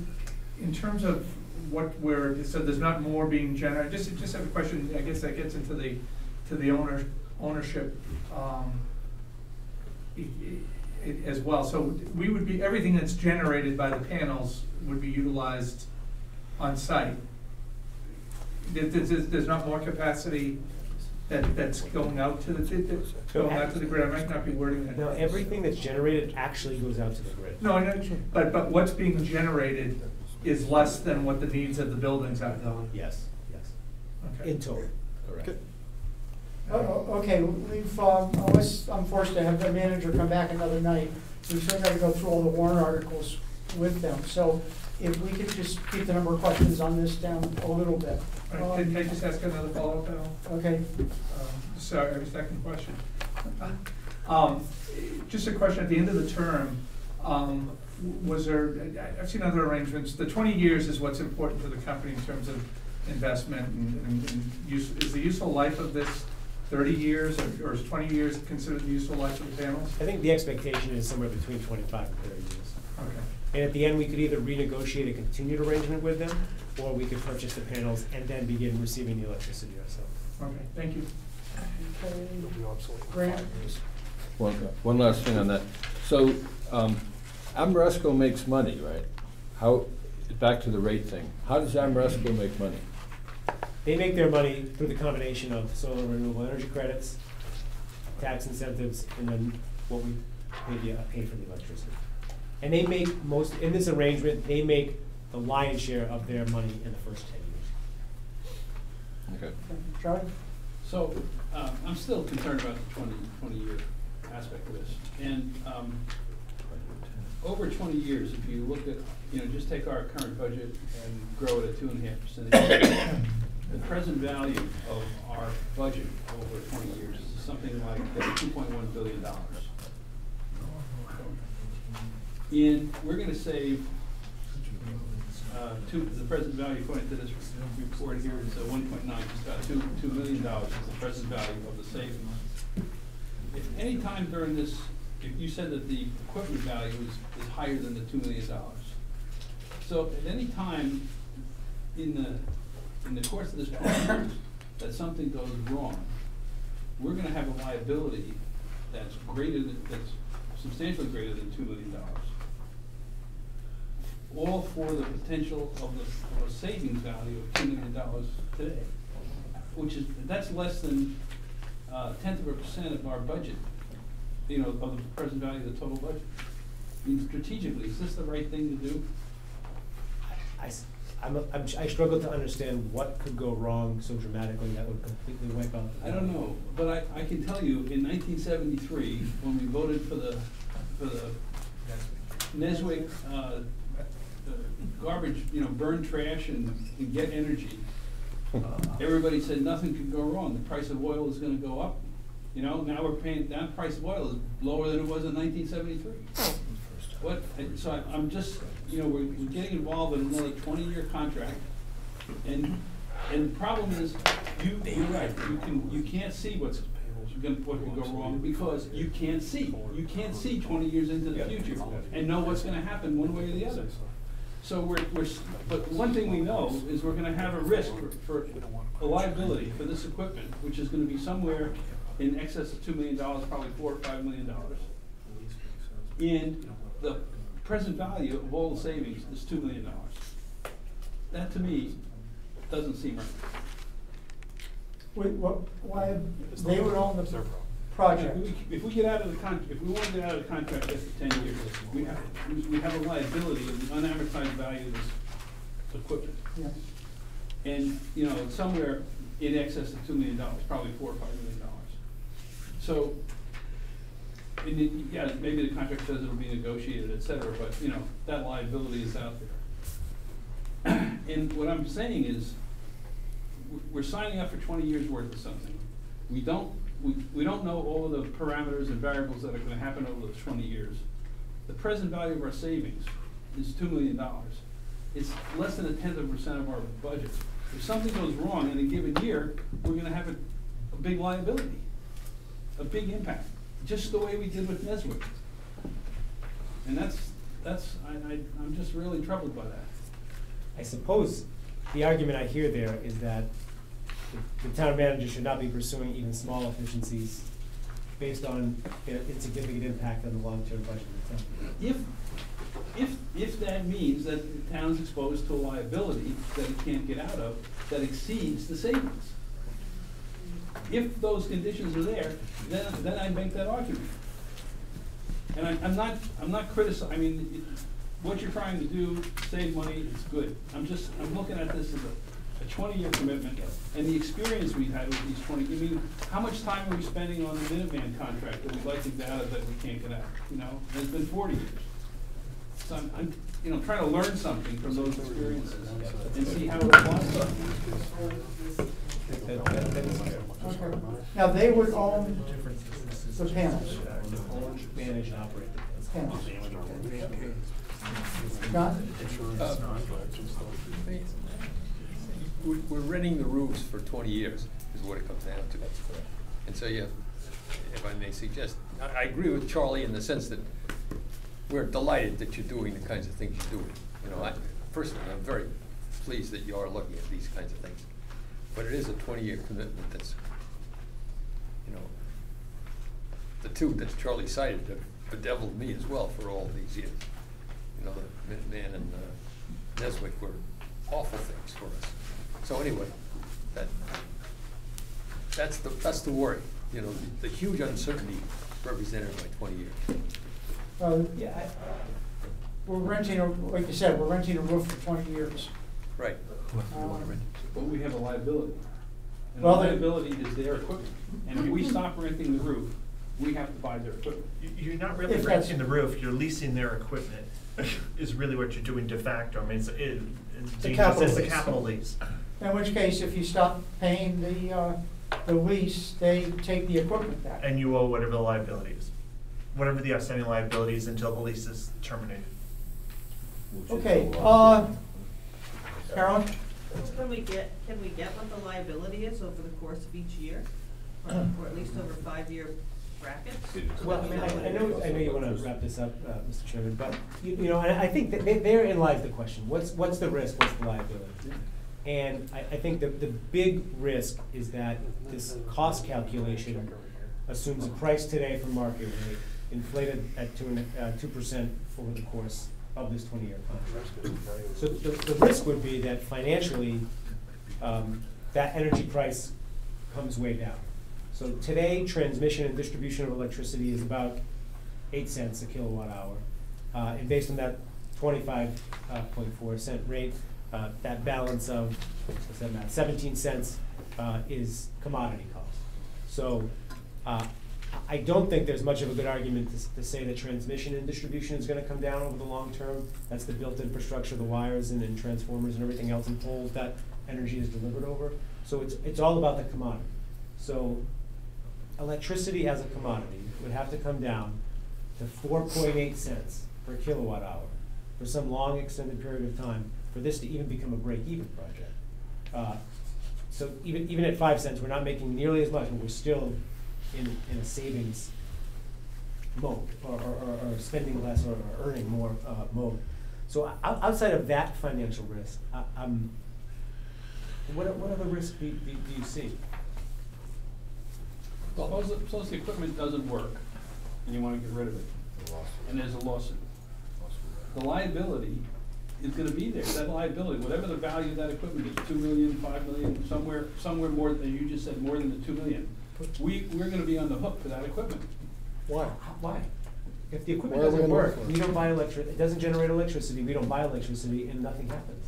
in terms of what we're, so there's not more being generated, just, just have a question, I guess that gets into the, to the owner, ownership, um, i- i- i- as well, so we would be, everything that's generated by the panels would be utilized on site. There- there's, there's, not more capacity that, that's going out to the, that's going out to the grid, I might not be wording that. Now, everything that's generated actually goes out to the grid. No, I know, but, but what's being generated is less than what the needs of the buildings are though. Yes, yes, Okay. in total, correct. Oh, oh, Okay, we've, um, unless I'm forced to have the manager come back another night, we've still got to go through all the warrant articles with them. So if we could just keep the number of questions on this down a little bit. All right, Can can I just ask another follow-up, Al? Okay, Um, Sorry, a second question. Um, Just a question, at the end of the term, um, w- was there, I- I've seen other arrangements, the twenty years is what's important to the company in terms of investment and, and- and use, is the useful life of this thirty years, or- or is twenty years considered the useful life of the panels? I think the expectation is somewhere between twenty-five and thirty years. Okay. And at the end, we could either renegotiate a continued arrangement with them, or we could purchase the panels and then begin receiving the electricity ourselves. Okay, thank you. Grant? One, one last thing on that. So, um, Ameresco makes money, right? How, back to the rate thing, how does Ameresco make money? They make their money through the combination of solar renewable energy credits, tax incentives, and then what we maybe uh, pay for the electricity. And they make most, in this arrangement, they make the lion's share of their money in the first ten years. Okay. Charlie? So, um, I'm still concerned about the 20 20 year aspect of this. And, um, over twenty years, if you look at, you know, just take our current budget and grow it at two and a half percent the present value of our budget over twenty years is something like two point one billion dollars. And we're gonna save, uh, two, the present value according to this report here is uh, one point nine, just about two, two million dollars is the present value of the savings. if any time during this, you said that the equipment value is, is higher than the two million dollars. So at any time in the, in the course of this years, that something goes wrong, we're gonna have a liability that's greater than, that's substantially greater than two million dollars. All for the potential of the, of a savings value of two million dollars today, which is, that's less than, uh, tenth of a percent of our budget, you know, of the present value of the total budget. I mean, strategically, is this the right thing to do? I, I'm, I'm, I struggle to understand what could go wrong so dramatically that would completely wipe out. the I don't know, but I, I can tell you, in nineteen seventy-three, when we voted for the, for the Neswick, uh, uh, garbage, you know, burn trash and, and get energy, everybody said nothing could go wrong, the price of oil is gonna go up. You know, now we're paying, that price of oil is lower than it was in nineteen seventy-three. What, so I, I'm just, you know, we're, we're getting involved in another twenty-year contract, and, and the problem is, you, you're right, you can, you can't see what's gonna, what could go wrong, because you can't see. You can't see twenty years into the future, and know what's gonna happen one way or the other. So we're, we're, but one thing we know is we're gonna have a risk for, for a liability for this equipment, which is gonna be somewhere in excess of two million dollars, probably four or five million dollars. And the present value of all the savings is two million dollars. That to me doesn't seem right. Wait, what, why, they would own the project. If we, if we get out of the contract, if we want to get out of the contract after ten years, we have, we, we have a liability of the unamortized value of this equipment. Yeah. And, you know, it's somewhere in excess of two million dollars, probably four or five million dollars. So, yeah, maybe the contract says it'll be negotiated, et cetera, but, you know, that liability is out there. And what I'm saying is, we're- we're signing up for twenty years' worth of something. We don't, we, we don't know all of the parameters and variables that are gonna happen over those twenty years. The present value of our savings is two million dollars. It's less than a tenth of a percent of our budget. If something goes wrong in a given year, we're gonna have a, a big liability, a big impact, just the way we did with Neswick. And that's, that's, I, I, I'm just really troubled by that. I suppose the argument I hear there is that the town manager should not be pursuing even small efficiencies based on their insignificant impact on the long-term budget of the town. If, if, if that means that the town's exposed to a liability that it can't get out of, that exceeds the savings. If those conditions are there, then, then I'd make that argument. And I, I'm not, I'm not critici- I mean, it- what you're trying to do, save money, is good. I'm just, I'm looking at this as a, a twenty-year commitment, and the experience we've had with these twenty, I mean, how much time are we spending on the Minuteman contract that we'd like to get out of that we can't get out, you know? And it's been forty years. So I'm, I'm, you know, trying to learn something from those experiences and see how it applies. That- that- that is- Okay. Now, they would own the panels. Manage and operate. Panels. John? Uh, we- We're renting the roofs for twenty years, is what it comes down to. And so, yeah, if I may suggest, I, I agree with Charlie in the sense that we're delighted that you're doing the kinds of things you're doing. You know, I, personally, I'm very pleased that you are looking at these kinds of things. But it is a twenty-year commitment that's, you know, the two that Charlie cited have bedeviled me as well for all these years. You know, the Minuteman and uh, Neswick were awful things for us. So anyway, that, that's the, that's the worry, you know, the the huge uncertainty represented by twenty years. Uh, yeah, I- we're renting, a like you said, we're renting a roof for twenty years. Right. Um, But we have a liability. And the Well, the- liability is their equipment. And if we stop renting the roof, we have to buy their equipment. You- You're not really If that's- renting the roof, you're leasing their equipment, is really what you're doing de facto. I mean, it's, it, It's a it's capital it's a lease. capital lease. In which case, if you stop paying the, uh, the lease, they take the equipment back. And you owe whatever the liability is, whatever the outstanding liability is until the lease is terminated. Okay, uh, Carolyn? Can we get, can we get what the liability is over the course of each year? Or or at least over five-year brackets? Well, I mean, I, I know, I know you wanna wrap this up, uh, Mr. Chairman, but, you, you know, and I think that they, therein lies the question, what's, what's the risk, what's the liability? And I, I think the, the big risk is that this cost calculation assumes a price today for market rate, inflated at two, and- uh, two percent over the course of this twenty-year contract. So the, the risk would be that financially, um, that energy price comes way down. So today, transmission and distribution of electricity is about eight cents a kilowatt hour. Uh, and based on that 25.4 cent rate, uh, that balance of, that math, seventeen cents, uh, is commodity cost. So, uh, I don't think there's much of a good argument to, to say that transmission and distribution is gonna come down over the long term. That's the built infrastructure, the wires and, transformers and everything else and poles that energy is delivered over. So it's, it's all about the commodity. So electricity as a commodity would have to come down to four point eight cents per kilowatt hour for some long extended period of time for this to even become a break-even project. Uh, So even, even at five cents, we're not making nearly as much, but we're still in, in a savings mode, or, or, or- or spending less or or earning more, uh, mode. So outside of that financial risk, I, I'm, what, what other risk do, do do you see? Suppose, that- suppose the equipment doesn't work, and you wanna get rid of it, and there's a lawsuit. The liability is gonna be there, that liability, whatever the value of that equipment is, two million, five million, somewhere, somewhere more than, you just said, more than the two million. We, we're gonna be on the hook for that equipment. Why? Why? If the equipment Why are we doesn't on the work, hook for we it? don't buy electric, it doesn't generate electricity, we don't buy electricity, and nothing happens.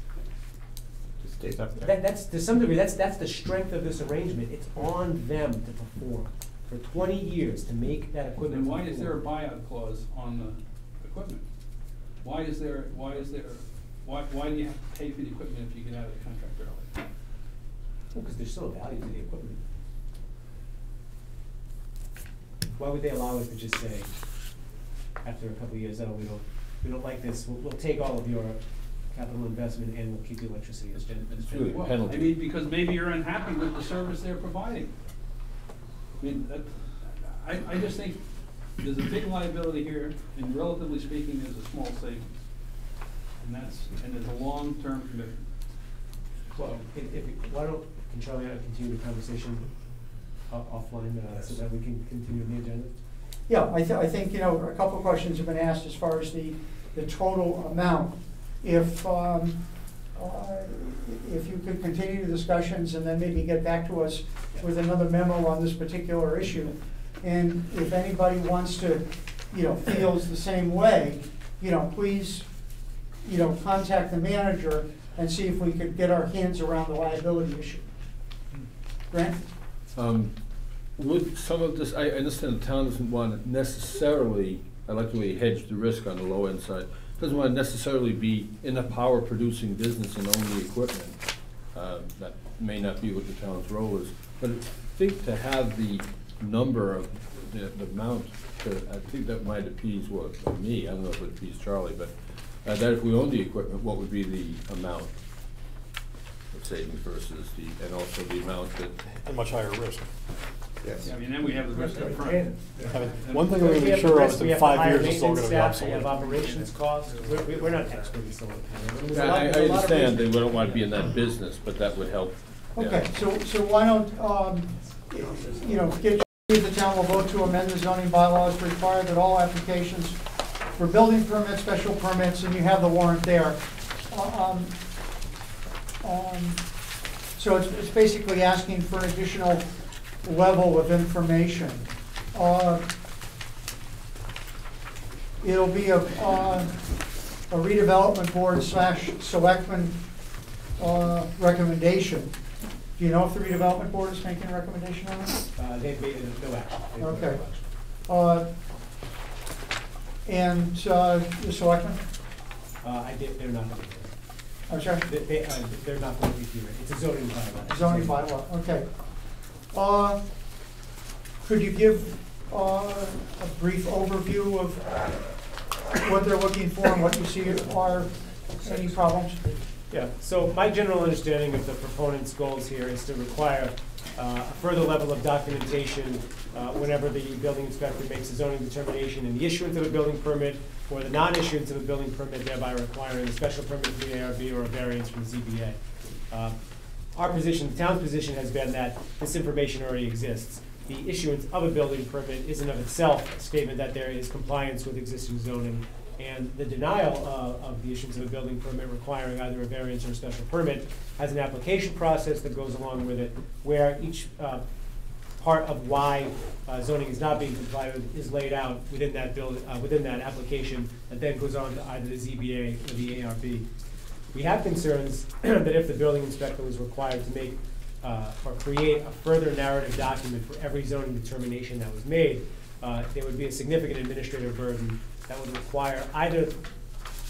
Just stays up there. That, that's, to some degree, that's, that's the strength of this arrangement, it's on them to perform for twenty years to make that equipment Then why is there a perform. buyout clause on the equipment? Why is there, why is there, why, why do you have to pay for the equipment if you get out of the contract early? Well, because there's still a value to the equipment. Why would they allow us to just say, after a couple of years, oh, we don't, we don't like this, we'll, we'll take all of your capital investment and we'll keep the electricity as gen- as Well, gen- I mean, because maybe you're unhappy with the service they're providing. I mean, that, I, I just think there's a big liability here, and relatively speaking, there's a small savings. And that's, and there's a long-term commitment. Well, if, if, why don't, can Charlie and I continue the conversation o- offline, uh, so that we can continue the agenda? Yeah, I, thi- I think, you know, a couple of questions have been asked as far as the, the total amount. If, um, uh, if you could continue the discussions and then maybe get back to us with another memo on this particular issue. And if anybody wants to, you know, feels the same way, you know, please, you know, contact the manager and see if we could get our hands around the liability issue. Grant? Um, Would some of this, I understand the town doesn't want to necessarily, I like the way you hedge the risk on the low end side, doesn't want to necessarily be in a power producing business and own the equipment. Uh, That may not be what the town's role is, but I think to have the number of, the the amount, to- I think that might appease what, me, I don't know if it appease Charlie, but uh, that if we own the equipment, what would be the amount of savings versus the, and also the amount that. A much higher risk. Yes. I mean, then we have the risk up front. I mean, One thing we're We gonna be have the sure of risk, is we in have five higher years, it's still maintenance gonna be staff, We have obsolete. operations costs, we're, we- we're not experts in solar panels. There's a I, lot- I there's a lot of understand they reasons. don't want to be in that business, but that would help. yeah. Okay, so, so why don't, um, you know, get, the town will vote to amend the zoning bylaws to require that all applications for building permits, special permits, and you have the warrant there. Uh, um, um, So it's, it's basically asking for an additional level of information. Uh, It'll be a, uh, a redevelopment board slash selectman uh, recommendation. Do you know if the redevelopment board is making a recommendation on it? Uh, they've made uh, no action. They've made Okay. And uh, the selectmen? Uh, I did, they're not I'm sorry? They, they, uh, they're not going to be here. It's a zoning bylaw. Zoning bylaw, okay. Uh, Could you give uh, a brief overview of what they're looking for and what you see are any problems? Yeah, so my general understanding of the proponent's goals here is to require uh, a further level of documentation uh, whenever the building inspector makes a zoning determination in the issuance of a building permit or the non-issuance of a building permit, thereby requiring a special permit from the ARB or a variance from the ZBA. Uh, Our position, the town's position has been that this information already exists. The issuance of a building permit is in of itself a statement that there is compliance with existing zoning, and the denial uh, of the issuance of a building permit requiring either a variance or a special permit has an application process that goes along with it, where each uh, part of why uh, zoning is not being complied with is laid out within that build, uh, within that application, that then goes on to either the ZBA or the ARB. We have concerns that if the building inspector was required to make, uh, or create a further narrative document for every zoning determination that was made, uh, there would be a significant administrative burden that would require either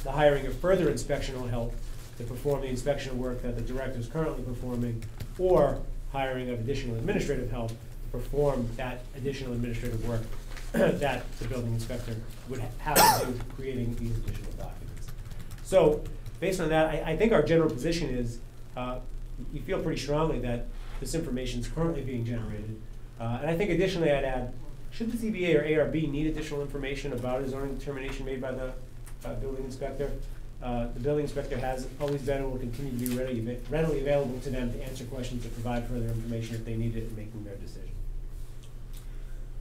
the hiring of further inspectional help to perform the inspection work that the director is currently performing, or hiring of additional administrative help to perform that additional administrative work that the building inspector would have to do, creating these additional documents. So, based on that, I, I think our general position is, uh, feel pretty strongly that this information is currently being generated. Uh, and I think additionally, I'd add, should the ZBA or ARB need additional information about a zoning determination made by the, uh, building inspector? Uh, the building inspector has always been and will continue to be readily, readily available to them to answer questions and provide further information if they need it in making their decision.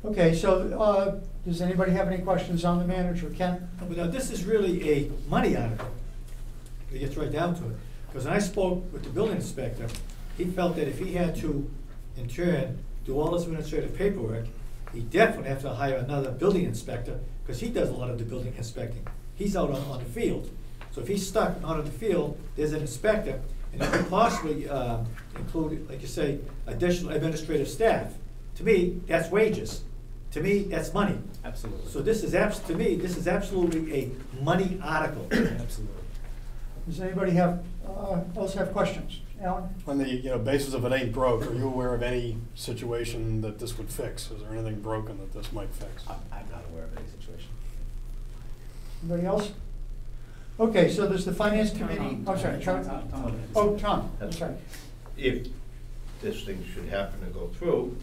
Okay, so, uh, does anybody have any questions on the manager? Ken? But now, this is really a money article. It gets right down to it. Because when I spoke with the building inspector, he felt that if he had to, in turn, do all this administrative paperwork, he definitely have to hire another building inspector, because he does a lot of the building inspecting. He's out on, on the field. So if he's stuck out on the field, there's an inspector, and he could possibly, uh, include, like you say, additional administrative staff. To me, that's wages. To me, that's money. Absolutely. So this is abs, to me, this is absolutely a money article. Absolutely. Does anybody have, uh, else have questions? Alan? On the, you know, basis of it ain't broke, are you aware of any situation that this would fix? Is there anything broken that this might fix? I'm not aware of any situation. Anybody else? Okay, so there's the finance committee, I'm sorry, Charlie? Oh, Tom, I'm sorry. If this thing should happen to go through,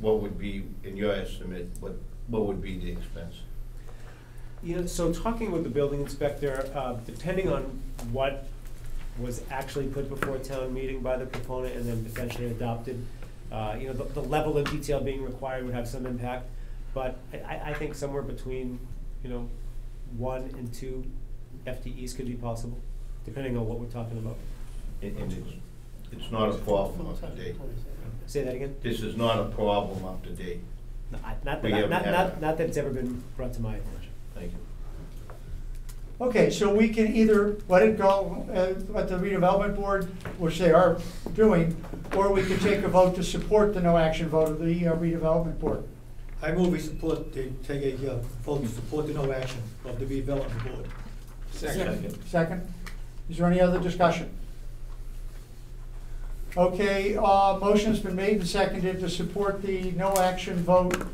what would be, in your estimate, what, what would be the expense? You know, so talking with the building inspector, uh, depending on what was actually put before town meeting by the proponent and then potentially adopted, uh, you know, the, the level of detail being required would have some impact. But I, I, I think somewhere between, you know, one and two FTEs could be possible, depending on what we're talking about. And and it's, it's not a problem up to date. Say that again? This is not a problem up to date. No, I- Not, not, haven't not, not, that. not that it's ever been brought to my attention. Thank you. Okay, so we can either let it go uh, at the redevelopment board, which they are doing, or we could take a vote to support the no action vote of the uh, redevelopment board. I move we support, they take a uh, vote to support the no action of the redevelopment board. Second? Is there any other discussion? Okay, uh, motion's been made and seconded to support the no action vote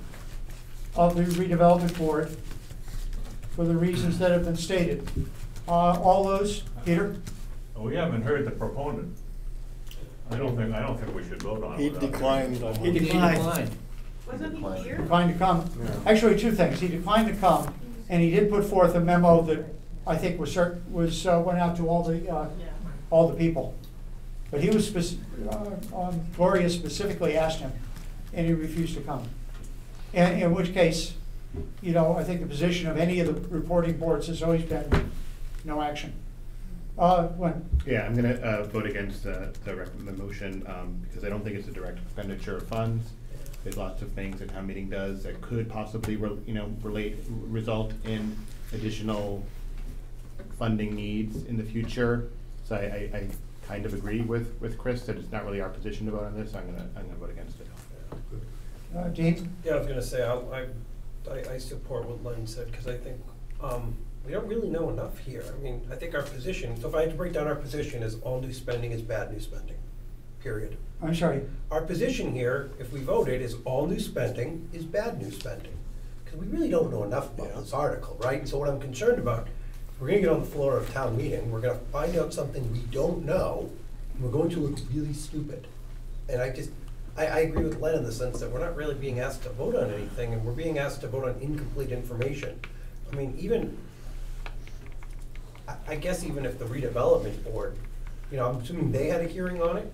of the redevelopment board for the reasons that have been stated. Uh, all those, Peter? We haven't heard the proponent. I don't think, I don't think we should vote on it. He without- declined. uh, He declined. Wasn't he here? Declined to come. Actually, two things. He declined to come, and he did put forth a memo that I think was cert, was, uh, went out to all the, uh, all the people. But he was spec- uh, um, Gloria specifically asked him, and he refused to come. And in which case, you know, I think the position of any of the reporting boards has always been no action. Uh, when, Yeah, I'm gonna, uh, vote against the, the rec- the motion, um, because I don't think it's a direct expenditure of funds. There's lots of things that town meeting does that could possibly, re- you know, relate, result in additional funding needs in the future. So I, I, I kind of agree with, with Chris that it's not really our position to vote on this, I'm gonna, I'm gonna vote against it. uh, Dean? Yeah, I was gonna say, I, I, I- I support what Len said, because I think, um, we don't really know enough here. I mean, I think our position, so if I had to break down our position, is all new spending is bad new spending, period. I'm sorry, Our position here, if we voted, is all new spending is bad new spending. Because we really don't know enough about this article, right? And so what I'm concerned about, we're gonna get on the floor of town meeting, we're gonna find out something we don't know, and we're going to look really stupid. And I just, I, I agree with Len in the sense that we're not really being asked to vote on anything, and we're being asked to vote on incomplete information. I mean, even, I, I guess even if the redevelopment board, you know, I'm assuming they had a hearing on it,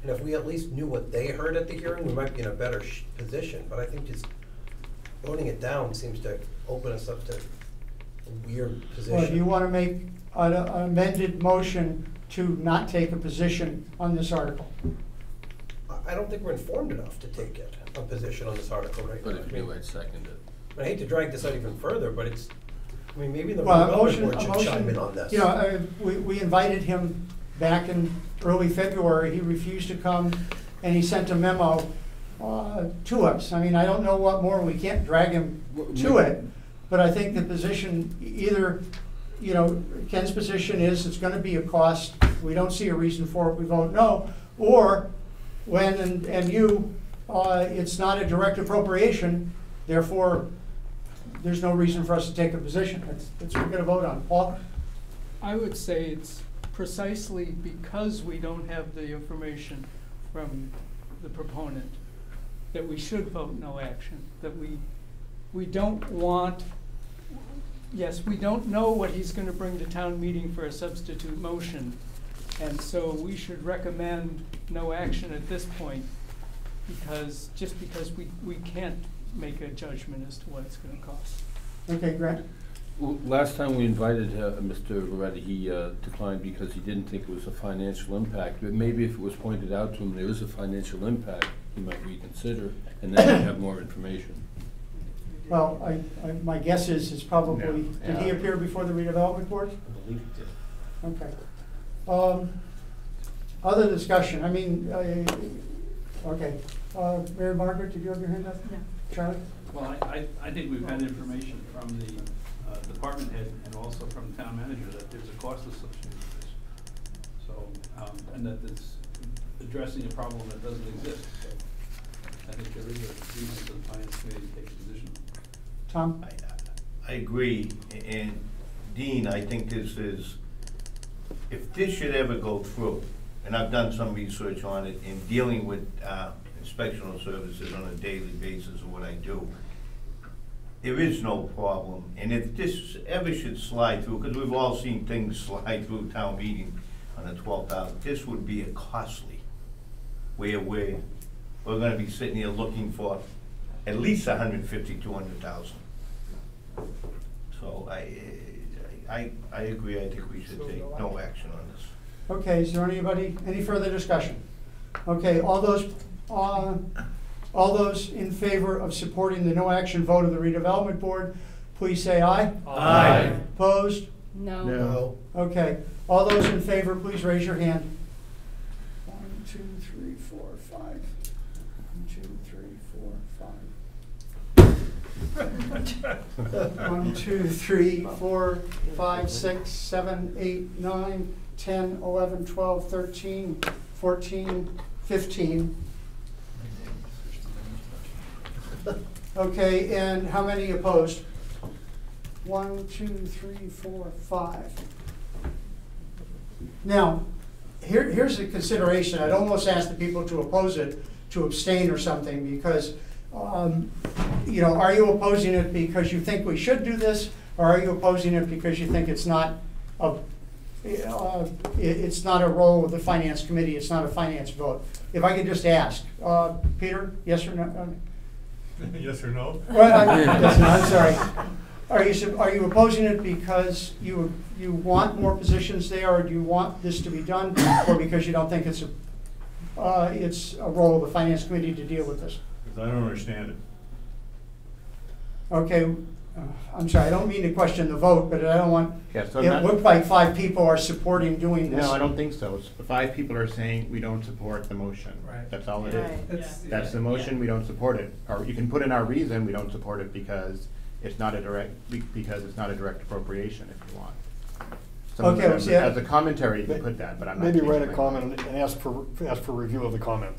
and if we at least knew what they heard at the hearing, we might be in a better sh- position, but I think just voting it down seems to open us up to a weird position. Well, do you want to make an amended motion to not take a position on this article? I- I don't think we're informed enough to take it, a position on this article right now. But if I mean, you had seconded. I hate to drag this out even further, but it's, I mean, maybe the Well, a redevelopment motion, board a should chime in motion, on this. you know, uh, we, we invited him back in early February, he refused to come, and he sent a memo, uh, to us. I mean, I don't know what more, we can't drag him to it, but I think the position, either, you know, Ken's position is it's gonna be a cost, we don't see a reason for it, we vote no, or when, and, and you, uh, it's not a direct appropriation, therefore, there's no reason for us to take a position, that's, that's what we're gonna vote on. Paul? I would say it's precisely because we don't have the information from the proponent that we should vote no action, that we, we don't want, yes, we don't know what he's gonna bring to town meeting for a substitute motion. And so we should recommend no action at this point, because, just because we, we can't make a judgment as to what it's gonna cost. Okay, Grant? Well, Last time we invited uh, Mr. Loretti, he uh, declined because he didn't think it was a financial impact. But maybe if it was pointed out to him there is a financial impact, he might reconsider, and then we'd have more information. Well, I, I, my guess is, is probably, No. did he appear before the redevelopment board? I believe he did. Okay. Um, other discussion, I mean, uh, okay, uh, Mary Margaret, did you have your hand up? No. Charlie? Well, I, I, I think we've had information from the, uh, department head and also from the town manager that there's a cost associated with this. So, um, and that it's addressing a problem that doesn't exist, so I think there is a reason for the finance committee to take a position. Tom? I agree, and Dean, I think this is, if this should ever go through, and I've done some research on it, in dealing with uh, inspectional services on a daily basis of what I do, there is no problem, and if this ever should slide through, because we've all seen things slide through town meeting on the twelfth hour, this would be a costly, where we're, we're gonna be sitting here looking for at least a hundred fifty, two hundred thousand. So I, I, I agree, I think we should take no action on this. Okay, is there anybody, any further discussion? Okay, all those, uh, all those in favor of supporting the no action vote of the redevelopment board, please say aye. Aye. Opposed? No. No. Okay, all those in favor, please raise your hand. One, two, three, four, five. One, two, three, four, five. One, two, three, four, five, six, seven, eight, nine, ten, eleven, twelve, thirteen, fourteen, fifteen. Okay, and how many opposed? One, two, three, four, five. Now, here, here's a consideration, I'd almost ask the people to oppose it, to abstain or something, because, um, you know, are you opposing it because you think we should do this, or are you opposing it because you think it's not a, uh, it, it's not a role of the finance committee, it's not a finance vote? If I could just ask, uh, Peter, yes or no? Uh, Yes or no? well, I- I'm sorry. Are you, are you opposing it because you, you want more positions there, or do you want this to be done? Or because you don't think it's a, uh, it's a role of the finance committee to deal with this? Because I don't understand it. Okay, uh, I'm sorry, I don't mean to question the vote, but I don't want, Yeah, so it not- looked like five people are supporting doing this. No, I don't think so. It's- Five people are saying we don't support the motion. Right. That's all it is. Right. That's- yeah. That's the motion, we don't support it. Or you can put in our reason, we don't support it because it's not a direct, be- because it's not a direct appropriation if you want. Some- Okay, well, as- see, I- As a commentary, you can put that, but I'm not. Maybe write a my comment mind. and and ask for, ask for review of the comment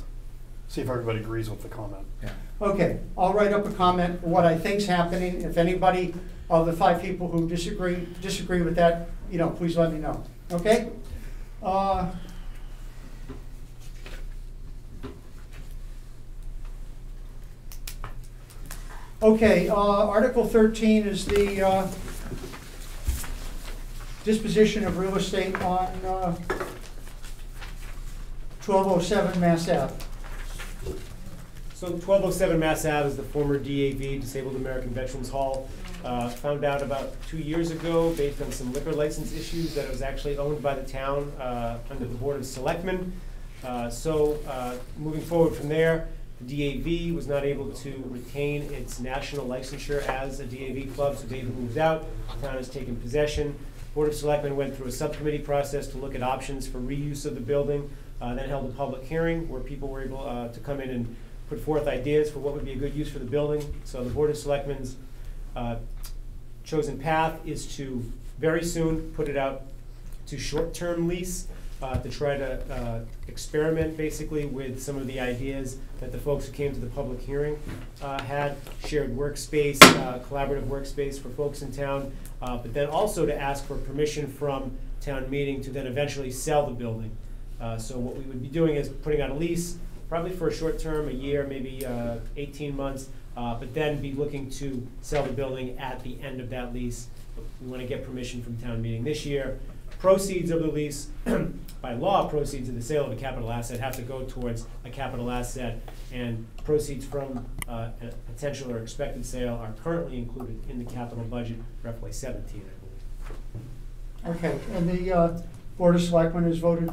see if everybody agrees with the comment. Yeah. Okay, I'll write up a comment, what I think's happening. If anybody of the five people who disagree, disagree with that, you know, please let me know, okay? Uh, okay, uh, Article 13 is the uh, disposition of real estate on uh, 1207 Mass Ave. So twelve oh seven Mass Ave is the former DAV, Disabled American Veterans Hall. Uh, found out about two years ago, based on some liquor license issues, that it was actually owned by the town, uh, under the Board of Selectmen. Uh, so, uh, moving forward from there, the DAV was not able to retain its national licensure as a DAV club, so they've moved out. The town has taken possession. Board of Selectmen went through a subcommittee process to look at options for reuse of the building, uh, then held a public hearing where people were able, uh, to come in and put forth ideas for what would be a good use for the building. So the Board of Selectmen's, uh, chosen path is to very soon put it out to short-term lease, uh, to try to, uh, experiment basically with some of the ideas that the folks who came to the public hearing, uh, had, shared workspace, uh, collaborative workspace for folks in town, uh, but then also to ask for permission from town meeting to then eventually sell the building. So what we would be doing is putting out a lease, probably for a short term, a year, maybe, uh, eighteen months, uh, but then be looking to sell the building at the end of that lease. We wanna get permission from town meeting this year. Proceeds of the lease, by law, proceeds of the sale of a capital asset have to go towards a capital asset. And proceeds from, uh, a potential or expected sale are currently included in the capital budget FY seventeen, I believe. Okay, and the, uh, Board of Selectmen has voted,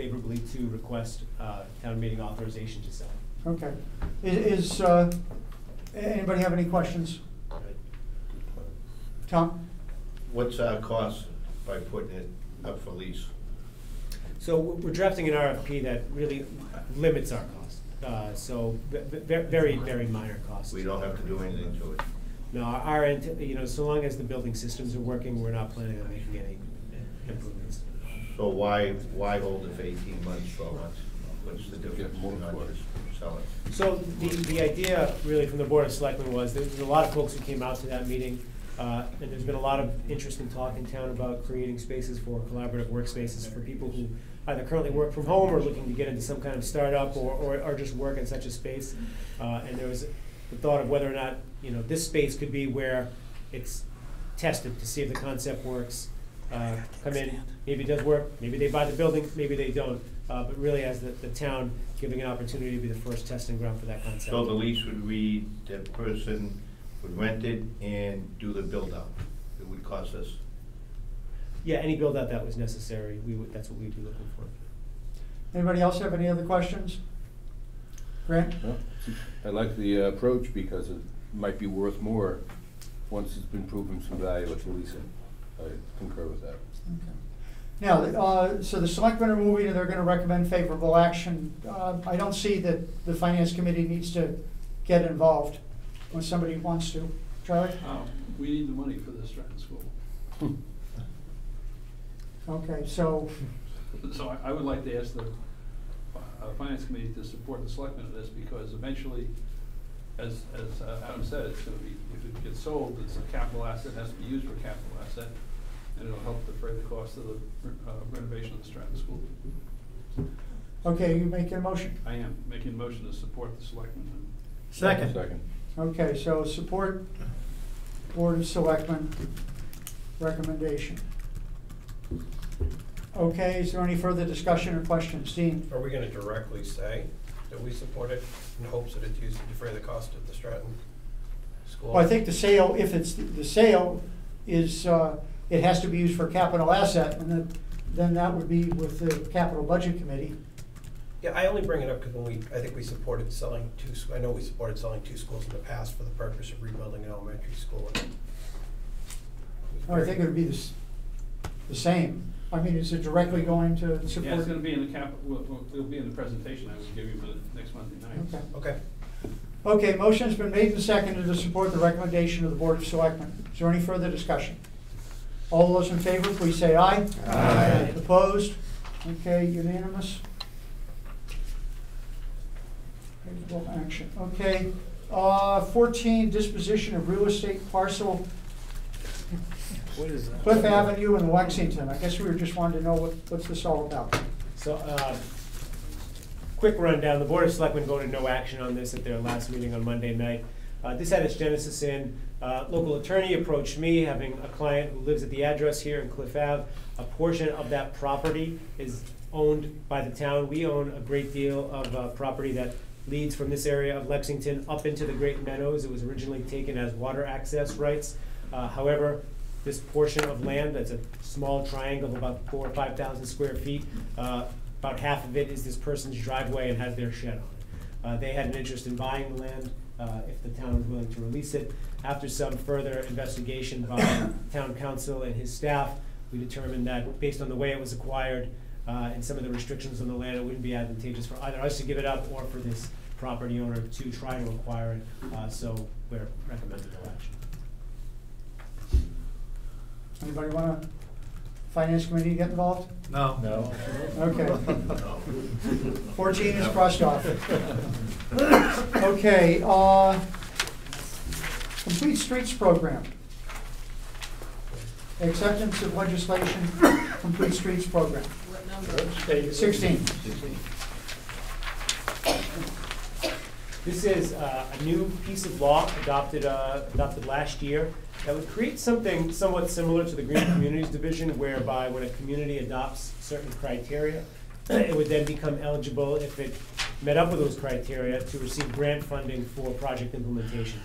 Favorably to request, uh, town meeting authorization to sell. okay. I- Is, uh, anybody have any questions? Tom? What's our cost by putting it up for lease? So we're we're drafting an RFP that really limits our cost. Uh, so, ve- ve- very, very minor cost. We don't have to do anything to it. No, our, int- you know, so long as the building systems are working, we're not planning on making any improvements. So why, why hold it for eighteen months, twelve months? What's the difference? Get more Not for it. just Sell it. So the, the idea really from the Board of Selectmen was, there was a lot of folks who came out to that meeting, uh, and there's been a lot of interest in talk in town about creating spaces for collaborative workspaces for people who either currently work from home or looking to get into some kind of startup or, or, or just work in such a space. Uh, and there was the thought of whether or not, you know, this space could be where it's tested to see if the concept works. Uh, come in, maybe it does work, maybe they buy the building, maybe they don't. Uh, but really as the, the town giving an opportunity to be the first testing ground for that concept. So the lease would read, that person would rent it and do the build out. It would cost us. Yeah, any build out that was necessary, we would, that's what we'd be looking for. Anybody else have any other questions? Grant? No, I like the uh, approach because it might be worth more once it's been proven some value at the leasing. I concur with that. Okay. Now, uh, so the selectmen are moving and they're gonna recommend favorable action. Uh, I don't see that the finance committee needs to get involved when somebody wants to. Charlie? Uh, We need the money for the Stratton School. Okay, so, So I, I would like to ask the uh, Finance Committee to support the selectmen of this, because eventually, as, as uh, Adam said, it's gonna be, if it gets sold, it's a capital asset, has to be used for a capital asset, and it'll help defray the cost of the uh, renovation of the Stratton School. okay, you making a motion? I am making a motion to support the selectmen. Second. Second. Okay, so support Board of Selectmen recommendation. Okay, is there any further discussion or questions? Dean? Are we gonna directly say that we support it in hopes that it's used to defray the cost of the Stratton School? Well, I think the sale, if it's, the sale is, uh, it has to be used for capital asset, and then, then that would be with the capital budget committee. Yeah, I only bring it up because when we, I think we supported selling two, s- I know we supported selling two schools in the past for the purpose of rebuilding an elementary school. Oh, I think it would be the, s- the same. I mean, is it directly going to support? Yeah, it's gonna be in the cap, well, well, it'll be in the presentation I will give you for the next Monday night. Okay. Okay. Okay, motion's been made and seconded to support the recommendation of the Board of Selectmen. Is there any further discussion? All those in favor, please say aye. Aye. Opposed? Okay, unanimous. Favorable action, okay. Uh, fourteen, disposition of real estate parcel What is that? Cliff Avenue in Lexington. I guess we were just wanting to know what, what's this all about? So, uh, quick rundown, the Board of Selectmen voted no action on this at their last meeting on Monday night. Uh, This had its genesis in, uh, local attorney approached me, having a client who lives at the address here in Cliff Ave. A portion of that property is owned by the town. We own a great deal of uh, property that leads from this area of Lexington up into the Great Meadows. It was originally taken as water access rights. Uh, However, this portion of land, that's a small triangle of about four or five thousand square feet, uh, about half of it is this person's driveway and has their shed on it. Uh, They had an interest in buying the land, uh, if the town was willing to release it. After some further investigation by town counsel and his staff, we determined that based on the way it was acquired uh, and some of the restrictions on the land, it wouldn't be advantageous for either us to give it up or for this property owner to try to acquire it. Uh, So we're recommending no action. Anybody want to, finance committee get involved? No. No. Okay. No. Fourteen is brushed off. Okay, uh, Complete Streets Program. Acceptance of legislation, Complete Streets Program. What number? Sixteen. This is uh, a new piece of law adopted, uh, adopted last year that would create something somewhat similar to the Green Communities Division whereby when a community adopts certain criteria, it would then become eligible if it met up with those criteria to receive grant funding for project implementation.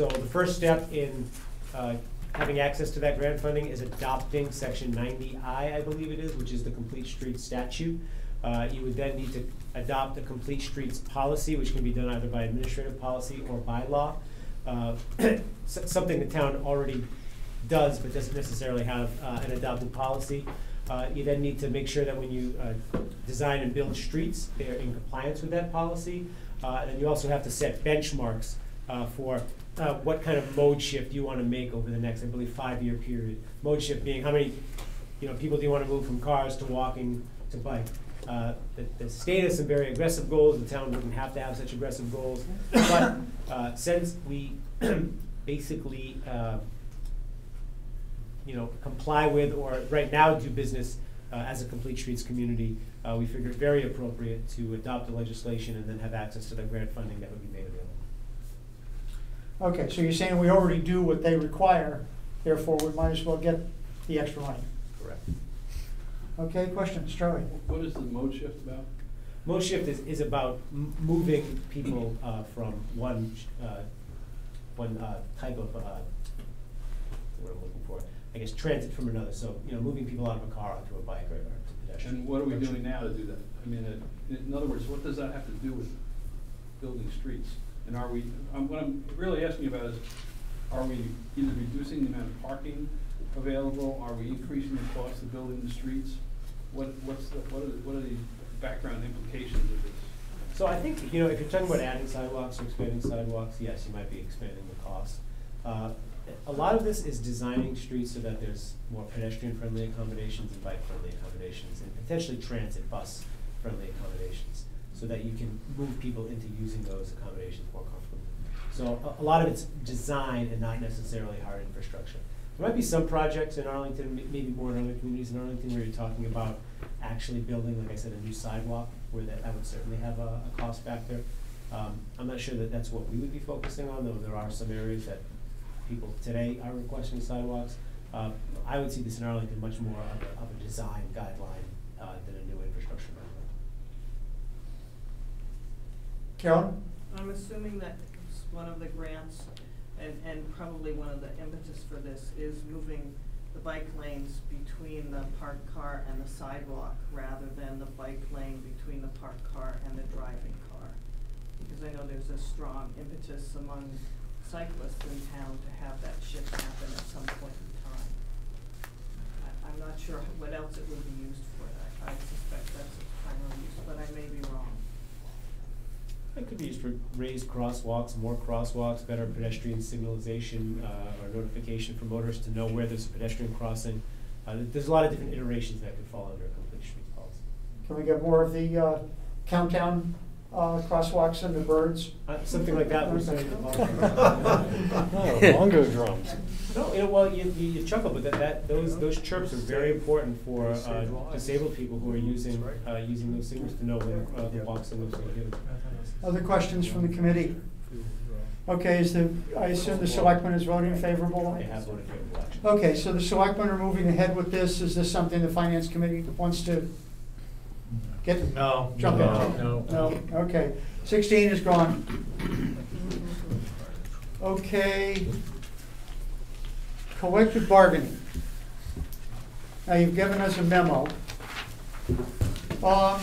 So the first step in uh, having access to that grant funding is adopting section ninety I, I believe it is, which is the Complete Streets statute. Uh, You would then need to adopt a Complete Streets policy, which can be done either by administrative policy or by law. Uh, Something the town already does, but doesn't necessarily have uh, an adopted policy. Uh, You then need to make sure that when you uh, design and build streets, they're in compliance with that policy. And you also have to set benchmarks for uh, what kind of mode shift you want to make over the next, I believe, five-year period. Mode shift being how many, you know, people do you want to move from cars to walking to bike? Uh, The the state has some very aggressive goals, the town wouldn't have to have such aggressive goals. But uh, since we basically, uh, you know, comply with or right now do business uh, as a complete streets community, uh, we figured very appropriate to adopt the legislation and then have access to the grant funding that would be made available. Okay, so you're saying we already do what they require, therefore we might as well get the extra money. Correct. Okay, questions, Charlie? What is the mode shift about? Mode shift is, is about m- moving people uh, from one, uh, one uh, type of, uh, what I'm looking for, I guess transit from another, so, you know, moving people out of a car onto a bike or or to pedestrian. And what are we doing now to do that? I mean, uh, in other words, what does that have to do with building streets? And are we, um, what I'm really asking about is, are we either reducing the amount of parking available? Are we increasing the cost of building the streets? What, what's the, what are, the- what are the background implications of this? So I think, you know, if you're talking about adding sidewalks or expanding sidewalks, yes, you might be expanding the cost. Uh, A lot of this is designing streets so that there's more pedestrian-friendly accommodations and bike-friendly accommodations, and potentially transit bus-friendly accommodations, so that you can move people into using those accommodations more comfortably. So a, a lot of it's design and not necessarily hard infrastructure. There might be some projects in Arlington, maybe more in other communities in Arlington, where you're talking about actually building, like I said, a new sidewalk, where that, that would certainly have a, a cost factor. Um, I'm not sure that that's what we would be focusing on, though there are some areas that people today are requesting sidewalks. Uh, I would see this in Arlington much more of a, of a design guideline, uh, than a new infrastructure guideline. Carolyn? I'm assuming that one of the grants and, and probably one of the impetus for this is moving the bike lanes between the parked car and the sidewalk rather than the bike lane between the parked car and the driving car. Because I know there's a strong impetus among cyclists in town to have that shift happen at some point in time. I, I'm not sure what else it would be used for. I, I suspect that's its primary use, but I may be wrong. It could be used for raised crosswalks, more crosswalks, better pedestrian signalization, uh, or notification for motorists to know where there's a pedestrian crossing. Uh, there's a lot of different iterations that could fall under a complete streets policy. Can we get more of the uh, countdown uh, crosswalks and the birds? Uh, something like that would certainly Oh, bongo drums. No, you know, well, you, you you chuckle, but that, that, those, those chirps are very important for, uh, disabled people who are using, uh, using those signals to know when, uh, the walk signals are given. Other questions from the committee? Okay, is the, I assume the selectmen is voting favorable? I have voted favorable action. Okay, so the selectmen are moving ahead with this. Is this something the finance committee wants to get? No. Jump in? No. No, okay. Sixteen is gone. Okay. Collective bargaining. Now, you've given us a memo. Um,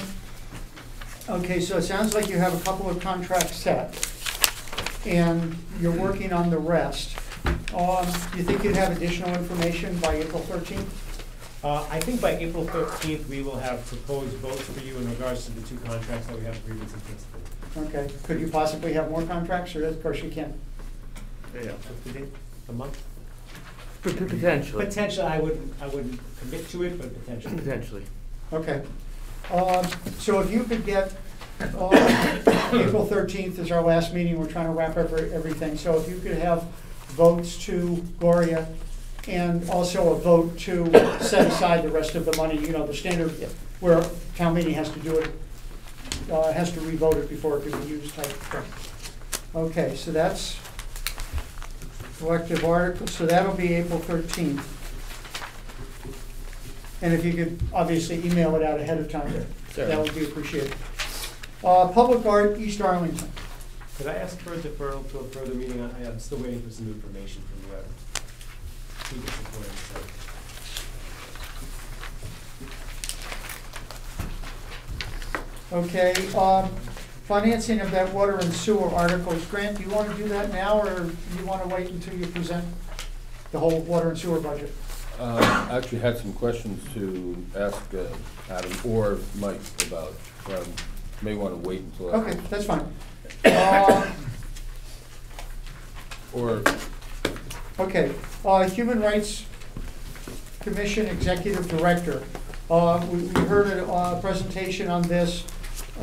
okay, so it sounds like you have a couple of contracts set, and you're working on the rest. Um, do you think you'd have additional information by April thirteenth? Uh, I think by April thirteenth, we will have proposed votes for you in regards to the two contracts that we have agreements in principle. Okay, could you possibly have more contracts, or of course you can't? Yeah. What's the date? A month? Potentially. Potentially, I wouldn't, I wouldn't commit to it, but potentially. Potentially. Okay. Um, So if you could get, uh, April thirteenth is our last meeting, we're trying to wrap up everything. So if you could have votes to Gloria and also a vote to set aside the rest of the money, you know, the standard where town meeting has to do it, uh, has to revote it before it can be used type. Okay, so that's collective articles, so that'll be April thirteenth. And if you could obviously email it out ahead of time, that would be appreciated. Uh, Public Art, East Arlington. Could I ask for a deferral to a further meeting? I am still waiting for some information from whoever. Who gets appointed, so. Okay, um, financing of that water and sewer articles. Grant, do you want to do that now, or do you want to wait until you present the whole water and sewer budget? Uh, I actually had some questions to ask uh, Adam or Mike about. Um, May want to wait until. after- Okay, that's fine. Uh, Or, Okay, uh, Human Rights Commission Executive Director. Uh, we, we heard a, uh, presentation on this.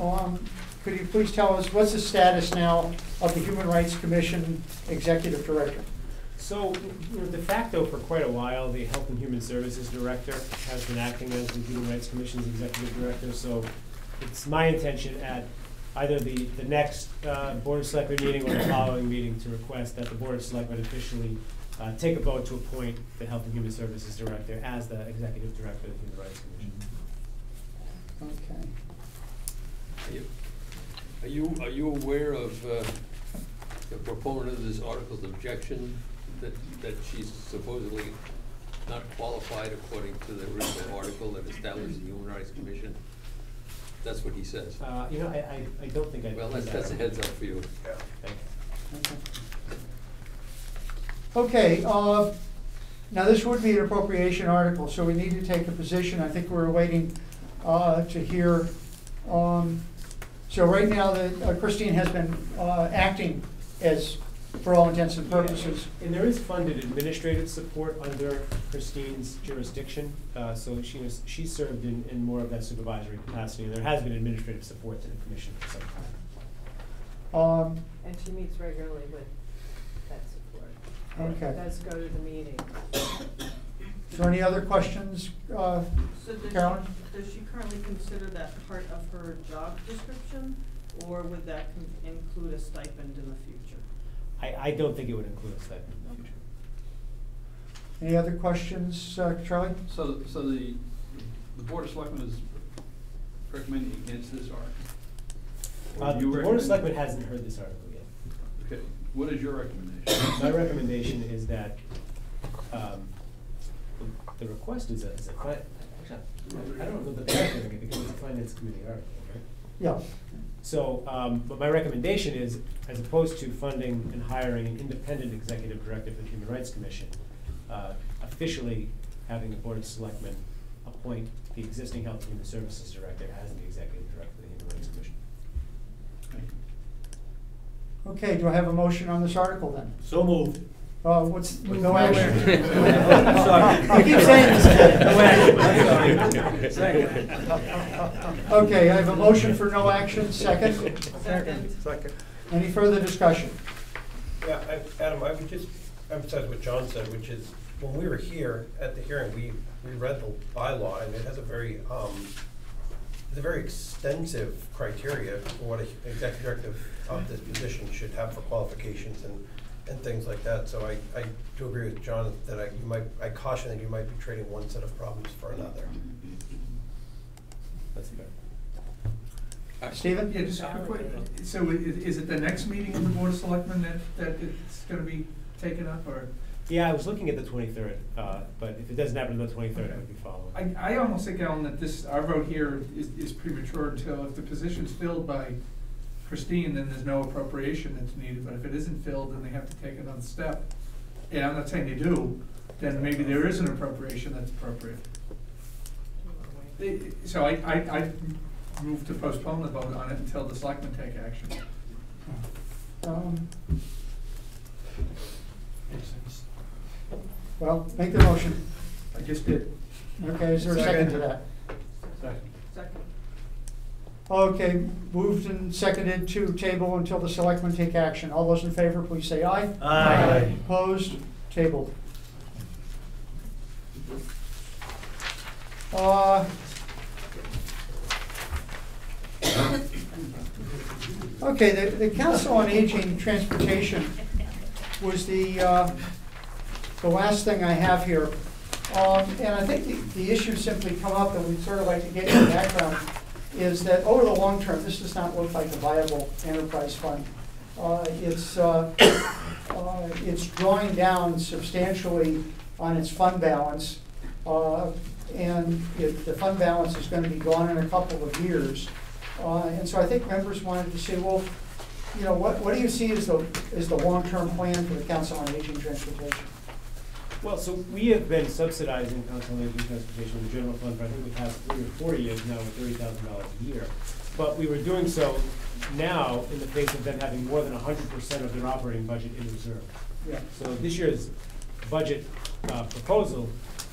Um, could you please tell us, what's the status now of the Human Rights Commission Executive Director? So, you know, de facto, for quite a while, the Health and Human Services Director has been acting as the Human Rights Commission's Executive Director, so it's my intention at either the, the next uh, Board of Selectmen meeting or the following meeting to request that the Board of Selectmen officially uh, take a vote to appoint the Health and Human Services Director as the Executive Director of the Human Rights Commission. Okay. Are you, are you, are you aware of uh, the proponent of this article's objection that, that she's supposedly not qualified according to the original article that established the Human Rights Commission? That's what he says. Uh, You know, I, I, I don't think I. Well, that's, that's a heads up for you. Thank you. Okay, uh, now this would be an appropriation article, so we need to take a position. I think we're waiting uh, to hear. um, So right now, the- uh, Christine has been uh, acting as, for all intents and purposes. And there is funded administrative support under Christine's jurisdiction, uh, so she was, she served in, in more of that supervisory capacity, and there has been administrative support to the commission for some time. Um, And she meets regularly with that support. Okay. And does go to the meeting. Is there any other questions, uh, So does she, does she currently consider that part of her job description, or would that include a stipend in the future? I, I don't think it would include a stipend in the future. Any other questions, uh, Charlie? So, so the, the Board of Selectmen is recommending against this article? Or Uh, the you Board of recommend- Selectmen hasn't heard this article yet. Okay, what is your recommendation? My recommendation is that, um, the- the request is a, is a, fi- actually, I don't know that they're doing it because it's a finance committee article, right? Yeah. So, um, but my recommendation is, as opposed to funding and hiring an independent executive director for the Human Rights Commission, uh, officially having the Board of Selectmen appoint the existing Health and Human Services Director as the executive director of the Human Rights Commission. Okay, do I have a motion on this article then? So moved. Uh, what's, no no action? action. Sorry. I keep saying this. No. Okay, I have a motion for no action, second. Second. Second. Any further discussion? Yeah, I- Adam, I would just emphasize what John said, which is, when we were here at the hearing, we, we read the bylaw, and it has a very, um, it's a very extensive criteria for what an executive director of this position should have for qualifications and, and things like that. So I, I do agree with John that I, you might, I caution that you might be trading one set of problems for another. That's fair. Stephen? Yeah, just quickly, so i- is it the next meeting of the Board of Selectmen that, that it's gonna be taken up, or? Yeah, I was looking at the twenty-third, uh, but if it doesn't happen on the twenty-third, I would be following. I, I almost think, Alan, that this, our vote here is, is premature until if the position's filled by Christine, then there's no appropriation that's needed, but if it isn't filled, then they have to take another step. And I'm not saying they do, then maybe there is an appropriation that's appropriate. They- So I, I, I move to postpone the vote on it until the selectmen take action. Um, Well, make the motion. I just did. Okay, is there a second to that? Second. Second. Okay, moved and seconded to table until the selectmen take action. All those in favor, please say aye. Aye. Opposed, tabled. Uh, Okay, the, the Council on Aging Transportation was the, uh, the last thing I have here. Um, and I think the, the issue simply come up that we'd sort of like to get in the background is that over the long term, this does not look like a viable enterprise fund. Uh, it's, uh, uh, it's drawing down substantially on its fund balance. Uh, and it, the fund balance is gonna be gone in a couple of years. Uh, and so I think members wanted to say, well, you know, what, what do you see as the, as the long-term plan for the Council on Aging Transportation? Well, so we have been subsidizing council on transportation in the general fund for I think the past three or four years now with thirty thousand dollars a year. But we were doing so now in the face of them having more than hundred percent of their operating budget in reserve. Yeah. So this year's budget uh, proposal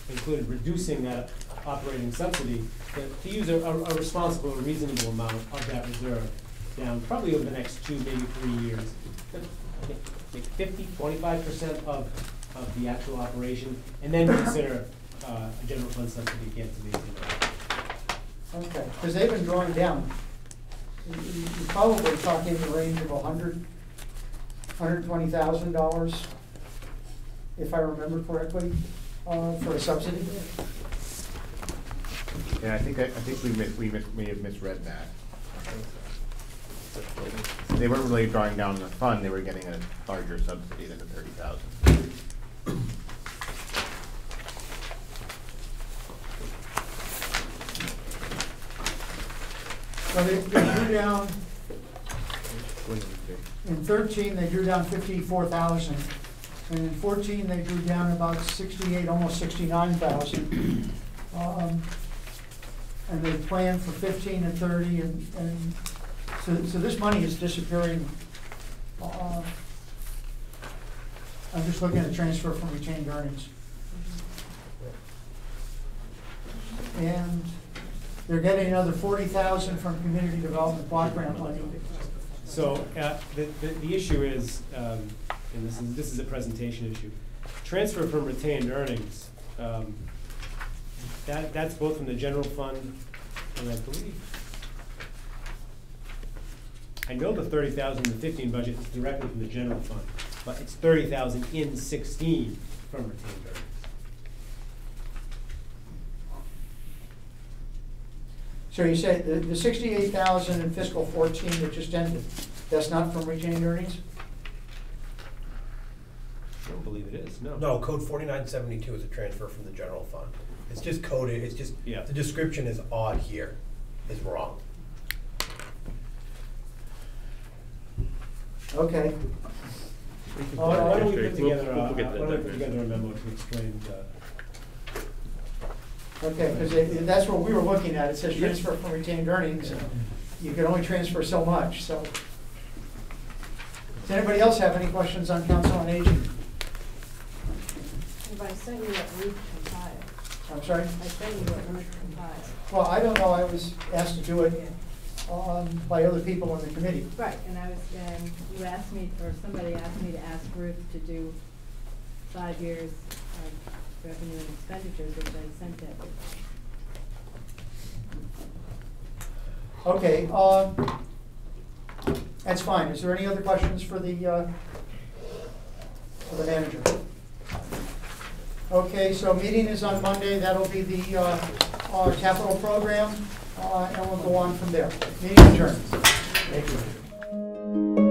included reducing that operating subsidy to use a, a a responsible, a reasonable amount of that reserve down probably over the next two, maybe three years. I think Like fifty, twenty-five percent of, of the actual operation, and then consider uh, a general fund subsidy again to maintain it. Okay, because they've been drawing down. You- you- You're probably talking in the range of a hundred, hundred twenty thousand dollars, if I remember correctly, uh, for a subsidy. Yeah, I think, I, I think we mis, we mis, may have misread that. They weren't really drawing down the fund, they were getting a larger subsidy than the thirty thousand. So they, they drew down, in thirteen, they drew down fifty-four thousand, and in fourteen, they drew down about sixty-eight, almost sixty-nine thousand. Um, and they planned for fifteen and thirty, and, and, so, so this money is disappearing. Uh, I'm just looking at transfer from retained earnings. And they're getting another forty thousand from community development block grant money. So, uh, the, the, the issue is, um, and this is, this is a presentation issue, transfer from retained earnings, um, that, that's both from the general fund, and I believe, I know the thirty thousand the fifteen budget is directly from the general fund, but it's thirty thousand in sixteen from retained earnings. So you say the, the sixty-eight thousand in fiscal fourteen that just ended, that's not from retained earnings? I don't believe it is, no. No, code forty-nine seventy-two is a transfer from the general fund. It's just coded, it's just, Yeah. the description is odd here, is wrong. Okay. Uh, Why don't we put We'll- together, a- we'll uh, get that don't we put very together a memo to explain the, Okay, because that's what we were looking at, it says transfer from retained earnings, and you can only transfer so much, so. Does anybody else have any questions on council on aging? If I sent you what Ruth compiled, I'm sorry? I sent you what Ruth compiled. Well, I don't know, I was asked to do it, on by other people on the committee. Right, and I was, and you asked me, or somebody asked me to ask Ruth to do five years of revenue and expenditures, which I sent it. Okay, um, that's fine. Is there any other questions for the uh, for the manager? Okay, so meeting is on Monday. That'll be the uh, our capital program uh, and we'll go on from there. Meeting adjourned. Thank you.